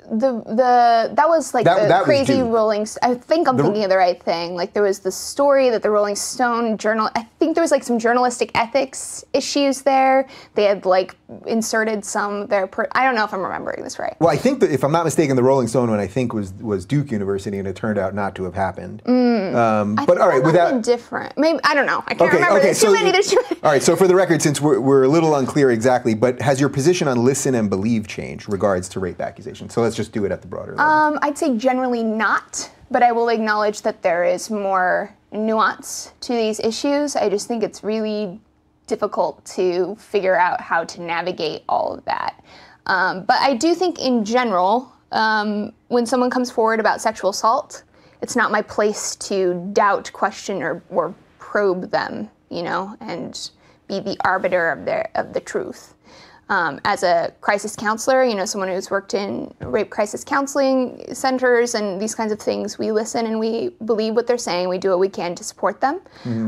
Speaker 1: the the that was like
Speaker 2: That-
Speaker 1: the
Speaker 2: that
Speaker 1: crazy Rolling. I think I'm thinking of the right thing. Like there was the story that the Rolling Stone journal. I think there was like some journalistic ethics issues there. They had like inserted some their. Per- I don't know if I'm remembering this right.
Speaker 2: Well, I think that if I'm not mistaken, the Rolling Stone one I think was was Duke University, and it turned out not to have happened. Um, but all right,
Speaker 1: That might have
Speaker 2: without
Speaker 1: different. Maybe I don't know. I can't
Speaker 2: Okay,
Speaker 1: remember.
Speaker 2: okay,
Speaker 1: There's
Speaker 2: so
Speaker 1: too many. There's too many.
Speaker 2: all right. So for the record, since we're, we're a little unclear exactly, but has your position on listen and believe changed regards to rape accusations? So let's just do it at the broader level.
Speaker 1: Um, I'd say generally not, but I will acknowledge that there is more nuance to these issues. I just think it's really difficult to figure out how to navigate all of that. Um, but I do think, in general, um, when someone comes forward about sexual assault, it's not my place to doubt, question, or, or probe them, you know, and be the arbiter of their of the truth um, as a crisis counselor, you know, someone who's worked in rape crisis counseling centers and these kinds of things, we listen and we believe what they're saying. We do what we can to support them.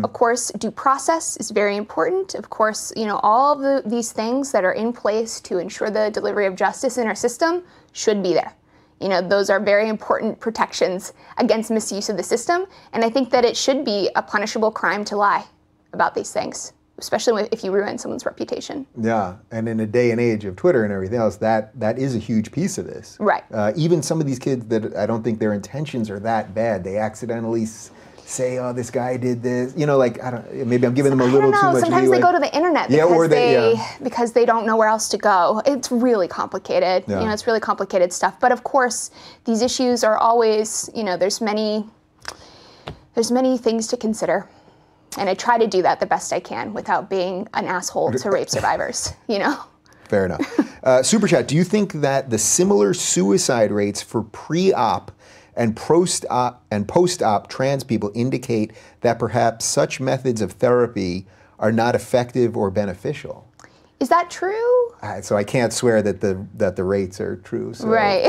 Speaker 1: Of course, due process is very important. Of course, you know, all of the, these things that are in place to ensure the delivery of justice in our system should be there. You know, those are very important protections against misuse of the system. And I think that it should be a punishable crime to lie about these things, especially if you ruin someone's reputation.
Speaker 2: Yeah, and in a day and age of Twitter and everything else, that that is a huge piece of this.
Speaker 1: Right.
Speaker 2: Uh, even some of these kids that I don't think their intentions are that bad, they accidentally say, "Oh, this guy did this." You know, like I don't. Maybe I'm giving them a little
Speaker 1: don't
Speaker 2: too much
Speaker 1: Sometimes
Speaker 2: leeway.
Speaker 1: they go to the internet
Speaker 2: Yeah,
Speaker 1: because
Speaker 2: or they-
Speaker 1: they,
Speaker 2: yeah.
Speaker 1: because they don't know where else to go. It's really complicated.
Speaker 2: Yeah.
Speaker 1: You know, it's really complicated stuff. But of course, these issues are always, you know, there's many there's many things to consider. And I try to do that the best I can without being an asshole to rape (laughs) survivors, you know?
Speaker 2: Fair enough. Uh, Super chat. Do you think that the similar suicide rates for pre-op and post-op and post-op trans people indicate that perhaps such methods of therapy are not effective or beneficial?
Speaker 1: Is that true?
Speaker 2: Uh, so I can't swear that the that the rates are true. So.
Speaker 1: Right.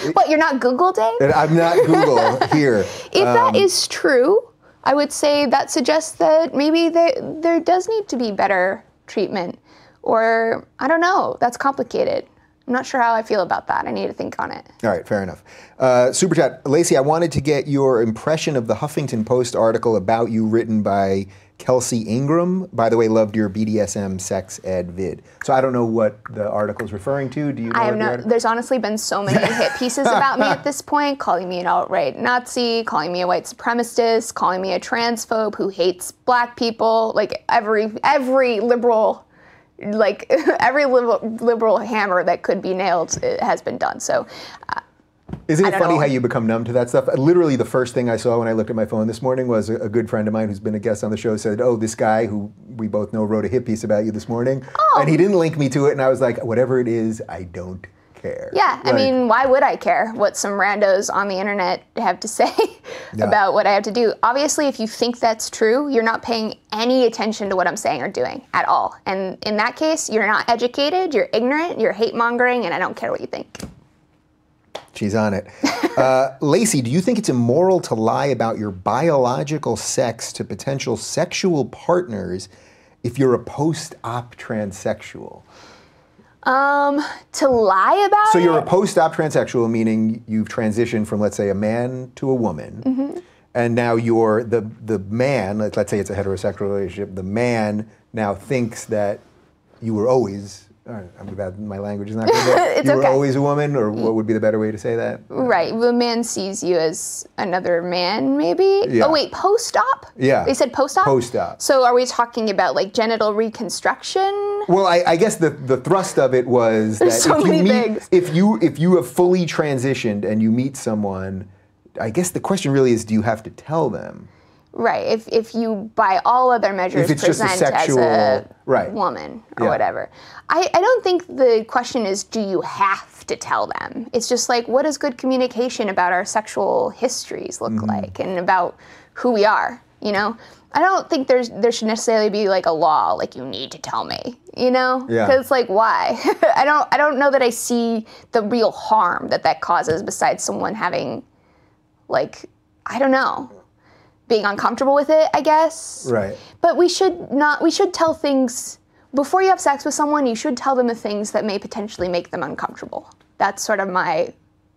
Speaker 1: (laughs) what, you're not Google Dave?
Speaker 2: I'm not Google (laughs) here.
Speaker 1: If
Speaker 2: Um,
Speaker 1: that is true, I would say that suggests that maybe there, there does need to be better treatment. Or, I don't know, that's complicated. I'm not sure how I feel about that. I need to think on it.
Speaker 2: All right, fair enough. Uh, Super chat, Laci. I wanted to get your impression of the Huffington Post article about you, written by Kelsey Ingram. By the way, loved your BDSM sex ed vid. So I don't know what the article is referring to. Do you? Know
Speaker 1: I have
Speaker 2: the
Speaker 1: no, there's honestly been so many (laughs) hit pieces about me at this point, calling me an alt-right Nazi, calling me a white supremacist, calling me a transphobe who hates black people, like every every liberal like (laughs) every liberal, liberal hammer that could be nailed has been done. So uh,
Speaker 2: Isn't it funny
Speaker 1: know.
Speaker 2: how you become numb to that stuff? Uh, literally, the first thing I saw when I looked at my phone this morning was a, a good friend of mine who's been a guest on the show said, "Oh, this guy who we both know wrote a hit piece about you this morning,"
Speaker 1: Oh.
Speaker 2: and he didn't link me to it, and I was like, "Whatever it is, I don't care."
Speaker 1: Yeah, I mean, why would I care what some randos on the internet have to (laughs) say
Speaker 2: Yeah.
Speaker 1: about what I have to do? Obviously, if you think that's true, you're not paying any attention to what I'm saying or doing at all. And in that case, you're not educated, you're ignorant, you're hate mongering, and I don't care what you think.
Speaker 2: She's on it. uh, (laughs) Laci, do you think it's immoral to lie about your biological sex to potential sexual partners if you're a post-op transsexual?
Speaker 1: Um, to lie about
Speaker 2: So you're a post-op transsexual, meaning you've transitioned from, let's say, a man to a woman,
Speaker 1: Mm-hmm.
Speaker 2: and now you're the the man. Let's say it's a heterosexual relationship. The man now thinks that you were always. I'm bad. My language is not (laughs) good. You were
Speaker 1: okay.
Speaker 2: always a woman, or mm. what would be the better way to say that?
Speaker 1: Right. The man sees you as another man, maybe?
Speaker 2: Yeah.
Speaker 1: Oh, wait, post op?
Speaker 2: Yeah.
Speaker 1: They said post op?
Speaker 2: Post-op.
Speaker 1: So are we talking about like genital reconstruction?
Speaker 2: Well, I, I guess the, the thrust of it was that
Speaker 1: so
Speaker 2: if you meet,
Speaker 1: things.
Speaker 2: if you if you have fully transitioned and you meet someone, I guess the question really is, do you have to tell them?
Speaker 1: Right. If, if you, by all other measures,
Speaker 2: just a
Speaker 1: present
Speaker 2: sexual-
Speaker 1: as a
Speaker 2: right.
Speaker 1: woman or
Speaker 2: Yeah.
Speaker 1: whatever. I, I don't think the question is, do you have to tell them? It's just like, what does good communication about our sexual histories look
Speaker 2: Mm-hmm.
Speaker 1: like and about who we are? You know? I don't think there's there should necessarily be like a law like you need to tell me, you know?
Speaker 2: Yeah.
Speaker 1: Because like why? (laughs) I don't I don't know that I see the real harm that that causes besides someone having like I don't know being uncomfortable with it, I guess.
Speaker 2: Right.
Speaker 1: But we should not we should tell things before you have sex with someone, you should tell them the things that may potentially make them uncomfortable. That's sort of my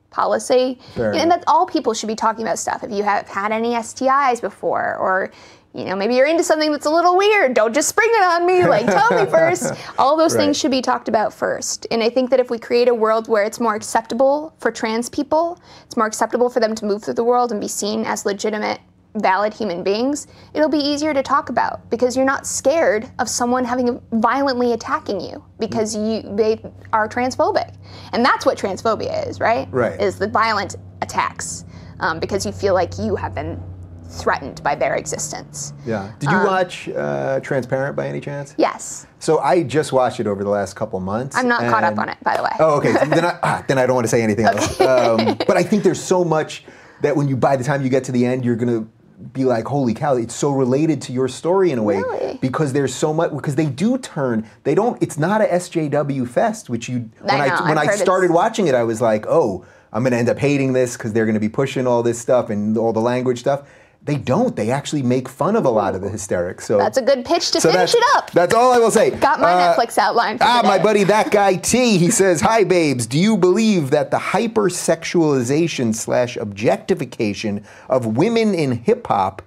Speaker 1: policy.
Speaker 2: Fair
Speaker 1: and that's all people should be talking about stuff. If you have had any STIs before or you know, maybe you're into something that's a little weird. Don't just spring it on me. Like, tell me (laughs) first. All those
Speaker 2: Right.
Speaker 1: things should be talked about first. And I think that if we create a world where it's more acceptable for trans people, it's more acceptable for them to move through the world and be seen as legitimate, valid human beings, it'll be easier to talk about because you're not scared of someone having violently attacking you because you they are transphobic. And that's what transphobia is, right?
Speaker 2: Right.
Speaker 1: Is the violent attacks um, because you feel like you have been threatened by their existence.
Speaker 2: Yeah. Did you watch uh, Transparent by any chance?
Speaker 1: Yes.
Speaker 2: So I just watched it over the last couple months.
Speaker 1: I'm not caught up on it, by the way.
Speaker 2: Oh, okay. Then, I, ah, then I don't want to say anything else. (laughs) Um, but I think there's so much that when you, by the time you get to the end, you're gonna be like, "Holy cow!" It's so related to your story in a way
Speaker 1: Really?
Speaker 2: because there's so much. Because they do turn. They don't. It's not a SJW fest, which you. When
Speaker 1: I know,
Speaker 2: when
Speaker 1: I've
Speaker 2: I started watching it, I was like, "Oh, I'm gonna end up hating this because they're gonna be pushing all this stuff and all the language stuff." They don't. They actually make fun of a lot of the hysterics. So
Speaker 1: That's a good pitch to
Speaker 2: so
Speaker 1: finish it up.
Speaker 2: That's all I will say.
Speaker 1: Got my
Speaker 2: Uh,
Speaker 1: Netflix outline for
Speaker 2: Ah, my buddy, that guy T. He says, "Hi, babes. Do you believe that the hypersexualization slash objectification of women in hip hop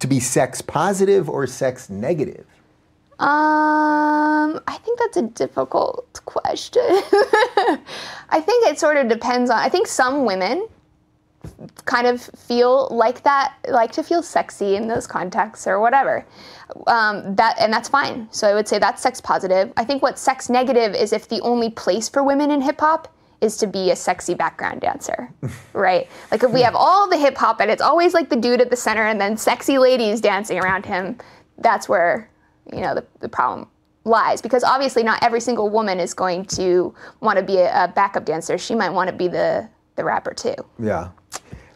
Speaker 2: to be sex positive or sex negative?"
Speaker 1: Um, I think that's a difficult question. (laughs) I think it sort of depends on. I think some women kind of feel like that, like to feel sexy in those contexts or whatever. Um, that and that's fine. So I would say that's sex positive. I think what's sex negative is if the only place for women in hip hop is to be a sexy background dancer, (laughs) right? Like if we have all the hip hop and it's always like the dude at the center and then sexy ladies dancing around him, that's where you know the, the problem lies because obviously not every single woman is going to want to be a, a backup dancer she might want to be the the rapper too
Speaker 2: Yeah.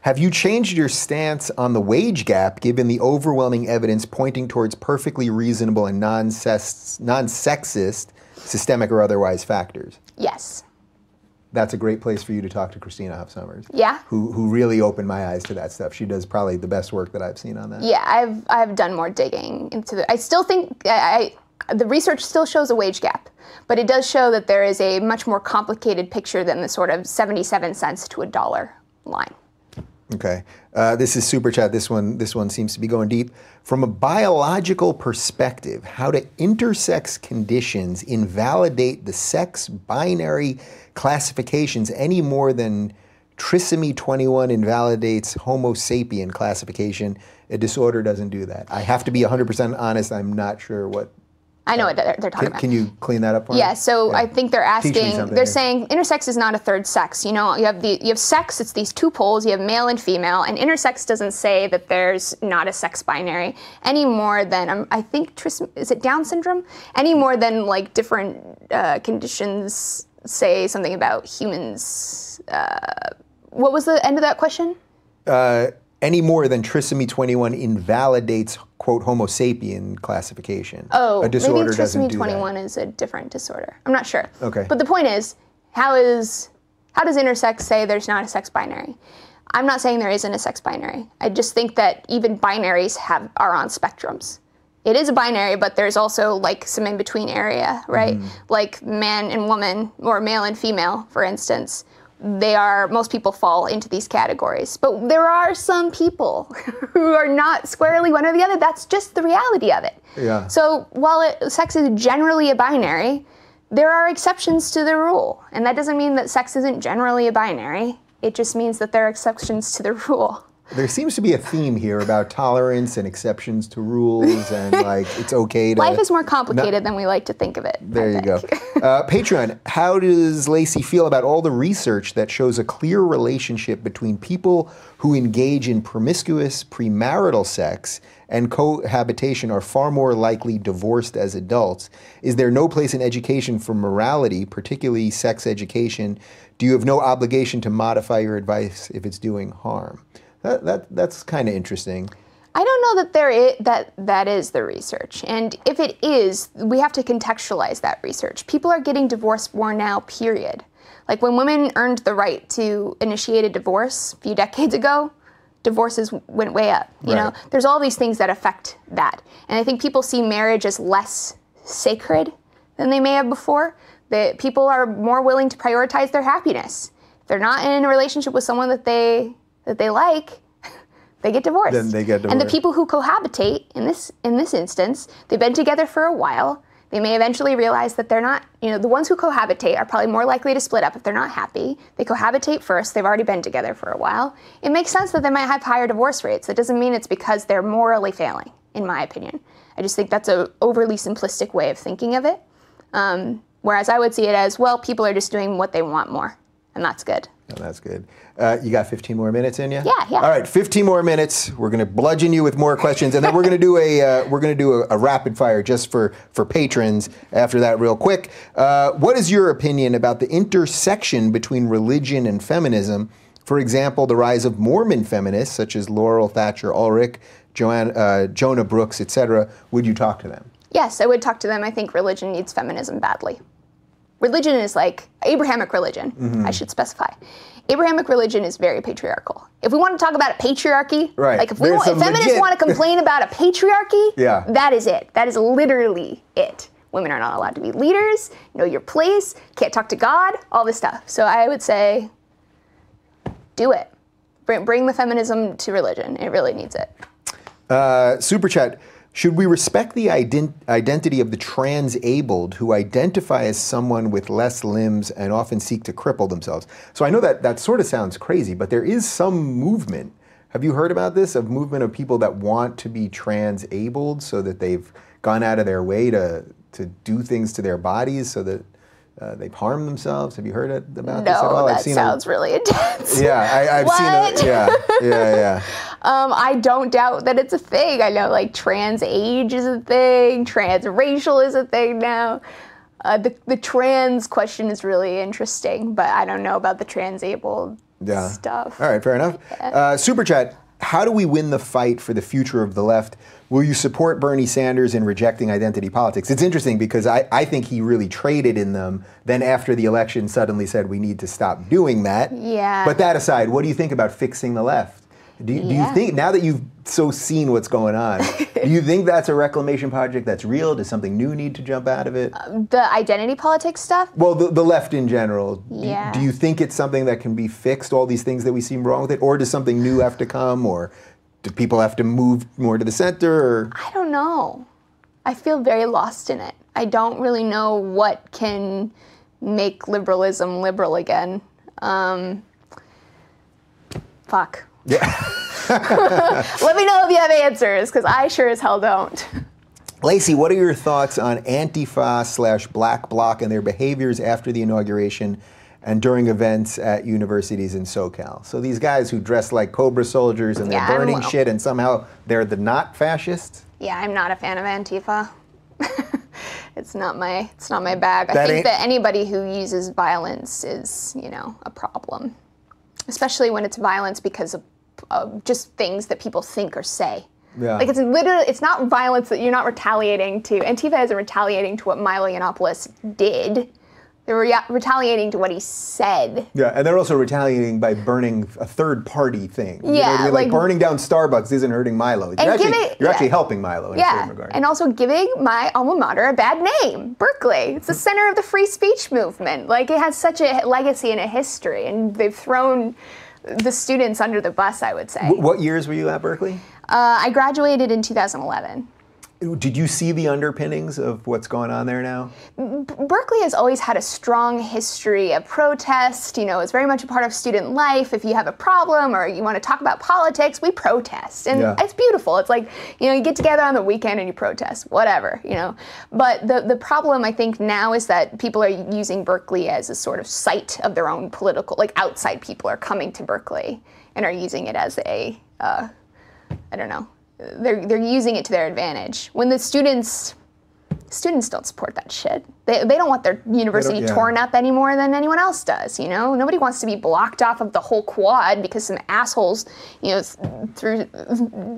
Speaker 2: Have you changed your stance on the wage gap given the overwhelming evidence pointing towards perfectly reasonable and non-sexist, non-sexist systemic or otherwise factors?
Speaker 1: yes
Speaker 2: That's a great place for you to talk to Christina Hoff Sommers.
Speaker 1: Yeah.
Speaker 2: Who, who really opened my eyes to that stuff. She does probably the best work that I've seen on that.
Speaker 1: yeah i've i've done more digging into the i still think I, I the research still shows a wage gap but it does show that there is a much more complicated picture than the sort of 77 cents to a dollar line
Speaker 2: Okay. Uh, this is super chat. This one, this one seems to be going deep. From a biological perspective, how do intersex conditions invalidate the sex binary classifications any more than trisomy 21 invalidates Homo sapien classification? A disorder doesn't do that. I have to be 100% honest. I'm not sure what
Speaker 1: I know what they're, they're talking
Speaker 2: Can,
Speaker 1: about.
Speaker 2: can you clean that up for me?
Speaker 1: Yeah, so I think they're asking. They're saying intersex is not a third sex. You know, you have the you have sex. It's these two poles. You have male and female, and intersex doesn't say that there's not a sex binary any more than um, I think tris- is it Down syndrome? Any more than like different uh, conditions say something about humans. Uh, what was the end of that question?
Speaker 2: Uh, any more than trisomy 21 invalidates quote Homo sapien classification.
Speaker 1: Oh,
Speaker 2: a disorder
Speaker 1: maybe trisomy
Speaker 2: do
Speaker 1: 21 is a different disorder. I'm not sure.
Speaker 2: Okay.
Speaker 1: But the point is, how is how does intersex say there's not a sex binary? I'm not saying there isn't a sex binary. I just think that even binaries have are on spectrums. It is a binary, but there's also like some in between area, right?
Speaker 2: Mm-hmm.
Speaker 1: Like man and woman, or male and female, for instance. They are most people fall into these categories, but there are some people (laughs) who are not squarely one or the other. That's just the reality of it.
Speaker 2: Yeah.
Speaker 1: So while it, sex is generally a binary, there are exceptions to the rule, and that doesn't mean that sex isn't generally a binary. It just means that there are exceptions to the (laughs) rule.
Speaker 2: There seems to be a theme here about tolerance and exceptions to rules and (laughs) like it's okay to.
Speaker 1: Life is more complicated than we like to think of it.
Speaker 2: There you go. (laughs) Uh, Patreon, how does Laci feel about all the research that shows a clear relationship between people who engage in promiscuous premarital sex and cohabitation are far more likely divorced as adults? Is there no place in education for morality, particularly sex education? Do you have no obligation to modify your advice if it's doing harm? That, that, that's kind of interesting.
Speaker 1: I don't know that there is, that that is the research, and if it is, we have to contextualize that research. People are getting divorced more now. Period. Like when women earned the right to initiate a divorce a few decades ago, divorces went way up. You know, there's all these things that affect that, and I think people see marriage as less sacred than they may have before. That people are more willing to prioritize their happiness. If they're not in a relationship with someone that they that they like, they get divorced.
Speaker 2: Then they get divorced.
Speaker 1: And the people who cohabitate in this in this instance, they've been together for a while. They may eventually realize that they're not, you know, the ones who cohabitate are probably more likely to split up if they're not happy. They cohabitate first, they've already been together for a while. It makes sense that they might have higher divorce rates. That doesn't mean it's because they're morally failing, in my opinion. I just think that's a overly simplistic way of thinking of it. Um, whereas I would see it as, well, people are just doing what they want more, and that's good.
Speaker 2: Oh, that's good. Uh, you got 15 more minutes in you?
Speaker 1: Yeah, yeah.
Speaker 2: All right, 15 more minutes. We're going to bludgeon you with more questions, and then we're going to do a uh, we're going to do a, a rapid fire just for for patrons. After that, real quick, uh, what is your opinion about the intersection between religion and feminism? For example, the rise of Mormon feminists such as Laurel Thatcher Ulrich, Joanne, uh, Joanna Brooks, etc. Would you talk to them?
Speaker 1: Yes, I would talk to them. I think religion needs feminism badly. Religion is like Abrahamic religion,
Speaker 2: Mm-hmm.
Speaker 1: I should specify. Abrahamic religion is very patriarchal. If we want to talk about a patriarchy,
Speaker 2: Right.
Speaker 1: like if, we want, if feminists
Speaker 2: legit-
Speaker 1: want to complain about a patriarchy, (laughs)
Speaker 2: Yeah.
Speaker 1: that is it. That is literally it. Women are not allowed to be leaders, know your place, can't talk to God, all this stuff. So I would say, do it. Bring, bring the feminism to religion. It really needs it.
Speaker 2: Uh, super chat. Should we respect the ident- identity of the trans-abled who identify as someone with less limbs and often seek to cripple themselves? So I know that that sort of sounds crazy, but there is some movement. Have you heard about this? Of movement of people that want to be trans-abled, so that they've gone out of their way to to do things to their bodies, so that uh, they've harmed themselves. Have you heard it- about this at
Speaker 1: No,
Speaker 2: all?
Speaker 1: that
Speaker 2: a-
Speaker 1: sounds really intense.
Speaker 2: yeah, I, I've
Speaker 1: What?
Speaker 2: seen it. Yeah, yeah, yeah. (laughs)
Speaker 1: Um, I don't doubt that it's a thing. I know like trans age is a thing, trans racial is a thing now. Uh, the, the trans question is really interesting, but I don't know about the trans abled
Speaker 2: Yeah.
Speaker 1: stuff.
Speaker 2: All right, fair enough. Uh, Super chat. How do we win the fight for the future of the left? Will you support Bernie Sanders in rejecting identity politics? It's interesting because I, I think he really traded in them. Then after the election, suddenly said we need to stop doing that.
Speaker 1: Yeah.
Speaker 2: But that aside, what do you think about fixing the left? Do you, do you think now that you've so seen what's going on, (laughs) do you think that's a reclamation project that's real? Does something new need to jump out of it?
Speaker 1: Um, the identity politics stuff?
Speaker 2: Well, the, the left in general. Do-
Speaker 1: Yeah.
Speaker 2: Do, you think it's something that can be fixed, all these things that we seem wrong with it? Or does something new have to come? Or do people have to move more to the center? Or
Speaker 1: I don't know. I feel very lost in it. I don't really know what can make liberalism liberal again. Um, fuck.
Speaker 2: yeah. (laughs)
Speaker 1: Let me know if you have answers, because I sure as hell don't.
Speaker 2: Laci, what are your thoughts on Antifa slash Black Bloc and their behaviors after the inauguration and during events at universities in SoCal? So these guys who dress like Cobra soldiers and they're
Speaker 1: Yeah,
Speaker 2: burning shit and somehow they're the not fascists?
Speaker 1: Yeah, I'm not a fan of Antifa. (laughs) it's not my it's not my bag. I
Speaker 2: That ain't-
Speaker 1: think that anybody who uses violence is, you know, a problem. Especially when it's violence because of, of just things that people think or say.
Speaker 2: Yeah.
Speaker 1: Like it's literally it's not violence that you're not retaliating to. Antifa isn't retaliating to what Milo Yiannopoulos did. They're rea- retaliating to what he said.
Speaker 2: Yeah, and they're also retaliating by burning a third party thing. You know
Speaker 1: Yeah,
Speaker 2: I mean? like,
Speaker 1: like-
Speaker 2: burning down Starbucks isn't hurting Milo. You're, actually,
Speaker 1: giving-
Speaker 2: you're actually helping Milo in
Speaker 1: Yeah,
Speaker 2: certain regard.
Speaker 1: and also giving my alma mater a bad name, Berkeley. It's the center of the free speech movement. Like it has such a legacy and a history, and they've thrown the students under the bus. I would say.
Speaker 2: Wh- what years were you at Berkeley?
Speaker 1: Uh, I graduated in 2011.
Speaker 2: Did you see the underpinnings of what's going on there now?
Speaker 1: Berkeley has always had a strong history of protest. You know, it's very much a part of student life. If you have a problem or you want to talk about politics, we protest. And
Speaker 2: Yeah.
Speaker 1: it's beautiful. It's like, you know, you get together on the weekend and you protest, whatever, you know. But the, the problem, I think, now is that people are using Berkeley as a sort of site of their own political, like outside people are coming to Berkeley and are using it as a, uh, I don't know, they're, they're using it to their advantage. When the students, students don't support that shit. They, they don't want their university
Speaker 2: yeah.
Speaker 1: torn up any more than anyone else does, you know? Nobody wants to be blocked off of the whole quad because some assholes, you know, th- through,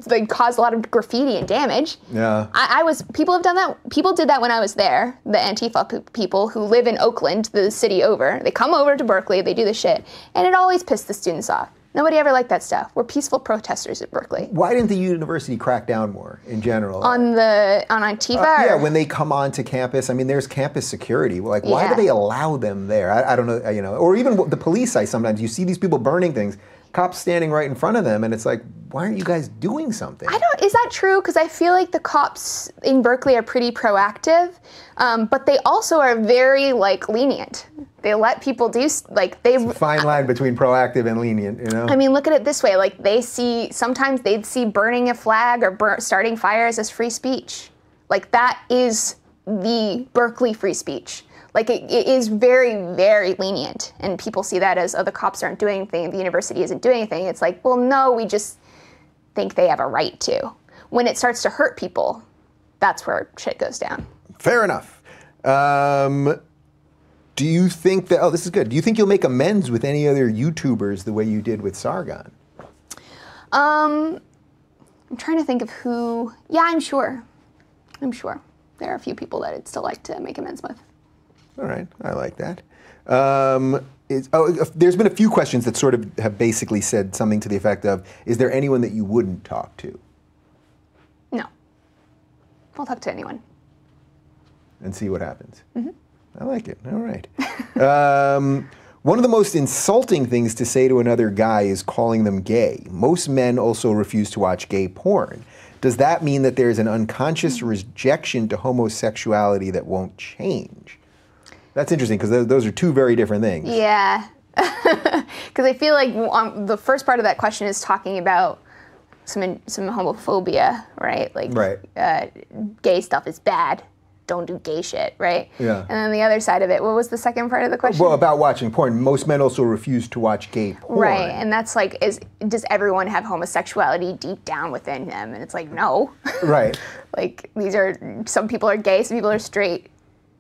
Speaker 1: like, caused a lot of graffiti and damage.
Speaker 2: Yeah.
Speaker 1: I, I was, people have done that, people did that when I was there, the Antifa pe- people who live in Oakland, the city over. They come over to Berkeley, they do the shit, and it always pissed the students off. Nobody ever liked that stuff. We're peaceful protesters at Berkeley.
Speaker 2: Why didn't the university crack down more in general?
Speaker 1: On the, on Antifa?
Speaker 2: Uh, yeah,
Speaker 1: or-
Speaker 2: when they come onto campus, I mean, there's campus security. Like, why do they allow them there? I, I don't know, you know, or even the police. I sometimes you see these people burning things, cops standing right in front of them, and it's like, why aren't you guys doing something?
Speaker 1: I don't. Is that true? Because I feel like the cops in Berkeley are pretty proactive, um, but they also are very like lenient. They let people do like they.
Speaker 2: Fine line between proactive and lenient, you know.
Speaker 1: I mean, look at it this way: like they see sometimes they'd see burning a flag or bur- starting fires as free speech. Like that is the Berkeley free speech. Like it, it is very, very lenient, and people see that as oh, the cops aren't doing anything, the university isn't doing anything. It's like, well, no, we just think they have a right to. When it starts to hurt people, that's where shit goes down.
Speaker 2: Fair enough. Um, do you think that? Oh, this is good. Do you think you'll make amends with any other YouTubers the way you did with Sargon?
Speaker 1: Um, I'm trying to think of who. Yeah, I'm sure. I'm sure there are a few people that I'd still like to make amends with.
Speaker 2: All right, I like that. Um, is, oh, there's been a few questions that sort of have basically said something to the effect of, "Is there anyone that you wouldn't talk to?"
Speaker 1: No, I'll talk to anyone.
Speaker 2: and see what happens. I like it. All right. (laughs) um, one of the most insulting things to say to another guy is calling them gay. Most men also refuse to watch gay porn. Does that mean that there's an unconscious rejection to homosexuality that won't change? That's interesting because those, those are two very different things.
Speaker 1: Yeah, (laughs) because I feel like um, the first part of that question is talking about some some homophobia, right? Like,
Speaker 2: Right.
Speaker 1: uh, gay stuff is bad. Don't do gay shit, right?
Speaker 2: Yeah.
Speaker 1: And then the other side of it, what was the second part of the question?
Speaker 2: Well, about watching porn, most men also refuse to watch gay porn.
Speaker 1: Right, and that's like, is does everyone have homosexuality deep down within them? And it's like, no. (laughs)
Speaker 2: Right.
Speaker 1: like these are some people are gay, some people are straight.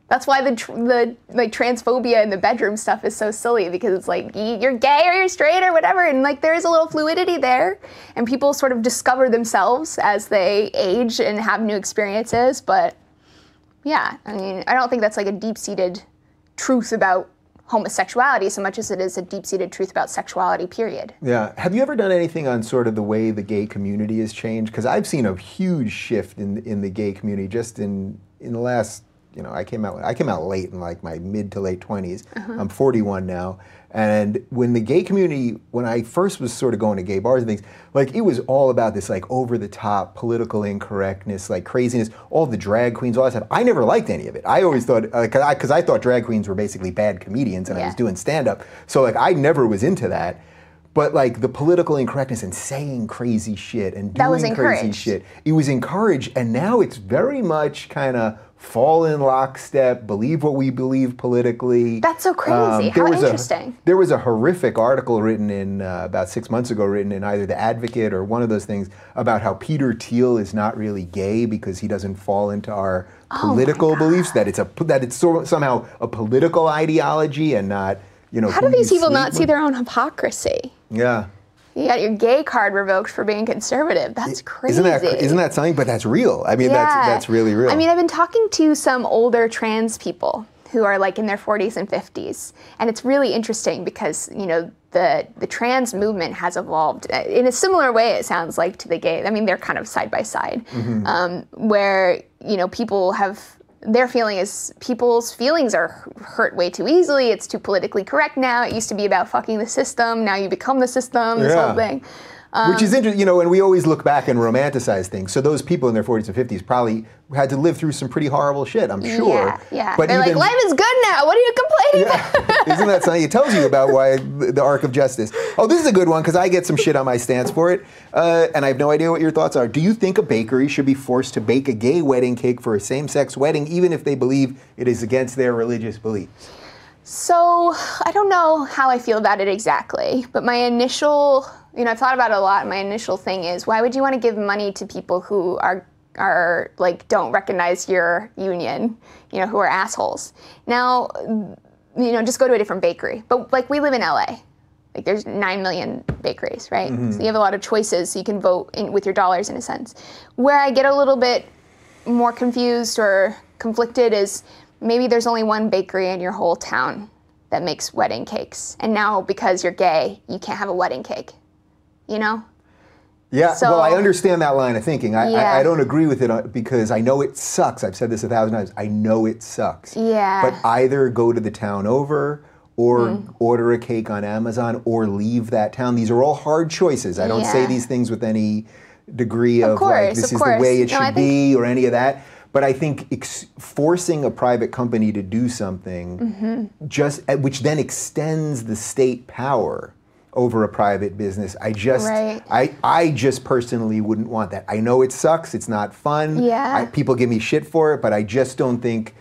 Speaker 1: That's why the the like transphobia in the bedroom stuff is so silly because it's like you're gay or you're straight or whatever, and like there is a little fluidity there, and people sort of discover themselves as they age and have new experiences. But yeah, I mean, I don't think that's like a deep seated truth about homosexuality so much as it is a deep seated truth about sexuality. Period.
Speaker 2: Yeah. Have you ever done anything on sort of the way the gay community has changed? Because I've seen a huge shift in in the gay community just in in the last. You know, I came out. I came out late in like my mid to late 20s. Uh-huh. I'm 41 now, and when the gay community, when I first was sort of going to gay bars and things, like it was all about this like over the top political incorrectness, like craziness. All the drag queens, all that stuff. I never liked any of it. I always thought uh, because I, 'cause I thought drag queens were basically bad comedians, and I was doing stand up. So like I never was into that. but like the political incorrectness and saying crazy shit and
Speaker 1: That was
Speaker 2: doing crazy shit, it was encouraged, and now it's very much kind of fall in lockstep, believe what we believe politically.
Speaker 1: That's so crazy.
Speaker 2: Um, there
Speaker 1: How
Speaker 2: was a-
Speaker 1: interesting.
Speaker 2: there was a horrific article written in uh, about six months ago, written in either the Advocate or one of those things about how Peter Thiel is not really gay because he doesn't fall into our
Speaker 1: Oh
Speaker 2: political beliefs. That it's a that it's so, somehow a political ideology and not you know.
Speaker 1: How do these people not see their own hypocrisy?
Speaker 2: Yeah.
Speaker 1: You got your gay card revoked for being conservative. That's crazy.
Speaker 2: Isn't that isn't that something? But that's real. I mean, that's
Speaker 1: Yeah.
Speaker 2: that's really real.
Speaker 1: I mean, I've been talking to some older trans people who are like in their 40s and 50s, and it's really interesting because you know the the trans movement has evolved uh, in a similar way. It sounds like to the gay. I mean, they're kind of side by side,
Speaker 2: Mm-hmm.
Speaker 1: um, where you know people have. Their feeling is people's feelings are hurt way too easily. It's too politically correct now. It used to be about fucking the system. Now you become the system. This
Speaker 2: Yeah.
Speaker 1: whole thing.
Speaker 2: Which is interesting, you know, and we always look back and romanticize things. So those people in their 40s and 50s probably had to live through some pretty horrible shit, I'm sure.
Speaker 1: Yeah, yeah.
Speaker 2: But
Speaker 1: They're
Speaker 2: even,
Speaker 1: like, life is good now. What are you complaining about? (laughs)
Speaker 2: Isn't that something? It tells you about why the arc of justice. Oh, this is a good one because I get some shit on my stance for it, uh, and I have no idea what your thoughts are. Do you think a bakery should be forced to bake a gay wedding cake for a same-sex wedding, even if they believe it is against their religious beliefs?
Speaker 1: So I don't know how I feel about it exactly, but my initial, you know, I've thought about it a lot. My initial thing is, why would you want to give money to people who are are like don't recognize your union, you know, who are assholes? Now, you know, just go to a different bakery. But like we live in LA. Like there's nine million bakeries, right? Mm-hmm. So you have a lot of choices. So you can vote in, with your dollars in a sense. Where I get a little bit more confused or conflicted is maybe there's only one bakery in your whole town that makes wedding cakes. And now because you're gay, you can't have a wedding cake. You know?
Speaker 2: Yeah,
Speaker 1: So-
Speaker 2: well, I understand that line of thinking. I,
Speaker 1: Yeah.
Speaker 2: I, I don't agree with it uh, because I know it sucks. I've said this a thousand times. I know it sucks.
Speaker 1: Yeah.
Speaker 2: But either go to the town over or
Speaker 1: Mm.
Speaker 2: order a cake on Amazon or leave that town. These are all hard choices. I don't say these things with any degree of, like,
Speaker 1: course,
Speaker 2: this
Speaker 1: of
Speaker 2: is the way
Speaker 1: course.
Speaker 2: it
Speaker 1: No,
Speaker 2: should
Speaker 1: think-
Speaker 2: be or any of that. But I think ex- forcing a private company to do something,
Speaker 1: Mm-hmm.
Speaker 2: just uh, which then extends the state power over a private business, I just
Speaker 1: Right.
Speaker 2: I, I just personally wouldn't want that. I know it sucks. It's not fun.
Speaker 1: Yeah.
Speaker 2: I, people give me shit for it, but I just don't think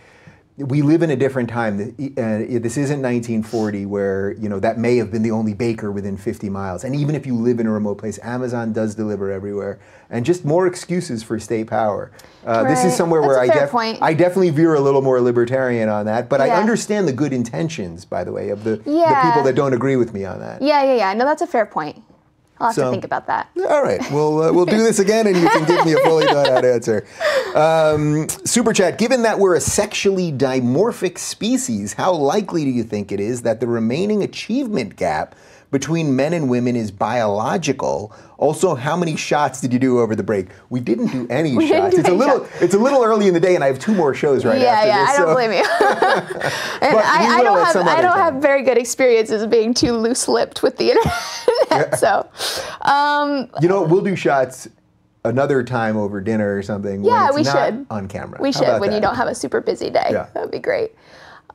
Speaker 2: we live in a different time. Uh, this isn't 1940 where you know that may have been the only baker within 50 miles. And even if you live in a remote place, Amazon does deliver everywhere. And just more excuses for state power. Uh, This is somewhere
Speaker 1: That's
Speaker 2: where I, def-
Speaker 1: point.
Speaker 2: I definitely veer a little more libertarian on that. But I understand the good intentions, by the way, of the, the people that don't agree with me on that.
Speaker 1: Yeah, yeah, yeah. No, that's a fair point. I'll have
Speaker 2: So-
Speaker 1: to think about that.
Speaker 2: All right, we'll uh, we'll do this again, and you can give me a fully thought out answer. Um, super chat: Given that we're a sexually dimorphic species, how likely do you think it is that the remaining achievement gap between men and women is biological? Also, how many shots did you do over the break? We didn't do any
Speaker 1: didn't
Speaker 2: shots.
Speaker 1: do
Speaker 2: it's a little
Speaker 1: shots.
Speaker 2: it's a little early in the day, and I have two more shows right
Speaker 1: yeah,
Speaker 2: after
Speaker 1: yeah.
Speaker 2: this.
Speaker 1: I don't
Speaker 2: so-
Speaker 1: blame you. (laughs) (laughs) and I, I don't have I don't
Speaker 2: time.
Speaker 1: have very good experiences being too loose-lipped with the internet. (laughs) so, um,
Speaker 2: You know, we'll do shots another time over dinner or something.
Speaker 1: Yeah, we should.
Speaker 2: on camera.
Speaker 1: we should when you don't have a super busy day.
Speaker 2: Yeah.
Speaker 1: That'd be great.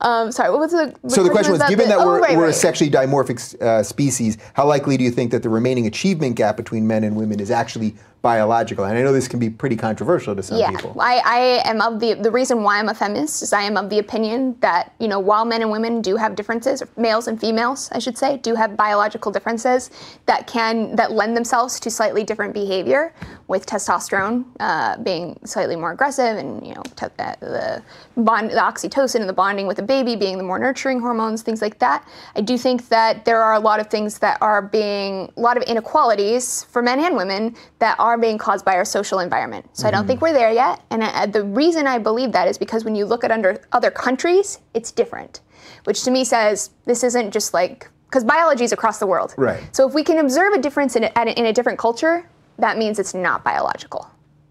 Speaker 1: Um, sorry, what was the?
Speaker 2: So the question was, given that
Speaker 1: oh,
Speaker 2: we're,
Speaker 1: right,
Speaker 2: we're a sexually dimorphic uh, species, how likely do you think that the remaining achievement gap between men and women is actually biological? And I know this can be pretty controversial to some
Speaker 1: yeah,
Speaker 2: people.
Speaker 1: I, I am of the the reason why I'm a feminist is I am of the opinion that you know while men and women do have differences, males and females, I should say, do have biological differences that can that lend themselves to slightly different behavior, with testosterone uh, being slightly more aggressive, and you know te- uh, the bond, the oxytocin and the bonding with the baby being the more nurturing hormones, things like that. I do think that there are a lot of things that are being a lot of inequalities for men and women that are being caused by our social environment. So I don't think we're there yet. And uh, the reason I believe that is because when you look at under other countries, it's different, which to me says this isn't just like because biology is across the world.
Speaker 2: Right.
Speaker 1: So if we can observe a difference in a- in a different culture, that means it's not biological.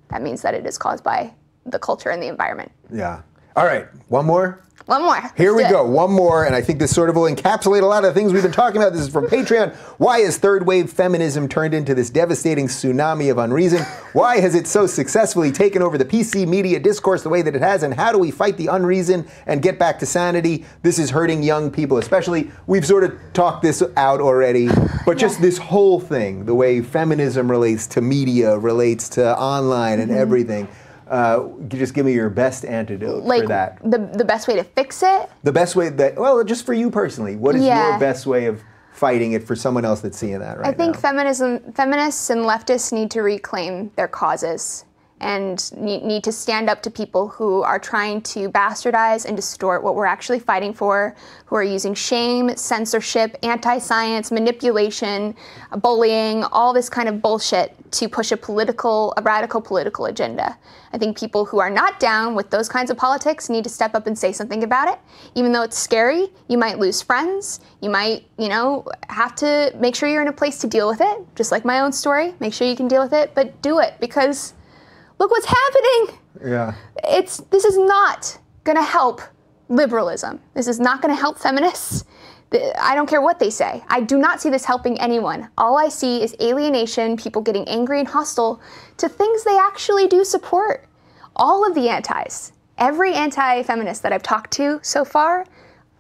Speaker 1: That means that it is caused by the culture and the environment.
Speaker 2: Yeah. All right, one more.
Speaker 1: One more.
Speaker 2: Here
Speaker 1: Let's
Speaker 2: we go. One more, and I think this sort of will encapsulate a lot of the things we've been talking about. This is from Patreon. Why has third wave feminism turned into this devastating tsunami of unreason? Why has it so successfully taken over the PC media discourse the way that it has? And how do we fight the unreason and get back to sanity? This is hurting young people, especially. We've sort of talked this out already, but just this whole thing, the way feminism relates to media, relates to online
Speaker 1: Mm-hmm.
Speaker 2: and everything. Uh, just give me your best antidote
Speaker 1: Like
Speaker 2: for that.
Speaker 1: the the best way to fix it.
Speaker 2: The best way that, well, just for you personally, what is
Speaker 1: Yeah.
Speaker 2: your best way of fighting it for someone else that's seeing that right
Speaker 1: I think
Speaker 2: now?
Speaker 1: feminism, feminists and leftists need to reclaim their causes and need, to stand up to people who are trying to bastardize and distort what we're actually fighting for, who are using shame, censorship, anti-science, manipulation, bullying, all this kind of bullshit to push a political, a radical political agenda. I think people who are not down with those kinds of politics need to step up and say something about it. Even though it's scary, you might lose friends. You might, you know, have to make sure you're in a place to deal with it. Just like my own story, make sure you can deal with it, but do it because look what's happening.
Speaker 2: yeah.
Speaker 1: It's this is not going to help liberalism. This is not going to help feminists. I don't care what they say. I do not see this helping anyone. All I see is alienation, people getting angry and hostile to things they actually do support. All of the antis, every anti feminist that I've talked to so far,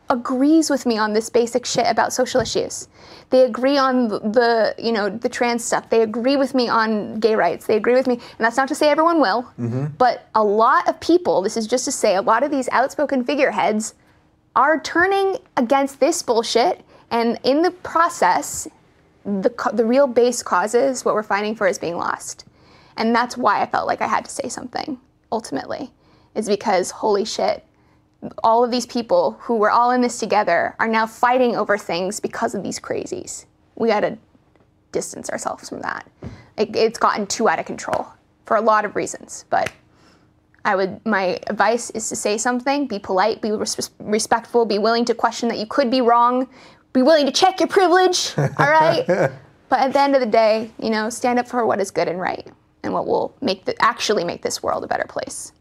Speaker 1: agrees with me on this basic shit about social issues. They agree on the, you know the trans stuff. They agree with me on gay rights. They agree with me, and that's not to say everyone will, mm-hmm. but a lot of people. This is just to say a lot of these outspoken figureheads are turning against this bullshit, and in the process, the the real base causes what we're fighting for is being lost, and that's why I felt like I had to say something. Ultimately, is because holy shit, all of these people who were all in this together are now fighting over things because of these crazies. We got to distance ourselves from that. It, it's gotten too out of control for a lot of reasons, but I would my advice is to say something, be polite, be res- respectful, be willing to question that you could be wrong, be willing to check your privilege, (laughs) all right? but at the end of the day, you know, stand up for what is good and right and what will make the, actually make this world a better place.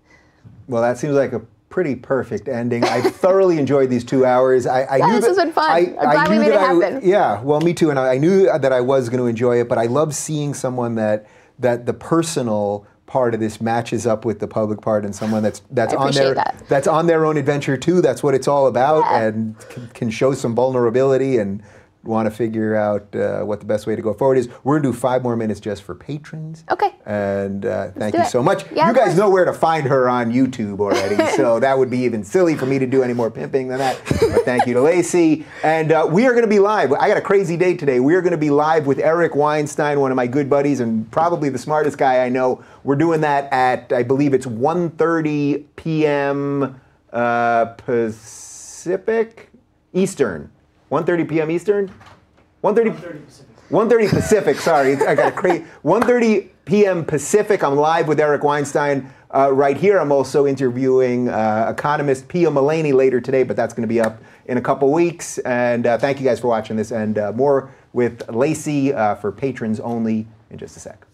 Speaker 2: Well, that seems like a pretty perfect ending. I thoroughly enjoyed these two hours. I, I
Speaker 1: Yeah,
Speaker 2: knew
Speaker 1: this
Speaker 2: that,
Speaker 1: has been fun.
Speaker 2: I,
Speaker 1: I'm glad
Speaker 2: I
Speaker 1: we made it
Speaker 2: I
Speaker 1: happen.
Speaker 2: yeah, well, me too. And I, I knew that I was going to enjoy it, but I love seeing someone that that the personal part of this matches up with the public part, and someone that's that's on their
Speaker 1: that.
Speaker 2: that's on their own adventure too. That's what it's all about,
Speaker 1: Yeah.
Speaker 2: and can, can show some vulnerability and want to figure out uh, what the best way to go forward is. We're gonna do five more minutes just for patrons.
Speaker 1: Okay.
Speaker 2: And uh, thank you
Speaker 1: it.
Speaker 2: so much.
Speaker 1: Yeah,
Speaker 2: you guys know where to find her on YouTube already, (laughs) so that would be even silly for me to do any more pimping than that. But thank you to Laci. And uh, we are going to be live. I got a crazy day today. We are going to be live with Eric Weinstein, one of my good buddies and probably the smartest guy I know. We're doing that at, I believe it's 1.30 p.m. Uh, Pacific? Eastern. 1.30 p.m. Eastern? 1.30 1.30 Pacific, sorry. I got a crazy. (laughs) 1.30 p.m. Pacific, I'm live with Eric Weinstein uh, right here. I'm also interviewing uh, economist Pia Mullaney later today, but that's going to be up in a couple weeks. And uh, thank you guys for watching this. And uh, more with Laci uh, for patrons only in just a sec.